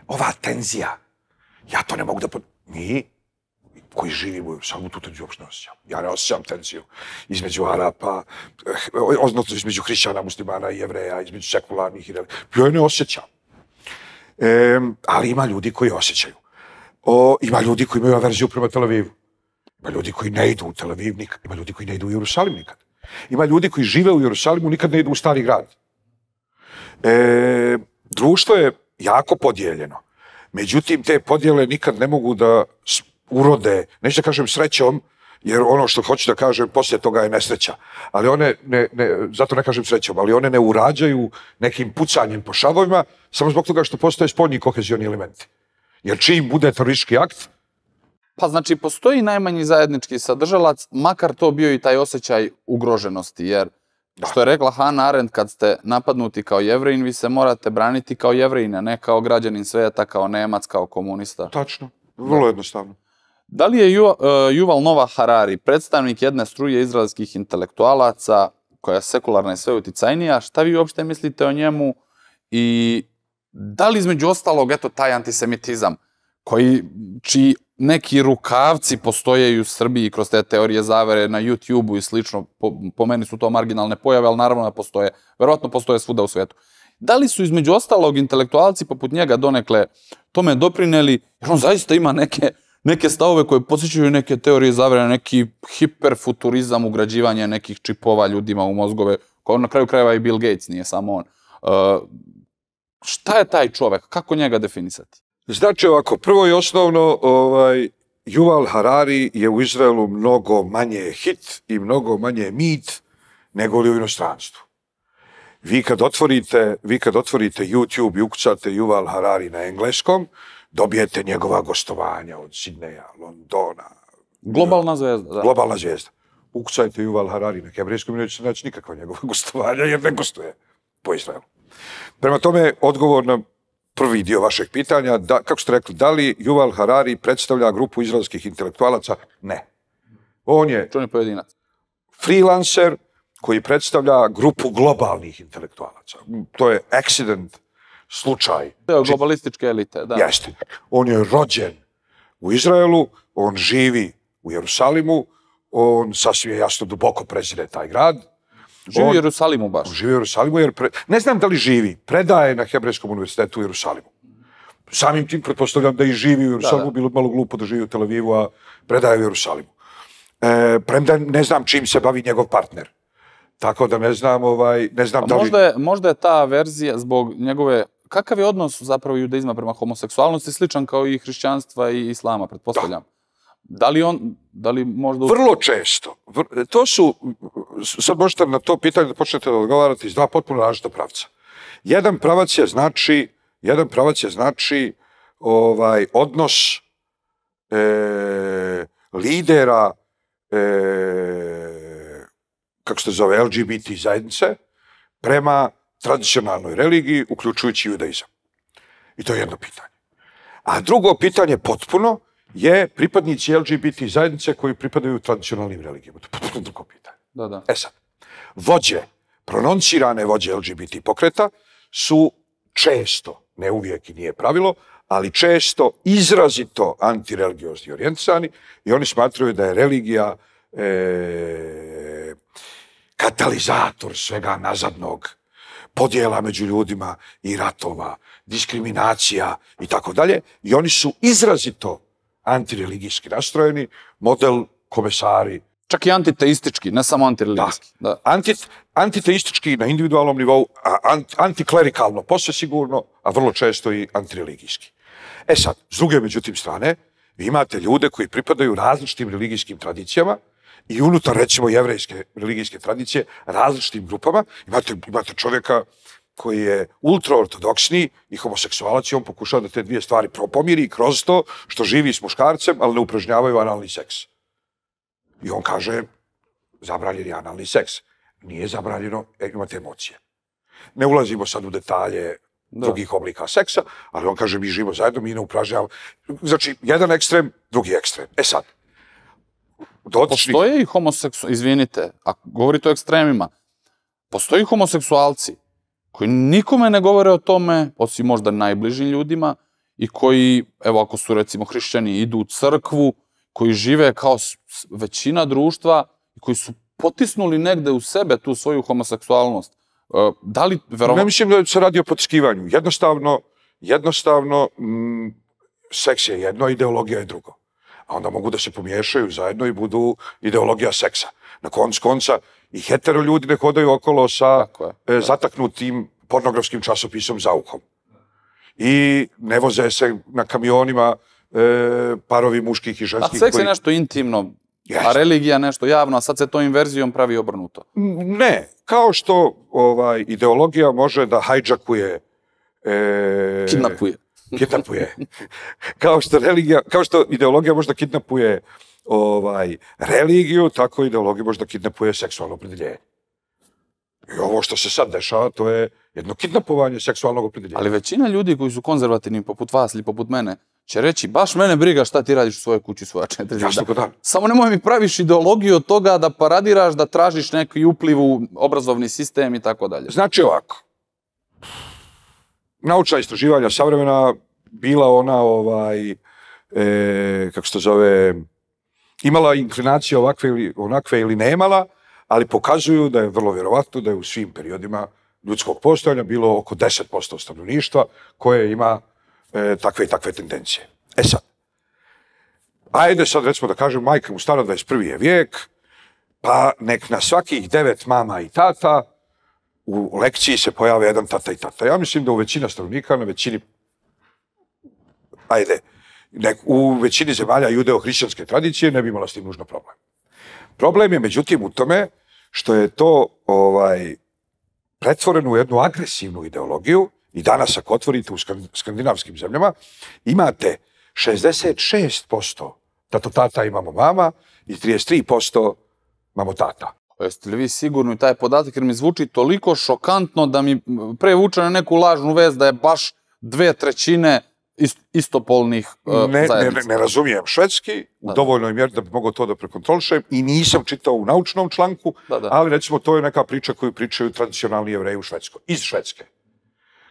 ova tenzija, ja to ne mogu da... Pod... Mi, koji živimo u Jerusalimu, tu tenziju uopšte ne osjećam. Ja ne osjećam tenziju između Arapa, eh, odnosno između hrišćana, muslimana i jevreja, između sekularnih i religija. Ja ne osjećam. E, ali ima ljudi koji osjećaju. O, ima ljudi koji imaju averziju prema Tel Avivu. Ima ljudi koji ne idu u Tel Aviv nikad. Ima ljudi koji ne idu u Jerusalim nikad. Ima ljudi koji žive u Jerusalimu, nikad ne idu u stari grad. E, društvo je jako podijeljeno. Međutim, te podjele nikad ne mogu da urode, neću da kažem srećom, jer ono što hoću da kažem, poslije toga je nesreća. Ali one, ne, ne, zato ne kažem srećom, ali one ne urađaju nekim pucanjem po šavovima, samo zbog toga što postoje spodnji kohezioni elementi. Jer čim bude teroristički akt, Pa znači, postoji najmanji zajednički sadržalac, makar to bio i taj osjećaj ugroženosti, jer da. što je rekla Hannah Arendt, kad ste napadnuti kao jevrijin, vi se morate braniti kao jevrijin, a ne kao građanin sveta, kao nemac, kao komunista. Tačno, vrlo da. jednostavno. Da li je Ju, uh, Yuval Nova Harari predstavnik jedne struje izraelskih intelektualaca, koja je sekularna i sve uticajnija, šta vi uopšte mislite o njemu i da li između ostalog, eto, taj antisemitizam, koji, čiji neki rukavci postoje i u Srbiji kroz te teorije zavere na YouTube-u i slično. Po, po meni su to marginalne pojave, ali naravno da postoje. Verovatno postoje svuda u svetu. Da li su između ostalog intelektualci poput njega donekle tome doprineli, jer on zaista ima neke, neke stavove koje posjećaju neke teorije zavere, neki hiperfuturizam, ugrađivanje nekih čipova ljudima u mozgove, kao na kraju krajeva i Bill Gates, nije samo on. Uh, šta je taj čovek? Kako njega definisati? Znači ovako, prvo i osnovno, ovaj, Yuval Harari je u Izraelu mnogo manje hit i mnogo manje mit nego li u inostranstvu. vi kad otvorite, vi kad otvorite YouTube i ukucate Yuval Harari na engleskom, dobijete njegova gostovanja od Sidneja, Londona. Globalna zvezda, da. Globalna zvijezda. Ukucajte Yuval Harari na hebrejskom i nećete naći nikakva njegova gostovanja jer ne gostuje po Izraelu. Prema tome, odgovor na prvi dio vašeg pitanja, da, kako ste rekli, da li Yuval Harari predstavlja grupu izraelskih intelektualaca? Ne. On je On je pojedinac. freelancer koji predstavlja grupu globalnih intelektualaca. To je accident, slučaj. To je globalističke elite, da. Jeste. On je rođen u Izraelu, on živi u Jerusalimu, on sasvim je jasno duboko prezire taj grad. Živi u Jerusalimu baš. Živi u Jerusalimu jer pre... ne znam da li živi, predaje na Hebrejskom univerzitetu u Jerusalimu. Samim tim pretpostavljam da i živi u Jerusalimu, Da, da. bilo bi malo glupo da živi u Tel Avivu, a predaje u Jerusalimu. E, premda ne znam čim se bavi njegov partner. Tako da ne znam, ovaj, ne znam A da li... možda je, možda je ta verzija zbog njegove... Kakav je odnos zapravo judaizma prema homoseksualnosti sličan kao i hrišćanstva i islama, pretpostavljam? Da, li on, da li možda... Vrlo često. Vr- to su, sad možete na to pitanje da počnete da odgovarate iz dva potpuno različita pravca. Jedan pravac je znači, jedan pravac je znači ovaj, odnos e, lidera e, kako se zove, LGBT zajednice prema tradicionalnoj religiji, uključujući judaizam. I to je jedno pitanje. A drugo pitanje potpuno je pripadnici LGBT zajednice koji pripadaju tradicionalnim religijama. To je potpuno drugo pitanje. Da, da. E sad, vođe, prononcirane vođe LGBT pokreta su često, ne uvijek i nije pravilo, ali često izrazito antireligiozni orijentisani i oni smatraju da je religija e, katalizator svega nazadnog, podjela među ljudima i ratova, diskriminacija i tako dalje. I oni su izrazito antireligijski nastrojeni, model komesari, Čak i antiteistički, ne samo antireligijski. Da. anti, antiteistički na individualnom nivou, a ant, antiklerikalno posve sigurno, a vrlo često i antireligijski. E sad, s druge međutim strane, vi imate ljude koji pripadaju različitim religijskim tradicijama i unutar, recimo, jevrejske religijske tradicije, različitim grupama. Imate, imate čovjeka koji je ultraortodoksni i homoseksualac i on pokušava da te dvije stvari propomiri kroz to što živi s muškarcem, ali ne upražnjavaju analni seks. I on kaže, zabranjen je analni seks. Nije zabranjeno, e, imate emocije. Ne ulazimo sad u detalje Da. drugih oblika seksa, ali on kaže, mi živimo zajedno, mi ne upražnjavamo. Znači, jedan ekstrem, drugi ekstrem. E sad, dotični... Postoje i homoseksualci, izvinite, ako govorite o ekstremima, postoje i homoseksualci koji nikome ne govore o tome, osim možda najbližim ljudima, i koji, evo ako su recimo hrišćani, idu u crkvu, koji žive kao većina društva i koji su potisnuli negde u sebe tu svoju homoseksualnost. E, Da li, Ne verovatno, mislim da se radi o potiskivanju. Jednostavno, jednostavno, seks je jedno, ideologija je drugo. A onda mogu da se pomiješaju zajedno i budu ideologija seksa. Na konc konca i hetero ljudi ne hodaju okolo sa Tako je, e, zataknutim pornografskim časopisom za uhom. I ne voze se na kamionima e, parovi muških i a ženskih. seks je koji- nešto intimno, a religija nešto javno, a sad se to inverzijom pravi obrnuto. Ne, kao što ovaj ideologija može da hajđakuje e, Kidnapuje. kidnapuje. [laughs] kao što religija, kao što ideologija možda kidnapuje ovaj religiju, tako ideologija možda kidnapuje seksualno opredeljenje. I ovo što se sad dešava, to je jedno kidnapovanje seksualnog opredeljenja. Ali većina ljudi koji su konzervativni poput vas ili poput mene će reći baš mene briga šta ti radiš u svojoj kući svoja četiri zida. Samo nemoj mi praviš ideologiju od toga da paradiraš, da tražiš neki upliv u obrazovni sistem i tako dalje. Znači ovako, naučna istraživanja savremena bila ona ovaj, e, kako se to zove, imala inklinacije ovakve ili onakve ili nemala, ali pokazuju da je vrlo vjerovatno da je u svim periodima ljudskog postojanja bilo oko 10% stanovništva koje ima e, takve i takve tendencije. E sad, ajde sad recimo da kažem, majka mu stara 21. je vijek, pa nek na svakih devet mama i tata u lekciji se pojave jedan tata i tata. Ja mislim da u većina stanovnika, na većini, ajde, nek, u većini zemalja judeo-hrišćanske tradicije ne bi imala s tim nužno problem. Problem je međutim u tome što je to ovaj pretvoreno u jednu agresivnu ideologiju i danas ako otvorite u skan- skandinavskim zemljama, imate 66% tato tata imamo mama i 33% mamo tata. Jeste li vi sigurni taj podatak, jer mi zvuči toliko šokantno da mi pre vuče na neku lažnu vez da je baš dve trećine ist, istopolnih uh, ne, ne, zajednica. ne, ne razumijem švedski u Da. dovoljnoj mjeri da bi mogao to da prekontrolišem i nisam čitao u naučnom članku, Da, da. ali recimo to je neka priča koju pričaju tradicionalni jevreji u Švedskoj, iz Švedske.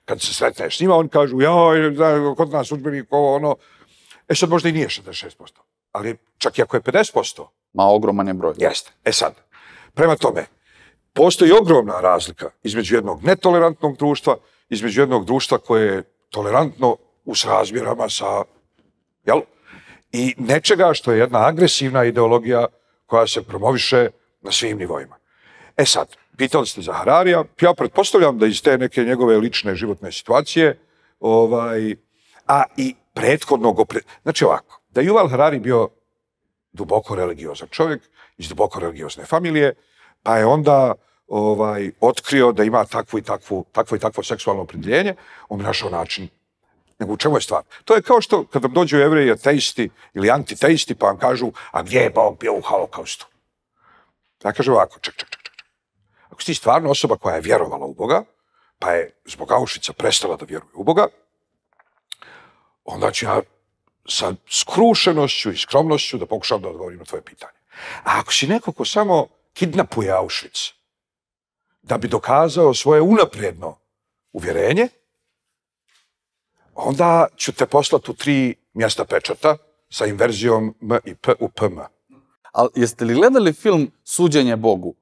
Kad se sretneš s njima, oni kažu, joj, da, kod nas udžbenik, ovo, ono. E sad možda i nije 66%, ali čak i ako je 50%, Ma ogroman je broj. Jeste. E sad, prema tome, postoji ogromna razlika između jednog netolerantnog društva, između jednog društva koje je tolerantno u srazmjerama sa, jel? I nečega što je jedna agresivna ideologija koja se promoviše na svim nivoima. E sad, pitali ste za Hararija, ja pretpostavljam da iz te neke njegove lične životne situacije, ovaj, a i prethodnog, opre... znači ovako, da je Harari bio duboko religiozan čovjek iz duboko religiozne familije, pa je onda ovaj otkrio da ima takvu i takvu, takvo i takvo seksualno opredjeljenje, on bi našao način. Nego u čemu je stvar? To je kao što kad vam dođu jevreji ateisti ili antiteisti pa vam kažu, a gdje je Bog bio u holokaustu? Ja kažem ovako, ček, ček, ček. Ako si ti stvarno osoba koja je vjerovala u Boga, pa je zbog Auschwitza prestala da vjeruje u Boga, onda ću ja sa skrušenošću i skromnošću da pokušam da odgovorim na tvoje pitanje. A ako si neko ko samo kidnapuje Auschwitz da bi dokazao svoje unaprijedno uvjerenje, onda ću te poslati u tri mjesta pečata sa inverzijom M i P u PM. Ali jeste li gledali film Suđenje Bogu?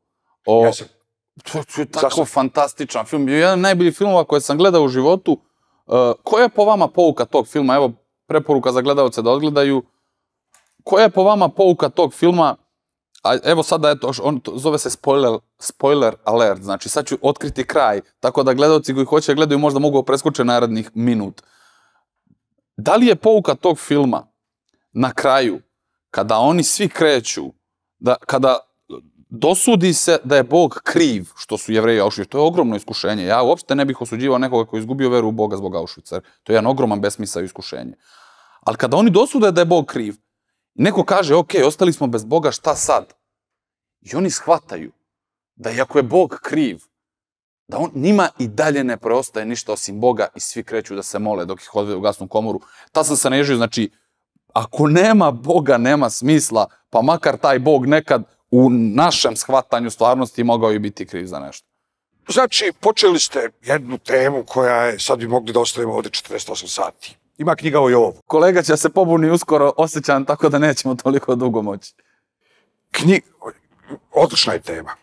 O, Ja sam, To je tako Zašto? fantastičan film. Jedan od najboljih filmova koje sam gledao u životu. Uh, koja je po vama pouka tog filma? Evo, preporuka za gledalce da odgledaju. Koja je po vama pouka tog filma? A evo sada, eto, on to zove se spoiler, spoiler alert, znači sad ću otkriti kraj, tako da gledalci koji hoće da gledaju možda mogu preskoče narednih minut. Da li je pouka tog filma na kraju, kada oni svi kreću, da, kada dosudi se da je Bog kriv što su jevreji Auschwitz. To je ogromno iskušenje. Ja uopšte ne bih osuđivao nekoga koji je izgubio veru u Boga zbog Auschwitza. To je jedan ogroman besmisao i iskušenje. Ali kada oni dosude da je Bog kriv, neko kaže, ok, ostali smo bez Boga, šta sad? I oni shvataju da iako je Bog kriv, da on, njima i dalje ne preostaje ništa osim Boga i svi kreću da se mole dok ih odvede u gasnu komoru. Ta sam se naježio, znači, ako nema Boga, nema smisla, pa makar taj Bog nekad u našem shvatanju stvarnosti mogao i biti kriv za nešto. Znači, počeli ste jednu temu koja je, sad bi mogli da ostavimo ovde 48 sati. Ima knjiga o Jovu. Kolega će se pobuni uskoro, osjećam tako da nećemo toliko dugo moći. Knji... Odlična je tema.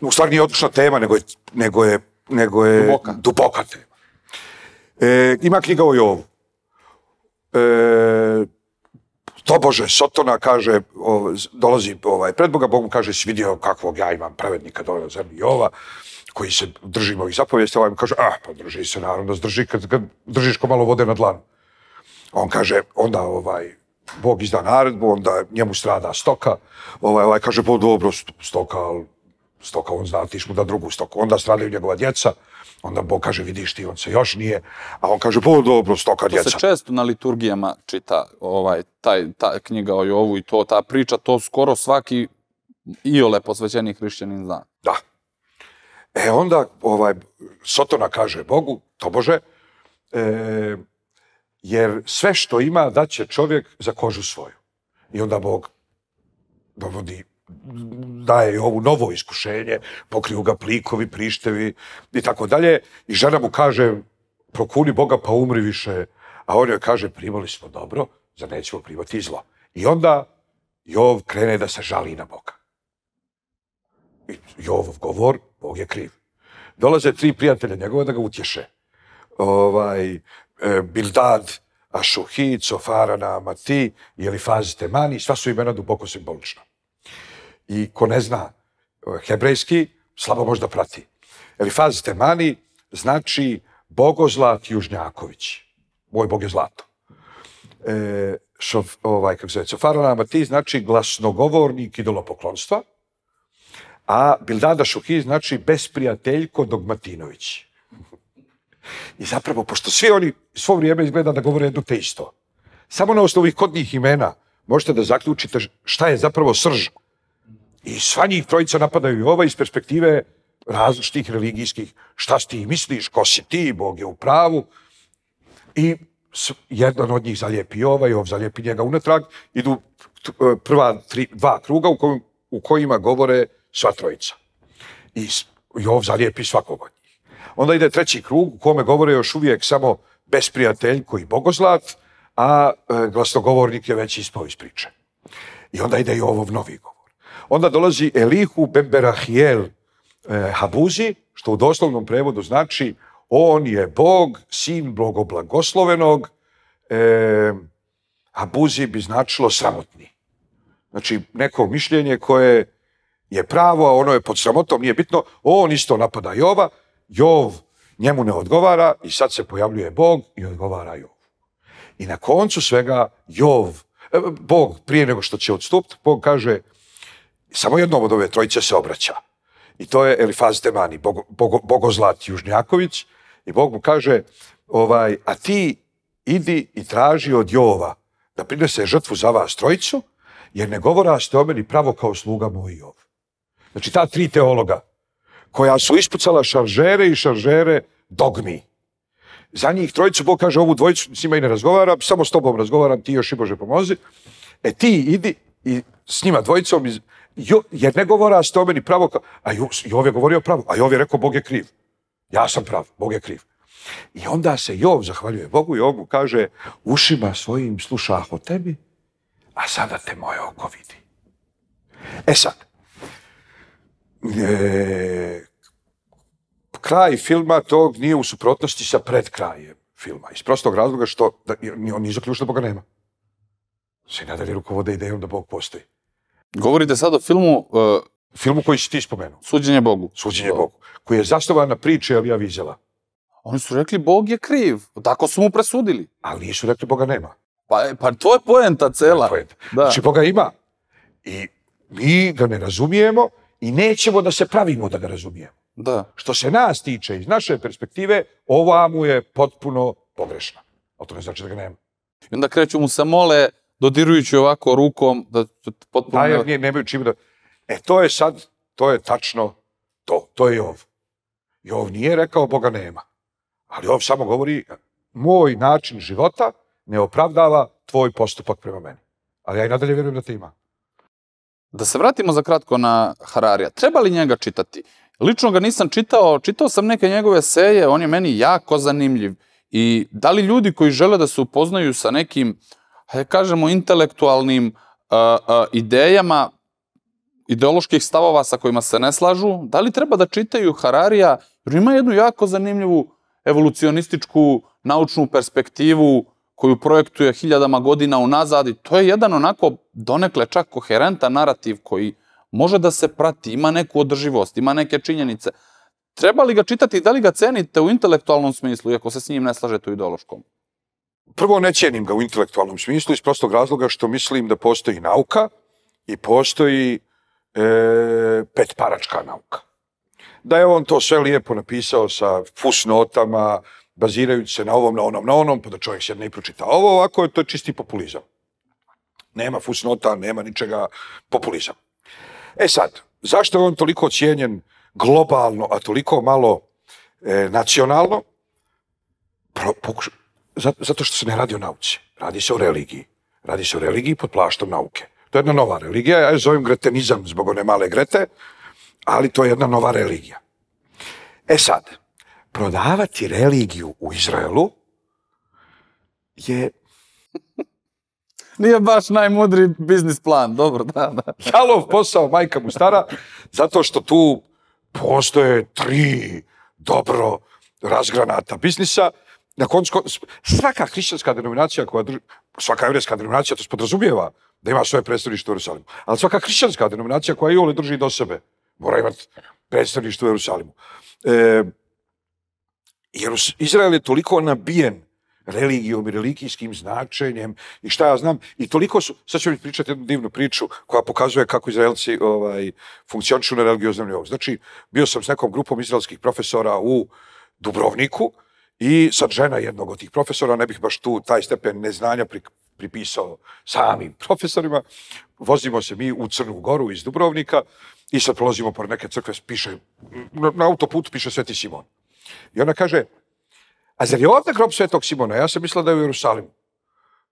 U stvari nije odlična tema, nego je, nego je, nego je Duboka. duboka tema. E, ima knjiga o Jovu. E, tobože, Sotona kaže, o, dolazi ovaj, pred Boga, Bog mu kaže, si vidio kakvog ja imam pravednika dole na zemlji Jova, koji se drži mojih zapovijesti, ovaj mu kaže, ah, pa drži se, naravno drži, kad, kad držiš ko malo vode na dlanu. On kaže, onda ovaj, Bog izda naredbu, onda njemu strada stoka, ovaj, ovaj kaže, po dobro, stoka, ali stoka, on zna, ti mu da drugu stoku, onda stradaju njegova djeca, onda Bog kaže, vidiš ti, on se još nije, a on kaže, bo dobro, stoka, To djeca. se često na liturgijama čita ovaj, taj, ta knjiga o Jovu i to, ta priča, to skoro svaki iole posvećeni hrišćanin zna. Da. E onda ovaj Sotona kaže Bogu, tobože, e, jer sve što ima daće čovjek za kožu svoju. I onda Bog dovodi daje ovu novo iskušenje, pokriju ga plikovi, prištevi i tako dalje. I žena mu kaže, prokuni Boga pa umri više. A on joj kaže, primali smo dobro, za nećemo primati zlo. I onda Jov krene da se žali na Boga. I Jovov govor, Bog je kriv. Dolaze tri prijatelja njegova da ga utješe. Ovaj, e, Bildad, Ašuhi, Cofarana, Amati Jelifaz, Temani, sva su imena duboko simbolična. I ko ne zna e, hebrejski, slabo možda prati. Elifaz Temani znači Bogozlat Južnjaković. Moj Bog je zlato. E, šof, ovaj, kako se zove, Sofarana Mati znači glasnogovornik idolopoklonstva, a Bildada Šuhi znači besprijateljko Dogmatinović. I zapravo, pošto svi oni svo vrijeme izgleda da govore jedno te isto, samo na osnovu ovih kodnih imena možete da zaključite šta je zapravo srž. I sva njih trojica napadaju i ova iz perspektive različitih religijskih, šta si ti misliš, ko si ti, Bog je u pravu. I jedan od njih zalijepi ovaj, ov zalijepi njega unatrag, idu e, prva tri, dva kruga u, kojim, u kojima govore sva trojica. I Jov zalijepi svakog od njih. Onda ide treći krug u kome govore još uvijek samo besprijateljko i bogozlat, a e, glasnogovornik je već ispao iz priče. I onda ide i ovo novi govor. Onda dolazi Elihu Bemberahiel e, eh, Habuzi, što u doslovnom prevodu znači on je Bog, sin blagoblagoslovenog, e, eh, Habuzi bi značilo sramotni. Znači, neko mišljenje koje je pravo, a ono je pod sramotom, nije bitno, on isto napada Jova, Jov njemu ne odgovara i sad se pojavljuje Bog i odgovara Jov. I na koncu svega Jov, eh, Bog prije nego što će odstupiti, Bog kaže, samo jednom od ove trojice se obraća. I to je Elifaz Demani, Bogo, Bogo, Bogozlat Južnjaković. I Bog mu kaže, ovaj, a ti idi i traži od Jova da prinese žrtvu za vas trojicu, jer ne govora ste o meni pravo kao sluga moj Jov. Znači ta tri teologa koja su ispucala šaržere i šaržere dogmi. Za njih trojicu Bog kaže ovu dvojicu s njima i ne razgovara, samo s tobom razgovaram, ti još i Bože pomozi. E ti idi i s njima dvojicom, iz, jo, jer ne govora ste o meni pravo, a jo, Jov je govorio pravo, a Jov je rekao Bog je kriv. Ja sam prav, Bog je kriv. I onda se Jov zahvaljuje Bogu i on kaže ušima svojim slušah o tebi, a sada te moje oko vidi. E sad, e, kraj filma tog nije u suprotnosti sa pred krajem filma. Iz prostog razloga što da, on nije zaključio da Boga nema. Se nadalje rukovode idejom da Bog postoji. Govorite sad o filmu... Uh, filmu koji si ti spomenuo. Suđenje Bogu. Suđenje Bogu. Koji je zasnovan na priči Elija Vizela. Oni su rekli Bog je kriv. Tako su mu presudili. Ali nisu rekli Boga nema. Pa, pa to je poenta cela. To je poenta. Da. Znači Boga ima. I mi ga ne razumijemo i nećemo da se pravimo da ga razumijemo. Da. Što se nas tiče, iz naše perspektive, ova mu je potpuno pogrešna. Ali to ne znači da ga nema. I onda kreću mu se mole, dodirujući ovako rukom, da potpuno... Da, jer nije, nemaju čim da... E, to je sad, to je tačno to. To je Jov. Jov nije rekao Boga nema. Ali Jov samo govori, moj način života ne opravdava tvoj postupak prema meni. Ali ja i nadalje vjerujem da te ima. Da se vratimo za kratko na Hararija. Treba li njega čitati? Lično ga nisam čitao, čitao sam neke njegove seje, on je meni jako zanimljiv. I da li ljudi koji žele da se upoznaju sa nekim, hajde kažemo, intelektualnim uh, uh, idejama, ideoloških stavova sa kojima se ne slažu, da li treba da čitaju Hararija, jer ima jednu jako zanimljivu evolucionističku naučnu perspektivu koju projektuje hiljadama godina unazad i to je jedan onako donekle čak koherentan narativ koji može da se prati, ima neku održivost, ima neke činjenice. Treba li ga čitati i da li ga cenite u intelektualnom smislu, iako se s njim ne slažete u ideološkom? Prvo, ne cijenim ga u intelektualnom smislu iz prostog razloga što mislim da postoji nauka i postoji e, petparačka nauka. Da je on to sve lijepo napisao sa fusnotama, bazirajući se na ovom, na onom, na onom, pa da čovjek sjedne ne pročita ovo, ovako je to čisti populizam. Nema fusnota, nema ničega, populizam. E sad, zašto je on toliko cijenjen globalno, a toliko malo e, nacionalno? Pro, pokuš, zato što se ne radi o nauci. Radi se o religiji. Radi se o religiji pod plaštom nauke. To je jedna nova religija, ja je zovem gretenizam zbog one male grete, ali to je jedna nova religija. E sad, prodavati religiju u Izraelu je [laughs] Nije baš najmudri biznis plan, dobro, da, da. [laughs] Jalov posao, majka mu stara, zato što tu postoje tri dobro razgranata biznisa. Na koncu, svaka hrišćanska denominacija, koja drži, svaka evreska denominacija, to se podrazumijeva da ima svoje predstavništvo u Jerusalimu. Ali svaka hrišćanska denominacija koja i ole drži do sebe, mora imati predstavništvo u Jerusalimu. E, Jerus, Izrael je toliko nabijen religijom i religijskim značenjem i šta ja znam. I toliko su, sad ću mi pričati jednu divnu priču koja pokazuje kako Izraelci ovaj, funkcionišu na religioznom nivou. Znači, bio sam s nekom grupom izraelskih profesora u Dubrovniku i sad žena jednog od tih profesora, ne bih baš tu taj stepen neznanja pri, pripisao samim profesorima, vozimo se mi u Crnu Goru iz Dubrovnika i sad prolazimo pored neke crkve, piše, na, na autoputu piše Sveti Simon. I ona kaže, a zar je ovdje grob Svetog Simona? Ja sam mislila da je u Jerusalimu.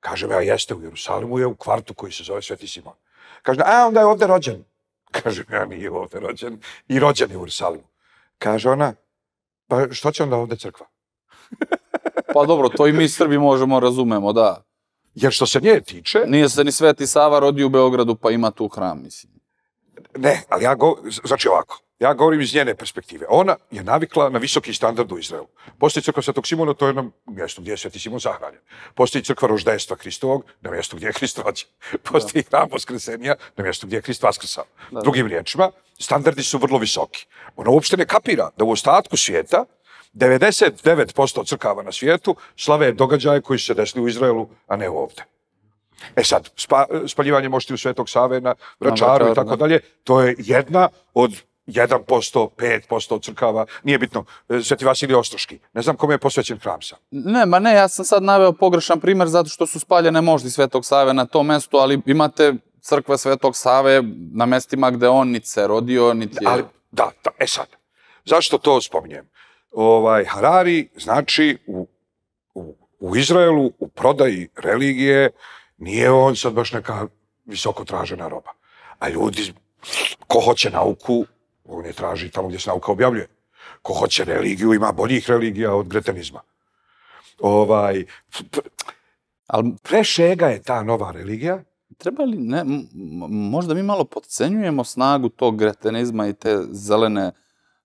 Kaže, ja jeste u Jerusalimu, je u kvartu koji se zove Sveti Simon. Kaže, a onda je ovdje rođen. [laughs] Kaže, ja nije ovdje rođen. I rođen je u Jerusalimu. Kaže ona, pa što će onda ovdje crkva? Pa dobro, to i mi Srbi možemo razumemo, da. Jer što se nje tiče... Nije se ni Sveti Sava rodio u Beogradu, pa ima tu hram, mislim. Ne, ali ja go, znači ovako, ja govorim iz njene perspektive. Ona je navikla na visoki standard u Izraelu. Postoji crkva Svetog Simona, to je jedno mjesto gdje je Sveti Simon zahranjen. Postoji crkva roždejstva Hristovog, na mjestu gdje je Hrist rođen. Postoji da. hram Voskresenija, na mjestu gdje je Hrist vaskrsao. Drugim riječima, standardi su vrlo visoki. Ona uopšte ne kapira da u ostatku svijeta 99% crkava na svijetu slave događaje koji su se desili u Izraelu, a ne ovdje. E sad, spa, spaljivanje mošti u Svetog Save na Vračaru i tako dalje, to je jedna od 1%, 5% od crkava, nije bitno, e, Sveti Vasilij Ostroški. Ne znam kome je posvećen hram sam. Ne, ma ne, ja sam sad naveo pogrešan primjer zato što su spaljene moždi Svetog Save na tom mestu, ali imate crkve Svetog Save na mestima gde on niti se rodio, niti je... Ali, da, da, e sad, zašto to spominjem? Ovaj, Harari znači u, u, u Izraelu, u prodaji religije, nije on sad baš neka visoko tražena roba. A ljudi, ko hoće nauku, on je traži tamo gdje se nauka objavljuje. Ko hoće religiju, ima boljih religija od gretenizma. Ovaj, ali pre šega je ta nova religija? Treba li, ne, možda mi malo podcenjujemo snagu tog gretenizma i te zelene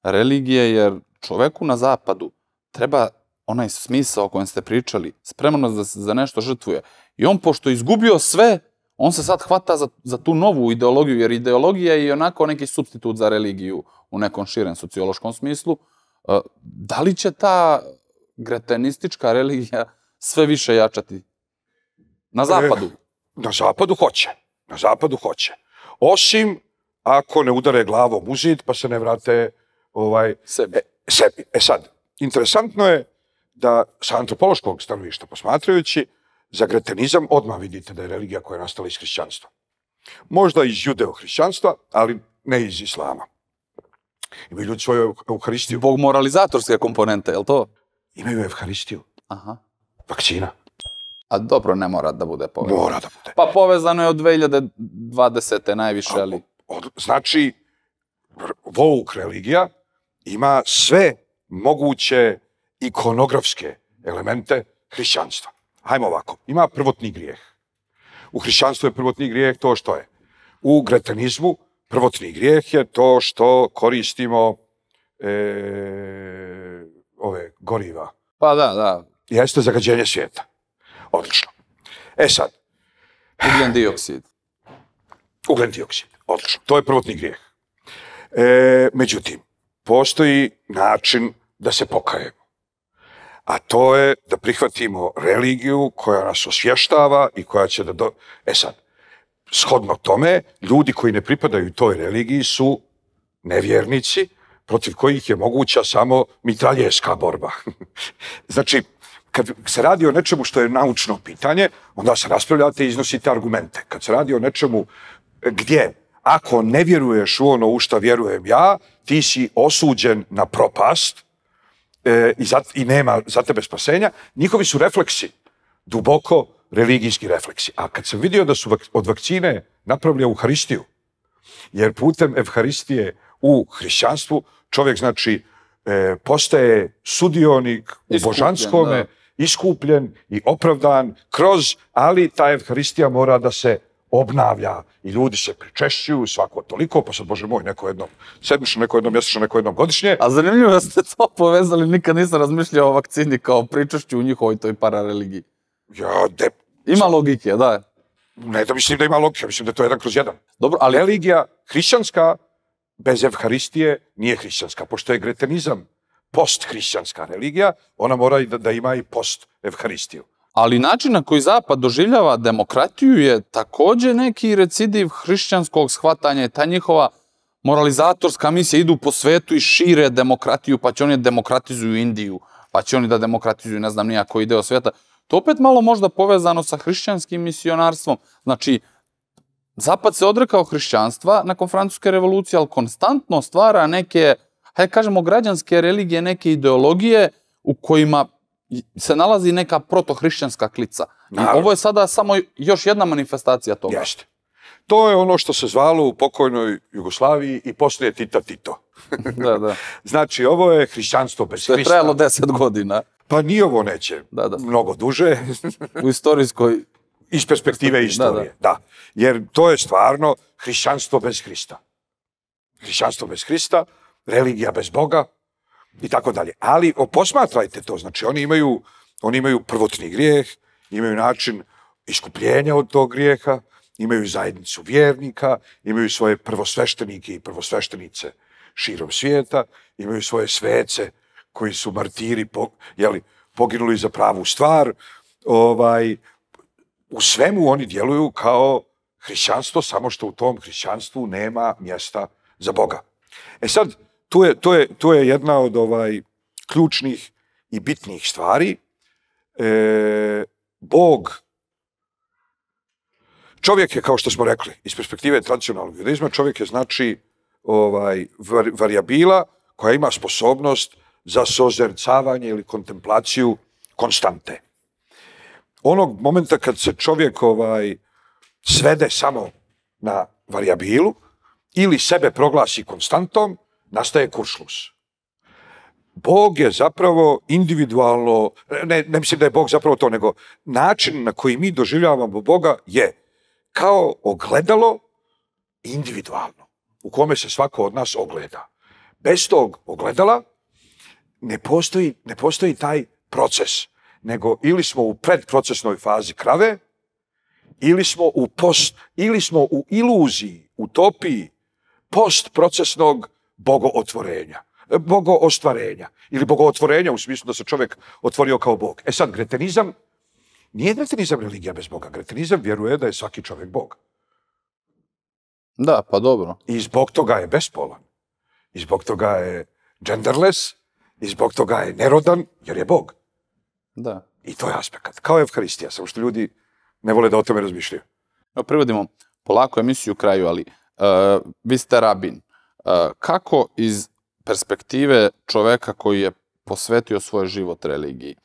religije, jer čoveku na zapadu treba onaj smisao o kojem ste pričali, spremnost da se za nešto žrtvuje. I on, pošto izgubio sve, on se sad hvata za, za tu novu ideologiju, jer ideologija je onako neki substitut za religiju u nekom širem sociološkom smislu. E, da li će ta gretenistička religija sve više jačati? Na zapadu? E, na zapadu hoće. Na zapadu hoće. Osim ako ne udare glavom u zid, pa se ne vrate ovaj, sebi. E, sebi. E sad, interesantno je da sa antropološkog stanovišta posmatrajući, za gretenizam odmah vidite da je religija koja je nastala iz hrišćanstva. Možda iz judeo-hrišćanstva, ali ne iz islama. Imaju ljudi svoju euharistiju. Bog moralizatorske komponente, je li to? Imaju euharistiju. Aha. Vakcina. A dobro, ne mora da bude povezano. Mora da bude. Pa povezano je od 2020. najviše, ali... Od, znači, vouk religija ima sve moguće ikonografske elemente hrišćanstva. Hajmo ovako, ima prvotni grijeh. U hrišćanstvu je prvotni grijeh to što je. U gretanizmu prvotni grijeh je to što koristimo e, ove goriva. Pa da, da. Jeste zagađenje svijeta. Odlično. E sad. Ugljen dioksid. Ugljen dioksid. Odlično. To je prvotni grijeh. E, međutim, postoji način da se pokajemo. A to je da prihvatimo religiju koja nas osvještava i koja će da... Do... E sad, shodno tome, ljudi koji ne pripadaju toj religiji su nevjernici, protiv kojih je moguća samo mitraljeska borba. [laughs] znači, kad se radi o nečemu što je naučno pitanje, onda se raspravljate i iznosite argumente. Kad se radi o nečemu e, gdje, ako ne vjeruješ u ono u što vjerujem ja, ti si osuđen na propast, e, i, za, i nema za tebe spasenja, njihovi su refleksi duboko religijski refleksi. A kad sam vidio da su vak, od vakcine napravili Euharistiju, jer putem Evharistije u hrišćanstvu čovjek znači e, postaje sudionik u božanskome, da. iskupljen i opravdan kroz, ali ta Evharistija mora da se obnavlja i ljudi se pričešćuju svako toliko, pa sad, bože moj, neko jednom sedmično, neko jednom mjesečno, neko jednom godišnje. A zanimljivo da ste to povezali, nikad nisam razmišljao o vakcini kao pričešću u njihovoj toj parareligiji. Ja, de... Ima logike, da. Ne da mislim da ima logike, mislim da je to jedan kroz jedan. Dobro, ali... Religija hrišćanska bez evharistije nije hrišćanska, pošto je gretenizam post-hrišćanska religija, ona mora i da, da ima i post-evharistiju. Ali način na koji Zapad doživljava demokratiju je takođe neki recidiv hrišćanskog shvatanja i ta njihova moralizatorska misija idu po svetu i šire demokratiju, pa će oni demokratizuju Indiju, pa će oni da demokratizuju ne znam nijako ide deo sveta. To opet malo možda povezano sa hrišćanskim misionarstvom. Znači, Zapad se odrekao hrišćanstva nakon francuske revolucije, ali konstantno stvara neke, hajde kažemo, građanske religije, neke ideologije u kojima se nalazi neka protohrišćanska klica. I ovo je sada samo još jedna manifestacija toga. Jeste. To je ono što se zvalo u pokojnoj Jugoslaviji i poslije Tita Tito. da, da. [laughs] Znači, ovo je hrišćanstvo bez Hrista. To je trajalo deset godina. Pa ni ovo neće da, da. mnogo duže. u istorijskoj... Iz perspektive istorije, da, da. da. Jer to je stvarno hrišćanstvo bez Hrista. Hrišćanstvo bez Hrista, religija bez Boga i tako dalje. Ali posmatrajte to, znači oni imaju, oni imaju prvotni grijeh, imaju način iskupljenja od tog grijeha, imaju zajednicu vjernika, imaju svoje prvosveštenike i prvosveštenice širom svijeta, imaju svoje svece koji su martiri, po, jeli, poginuli za pravu stvar. Ovaj, u svemu oni djeluju kao hrišćanstvo, samo što u tom hrišćanstvu nema mjesta za Boga. E sad, to je, to je, to je jedna od ovaj ključnih i bitnih stvari. E, Bog Čovjek je, kao što smo rekli, iz perspektive tradicionalnog judaizma, čovjek je znači ovaj, var, variabila koja ima sposobnost za sozercavanje ili kontemplaciju konstante. Onog momenta kad se čovjek ovaj svede samo na variabilu ili sebe proglasi konstantom, nastaje kuršlus. Bog je zapravo individualno, ne, ne mislim da je Bog zapravo to, nego način na koji mi doživljavamo Boga je kao ogledalo individualno, u kome se svako od nas ogleda. Bez tog ogledala ne postoji, ne postoji taj proces, nego ili smo u predprocesnoj fazi krave, ili smo u post, ili smo u iluziji, utopiji postprocesnog bogootvorenja, bogoostvarenja, ili bogootvorenja u smislu da se čovjek otvorio kao bog. E sad, gretenizam Nije gretenizam religija bez Boga. Gretenizam vjeruje da je svaki čovjek Bog. Da, pa dobro. I zbog toga je bespolan. I zbog toga je genderless. I zbog toga je nerodan, jer je Bog. Da. I to je aspekt. Kao Evharistija, samo što ljudi ne vole da o tome razmišljaju. Evo, privodimo polako emisiju u kraju, ali uh, vi ste rabin. Kako iz perspektive čoveka koji je posvetio svoj život religiji,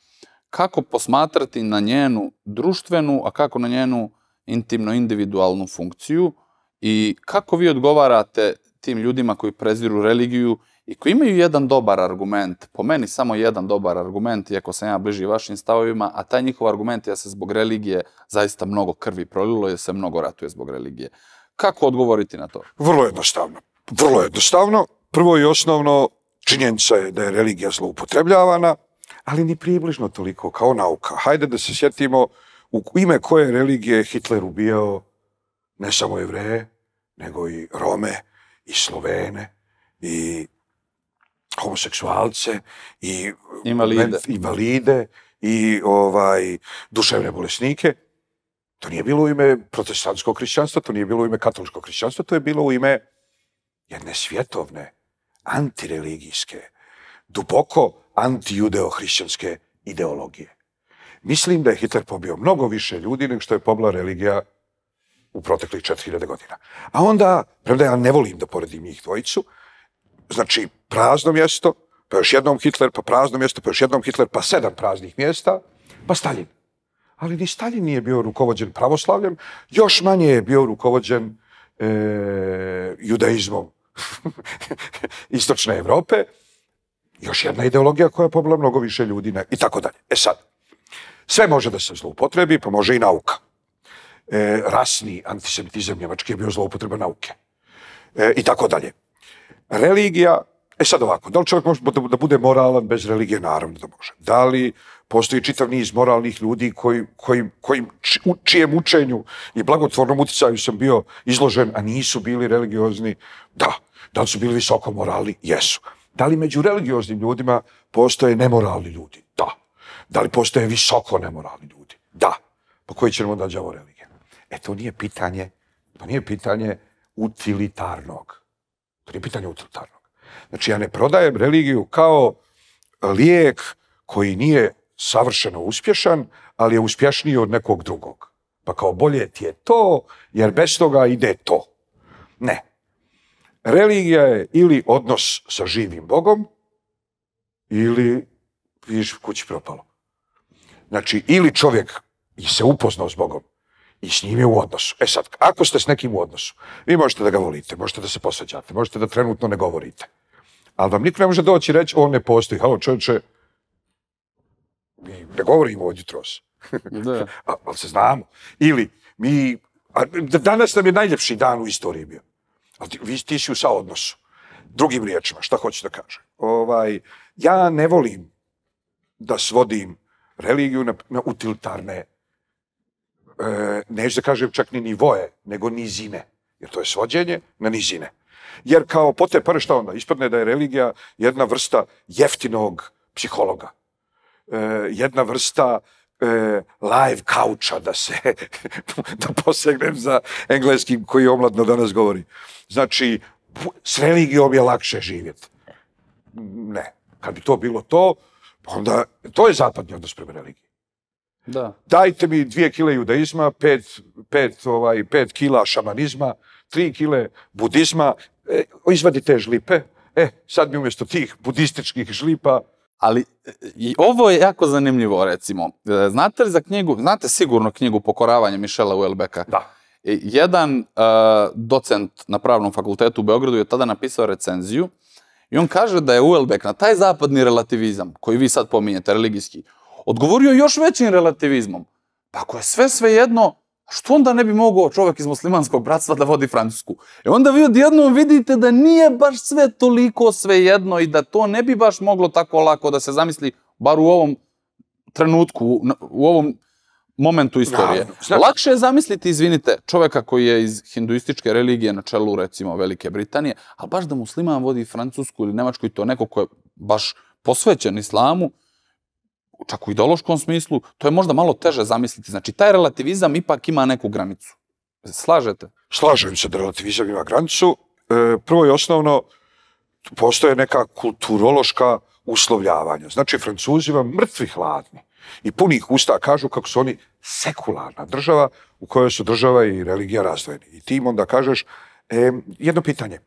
kako posmatrati na njenu društvenu, a kako na njenu intimno individualnu funkciju i kako vi odgovarate tim ljudima koji preziru religiju i koji imaju jedan dobar argument, po meni samo jedan dobar argument, iako sam ja bliži vašim stavovima, a taj njihov argument je da se zbog religije zaista mnogo krvi prolilo i se mnogo ratuje zbog religije. Kako odgovoriti na to? Vrlo jednostavno. Vrlo jednostavno. Prvo i osnovno činjenica je da je religija zloupotrebljavana, ali ni približno toliko kao nauka. Hajde da se sjetimo u ime koje religije Hitler ubijao ne samo jevreje, nego i Rome, i Slovene, i homoseksualce, i invalide, invalide i ovaj duševne bolesnike. To nije bilo u ime protestantskog hrišćanstva, to nije bilo u ime katoličkog hrišćanstva, to je bilo u ime jedne svjetovne, antireligijske, duboko antijudeo-hrišćanske ideologije. Mislim da je Hitler pobio mnogo više ljudi nego što je pobila religija u proteklih 4000 godina. A onda, premda ja ne volim da poredim njih dvojicu, znači prazno mjesto, pa još jednom Hitler, pa prazno mjesto, pa još jednom Hitler, pa sedam praznih mjesta, pa Stalin. Ali ni Stalin nije bio rukovođen pravoslavljem, još manje je bio rukovođen e, judaizmom [laughs] istočne Evrope, još jedna ideologija koja je pobila mnogo više ljudi ne, i tako dalje. E sad, sve može da se zloupotrebi, pa može i nauka. E, rasni antisemitizam njemački je bio zloupotreba nauke. E, I tako dalje. Religija, e sad ovako, da li čovjek može da bude moralan bez religije? Naravno da može. Da li postoji čitav niz moralnih ljudi koji, koji, koji, u čijem učenju i blagotvornom utjecaju sam bio izložen, a nisu bili religiozni? Da. Da li su bili visoko moralni? Jesu Da li među religioznim ljudima postoje nemoralni ljudi? Da. Da li postoje visoko nemoralni ljudi? Da. Pa koji ćemo onda džavo religije? E, to nije pitanje, to nije pitanje utilitarnog. To nije pitanje utilitarnog. Znači, ja ne prodajem religiju kao lijek koji nije savršeno uspješan, ali je uspješniji od nekog drugog. Pa kao bolje ti je to, jer bez toga ide to. Ne. Religija je ili odnos sa živim Bogom, ili viš kući propalo. Znači, ili čovjek i se upoznao s Bogom i s njim je u odnosu. E sad, ako ste s nekim u odnosu, vi možete da ga volite, možete da se posveđate, možete da trenutno ne govorite. Ali vam niko ne može doći i reći, on ne postoji. Halo, čovječe, mi ne govorimo od jutros. [laughs] Da. [laughs] Ali se znamo. Ili, mi, a, danas nam je najljepši dan u istoriji bio. Ali vi, ti si u saodnosu. Drugim riječima, šta hoću da kažem? Ovaj, ja ne volim da svodim religiju na, na utilitarne, e, neću da kažem čak ni nivoje, nego nizine. Jer to je svođenje na nizine. Jer kao pote prve šta onda? Ispadne da je religija jedna vrsta jeftinog psihologa. E, jedna vrsta e, live kauča da se [laughs] da posegnem za engleskim koji omladno danas govori. Znači, s religijom je lakše živjeti. Ne. Kad bi to bilo to, onda to je zapadni odnos prema religiji. Da. Dajte mi dvije kile judaizma, pet, pet, ovaj, pet kila šamanizma, tri kile budizma, e, izvadite žlipe, e, sad mi umjesto tih budističkih žlipa, Ali e, i ovo je jako zanimljivo, recimo. E, Znate li za knjigu, znate sigurno knjigu Pokoravanje Mišela Uelbeka? da, E, Jedan uh, docent na pravnom fakultetu u Beogradu je tada napisao recenziju i on kaže da je Uelbek na taj zapadni relativizam, koji vi sad pominjete, religijski, odgovorio još većim relativizmom. Pa ako je sve svejedno, što onda ne bi mogao čovjek iz muslimanskog bratstva da vodi Francusku? E onda vi odjednom vidite da nije baš sve toliko svejedno i da to ne bi baš moglo tako lako da se zamisli, bar u ovom trenutku, u, ovom momentu istorije. Lakše je zamisliti, izvinite, čovjeka koji je iz hinduističke religije na čelu, recimo, Velike Britanije, ali baš da musliman vodi Francusku ili Nemačku i to neko ko je baš posvećen islamu, čak u ideološkom smislu, to je možda malo teže zamisliti. Znači, taj relativizam ipak ima neku granicu. Slažete? slažem se da relativizam ima granicu. E, prvo i osnovno, postoje neka kulturološka uslovljavanja. Znači, Francuzi vam mrtvi hladni i punih usta kažu kako su oni sekularna država u kojoj su država i religija razdvojeni. I ti im onda kažeš, e, jedno pitanje,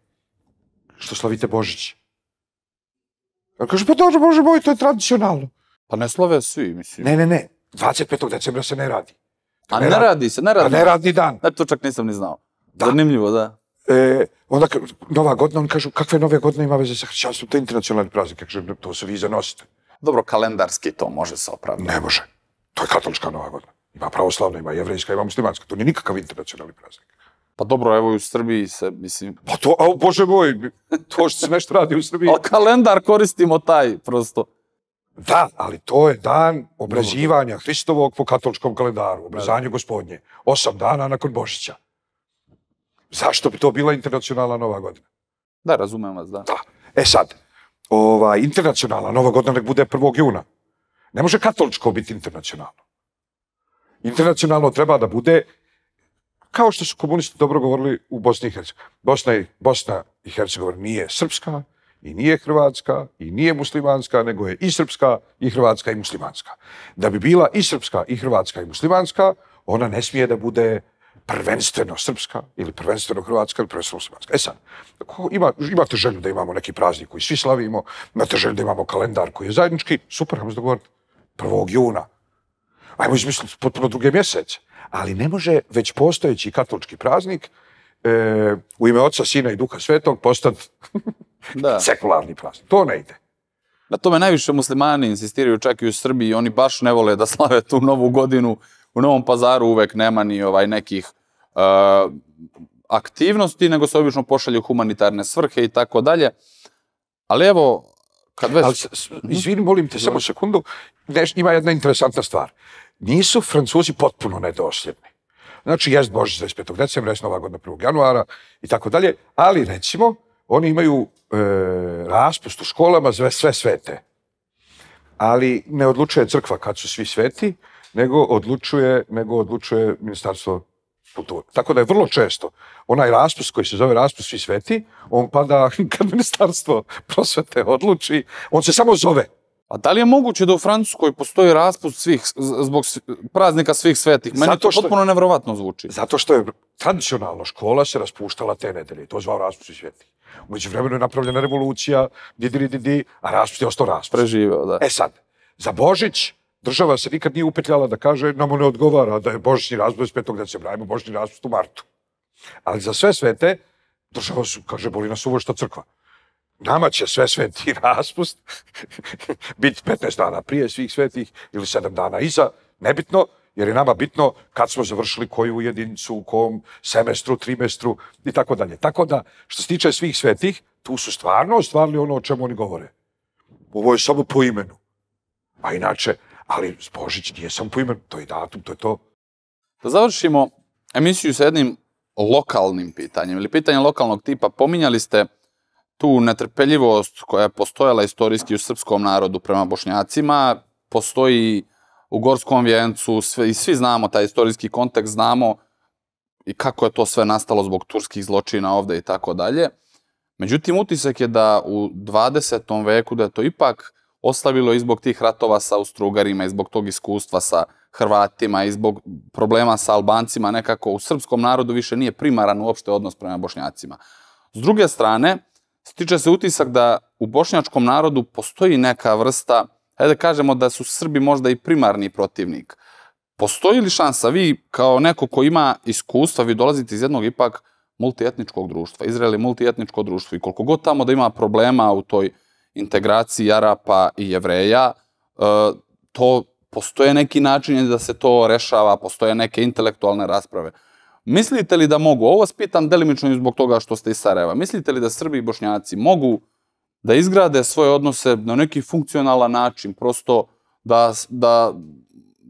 što slavite Božić? Ja kažu, pa dobro, Bože moj, to je tradicionalno. Pa ne slave svi, mislim. Ne, ne, ne, 25. decembra se ne radi. To A ne radi se, ne Pa radi. ne radni dan. E, to čak nisam ni znao. Da. Zanimljivo, da. E, onda nova godina, oni kažu, kakve nove godine ima veze sa hrišćanstvom, to je internacionalni praznik. Ja kažem, to se vi zanosite. Dobro, kalendarski to može se opravdati. Ne može. To je katolička nova godina. Ima pravoslavna, ima jevrejska, ima muslimanska. To nije nikakav internacionalni praznik. Pa dobro, evo i u Srbiji se, mislim... Pa to, a bože moj, to što se nešto radi u Srbiji. [laughs] Ali kalendar koristimo taj, prosto. Da, ali to je dan obrazivanja Hristovog po katoličkom kalendaru, obrazanje gospodnje. Osam dana nakon Božića. Zašto bi to bila internacionalna nova godina? Da, razumem vas, da. Da. E sad, ova, internacionalna nova godina nek bude 1. juna. Ne može katoličko biti internacionalno. Internacionalno treba da bude kao što su komunisti dobro govorili u Bosni i Hercegovini. Bosna i, Bosna i Hercegovina nije srpska i nije hrvatska i nije muslimanska, nego je i srpska i hrvatska i muslimanska. Da bi bila i srpska i hrvatska i muslimanska, ona ne smije da bude prvenstveno srpska ili prvenstveno hrvatska ili prvenstveno muslimanska. E sad, ako ima, imate želju da imamo neki praznik koji svi slavimo, imate želju da imamo kalendar koji je zajednički, super, ajmo se dogovoriti. 1. juna. Ajmo izmisliti potpuno druge mjesece. Ali ne može već postojeći katolički praznik e, u ime Oca, Sina i Duha Svetog postati Da. [laughs] sekularni praznik. To ne ide. Na tome najviše muslimani insistiraju čak i u Srbiji, oni baš ne vole da slave tu novu godinu. U Novom pazaru uvek nema ni ovaj nekih uh, aktivnosti, nego se obično pošalju humanitarne svrhe i tako dalje. Ali evo, kad već... Ali, izvini, molim te, samo sekundu. Neš, ima jedna interesantna stvar. Nisu Francuzi potpuno nedosljedni. Znači, jest Božić 25. decembra, jest Nova godina 1. januara i tako dalje, ali recimo, oni imaju e, raspust u školama sve, sve svete. Ali ne odlučuje crkva kad su svi sveti, nego odlučuje, nego odlučuje ministarstvo kulture. Tako da je vrlo često onaj raspust koji se zove raspust svi sveti, on pada [laughs] kad ministarstvo prosvete odluči, on se samo zove. A da li je moguće da u Francuskoj postoji raspust svih, zbog praznika svih svetih? Meni zato što, to potpuno nevrovatno zvuči. Zato što je tradicionalno škola se raspuštala te nedelje. To je zvao raspust svih svetih. Umeđu vremenu je napravljena revolucija, di, di, di, di, a raspust je ostao raspust. Preživeo, da. E sad, za Božić država se nikad nije upetljala da kaže nam ne odgovara da je Božićni raspust 5. decembra, ajmo Božićni raspust u martu. Ali za sve svete, država su, kaže, boli nas uvo što crkva nama će sve sveti [laughs] raspust [laughs] biti 15 dana prije svih svetih ili 7 dana iza, nebitno, jer je nama bitno kad smo završili koju jedinicu, u kom semestru, trimestru i tako dalje. Tako da, što se tiče svih svetih, tu su stvarno ostvarili ono o čemu oni govore. Ovo je samo po imenu. A inače, ali Božić nije samo po imenu, to je datum, to je to. Da završimo emisiju sa jednim lokalnim pitanjem ili pitanjem lokalnog tipa. Pominjali ste tu netrpeljivost koja je postojala istorijski u srpskom narodu prema bošnjacima, postoji u Gorskom vjencu, sve, i svi znamo taj istorijski kontekst, znamo i kako je to sve nastalo zbog turskih zločina ovde i tako dalje. Međutim, utisak je da u 20. veku da je to ipak oslavilo i zbog tih ratova sa Austrugarima i zbog tog iskustva sa Hrvatima i zbog problema sa Albancima, nekako u srpskom narodu više nije primaran uopšte odnos prema bošnjacima. S druge strane, stiče se utisak da u bošnjačkom narodu postoji neka vrsta, ajde da kažemo da su Srbi možda i primarni protivnik. Postoji li šansa, vi kao neko ko ima iskustva, vi dolazite iz jednog ipak multietničkog društva, Izrael je multietničko društvo i koliko god tamo da ima problema u toj integraciji Arapa i Jevreja, e, to postoje neki način da se to rešava, postoje neke intelektualne rasprave. Mislite li da mogu, ovo vas pitam delimično i zbog toga što ste iz Sarajeva, mislite li da Srbi i Bošnjaci mogu da izgrade svoje odnose na neki funkcionalan način, prosto da, da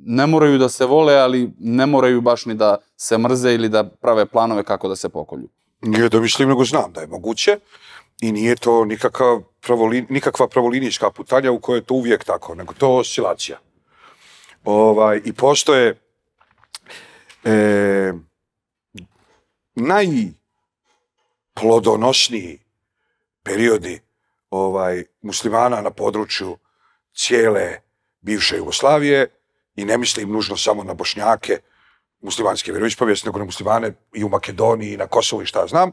ne moraju da se vole, ali ne moraju baš ni da se mrze ili da prave planove kako da se pokolju? Nije da mislim, nego znam da je moguće i nije to nikakva, pravolin, nikakva pravolinijska putanja u kojoj je to uvijek tako, nego to oscilacija. Ovaj, I postoje... E, najplodonosniji periodi ovaj muslimana na području cijele bivše Jugoslavije i ne mislim nužno samo na bošnjake, muslimanske vjeroispovijesti, nego na muslimane i u Makedoniji, i na Kosovu i šta znam.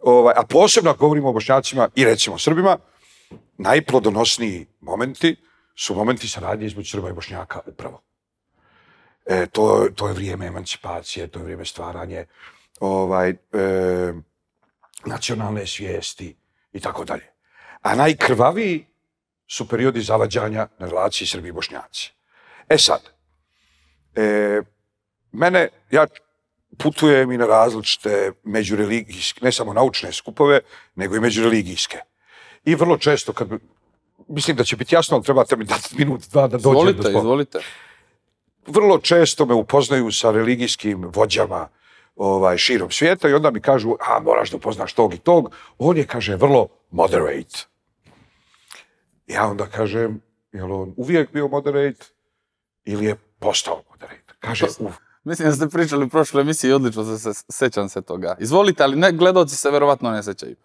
Ovaj, a posebno ako govorimo o bošnjacima i recimo Srbima, najplodonosniji momenti su momenti saradnje između Srba i Bošnjaka upravo. E, to, to je vrijeme emancipacije, to je vrijeme stvaranje ovaj, e, nacionalne svijesti i tako dalje. A najkrvaviji su periodi zavađanja na relaciji Srbi i Bošnjaci. E sad, e, mene, ja putujem i na različite međureligijske, ne samo naučne skupove, nego i međureligijske. I vrlo često, kad, mislim da će biti jasno, ali trebate mi dati minut, dva da dođem. Izvolite, do izvolite. Vrlo često me upoznaju sa religijskim vođama, ovaj, širom svijeta i onda mi kažu, a moraš da upoznaš tog i tog. On je, kaže, vrlo moderate. Ja onda kažem, je on uvijek bio moderate ili je postao moderate? Kaže, u... Mislim da ste pričali u prošloj emisiji i odlično se, se sećam se toga. Izvolite, ali ne, gledalci se verovatno ne sećaju.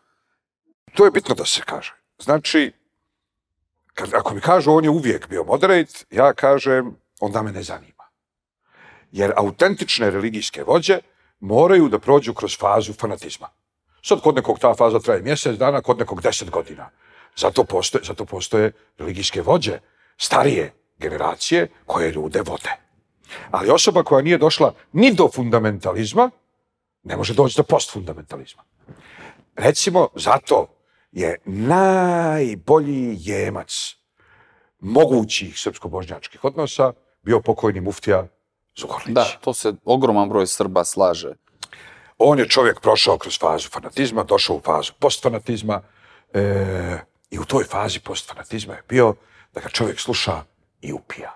To je bitno da se kaže. Znači, kad, ako mi kažu on je uvijek bio moderate, ja kažem, onda me ne zanima. Jer autentične religijske vođe moraju da prođu kroz fazu fanatizma. Sad kod nekog ta faza traje mjesec dana, kod nekog deset godina. Zato postoje, zato postoje religijske vođe, starije generacije koje ljude vode. Ali osoba koja nije došla ni do fundamentalizma, ne može doći do postfundamentalizma. Recimo, zato je najbolji jemac mogućih srpsko-božnjačkih odnosa bio pokojni muftija Zukorlić. Da, to se ogroman broj Srba slaže. On je čovjek prošao kroz fazu fanatizma, došao u fazu postfanatizma e, i u toj fazi postfanatizma je bio da ga čovjek sluša i upija.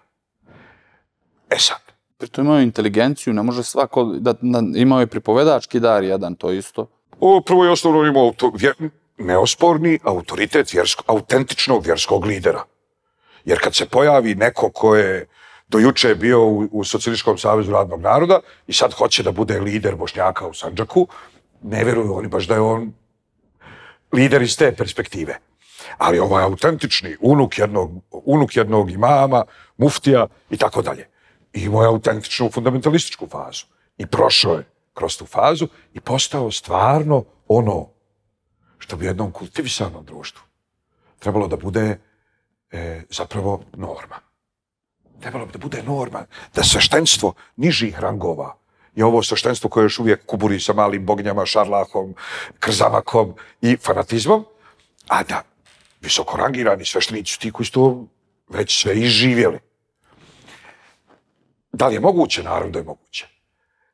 E sad. Prito imao inteligenciju, ne može svako, da, da imao je pripovedački dar jedan, to isto. O, prvo i osnovno imao to, vje, neosporni autoritet vjersko, autentičnog vjerskog lidera. Jer kad se pojavi neko ko je dojuče je bio u, u Socijalističkom savezu radnog naroda i sad hoće da bude lider Bošnjaka u Sanđaku, ne veruju oni baš da je on lider iz te perspektive. Ali ovaj autentični unuk jednog, unuk jednog imama, muftija i tako dalje. I imao je autentičnu fundamentalističku fazu. I prošao je kroz tu fazu i postao stvarno ono što bi jednom kultivisanom društvu trebalo da bude e, zapravo norma. Trebalo bi da bude norma, da sveštenstvo nižih rangova je ovo sveštenstvo koje još uvijek kuburi sa malim bognjama, šarlahom, krzamakom i fanatizmom, a da visoko rangirani sveštenici ti koji su to već sve izživjeli. Da li je moguće? Naravno da je moguće.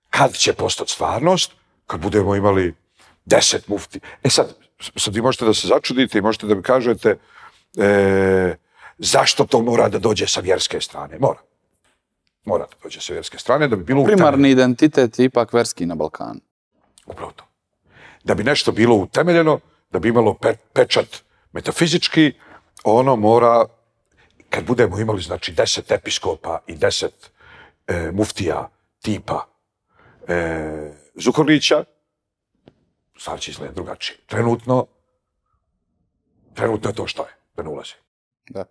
Kad će postati stvarnost? Kad budemo imali deset mufti. E sad, sad vi možete da se začudite i možete da mi kažete e, zašto to mora da dođe sa vjerske strane. Mora. Mora da dođe sa vjerske strane da bi bilo Primarni utemeljeno. identitet je ipak verski na Balkanu. Upravo to. Da bi nešto bilo utemeljeno, da bi imalo pe, pečat metafizički, ono mora, kad budemo imali, znači, deset episkopa i deset e, muftija tipa e, Zukorlića, stvar će izgledati drugačije. Trenutno, trenutno je to što je, da ne ulazi. Da.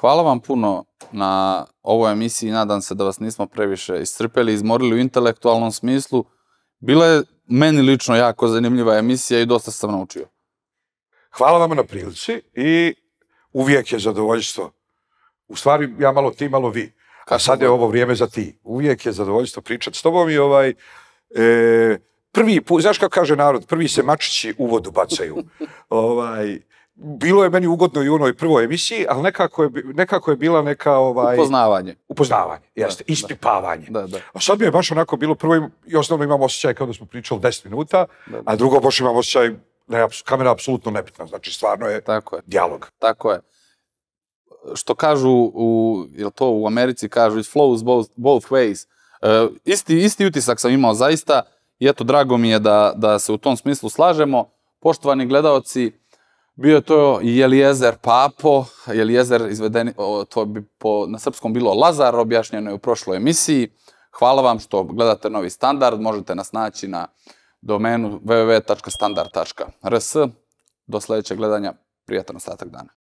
Hvala vam puno na ovoj emisiji. Nadam se da vas nismo previše iscrpeli, izmorili u intelektualnom smislu. Bila je meni lično jako zanimljiva emisija i dosta sam naučio. Hvala vam na prilici i uvijek je zadovoljstvo. U stvari, ja malo ti, malo vi. A sad je ovo vrijeme za ti. Uvijek je zadovoljstvo pričati s tobom i ovaj... E, prvi put, znaš kako kaže narod, prvi se mačići u vodu bacaju. [laughs] ovaj, bilo je meni ugodno i u onoj prvoj emisiji, ali nekako je, nekako je bila neka... Ovaj, Upoznavanje. upoznavanje, jeste, da. ispipavanje. Da, da. A sad mi je baš onako bilo prvo im- i osnovno imam osjećaj kao da smo pričali 10 minuta, Da, da. a drugo baš imam osjećaj da je kamera apsolutno nebitna. Znači, stvarno je Tako je. dijalog. Tako je. Što kažu u, jel to u Americi kažu, it flows both, both ways. E, isti, isti utisak sam imao zaista i eto, drago mi je da, da se u tom smislu slažemo. Poštovani gledaoci, bio je to Jelijezer Papo, Jelijezer izvedeni, o, to bi po, na srpskom bilo Lazar, objašnjeno je u prošloj emisiji. Hvala vam što gledate Novi standard, možete nas naći na domenu www.standard.rs. Do sljedećeg gledanja, prijatan ostatak dana.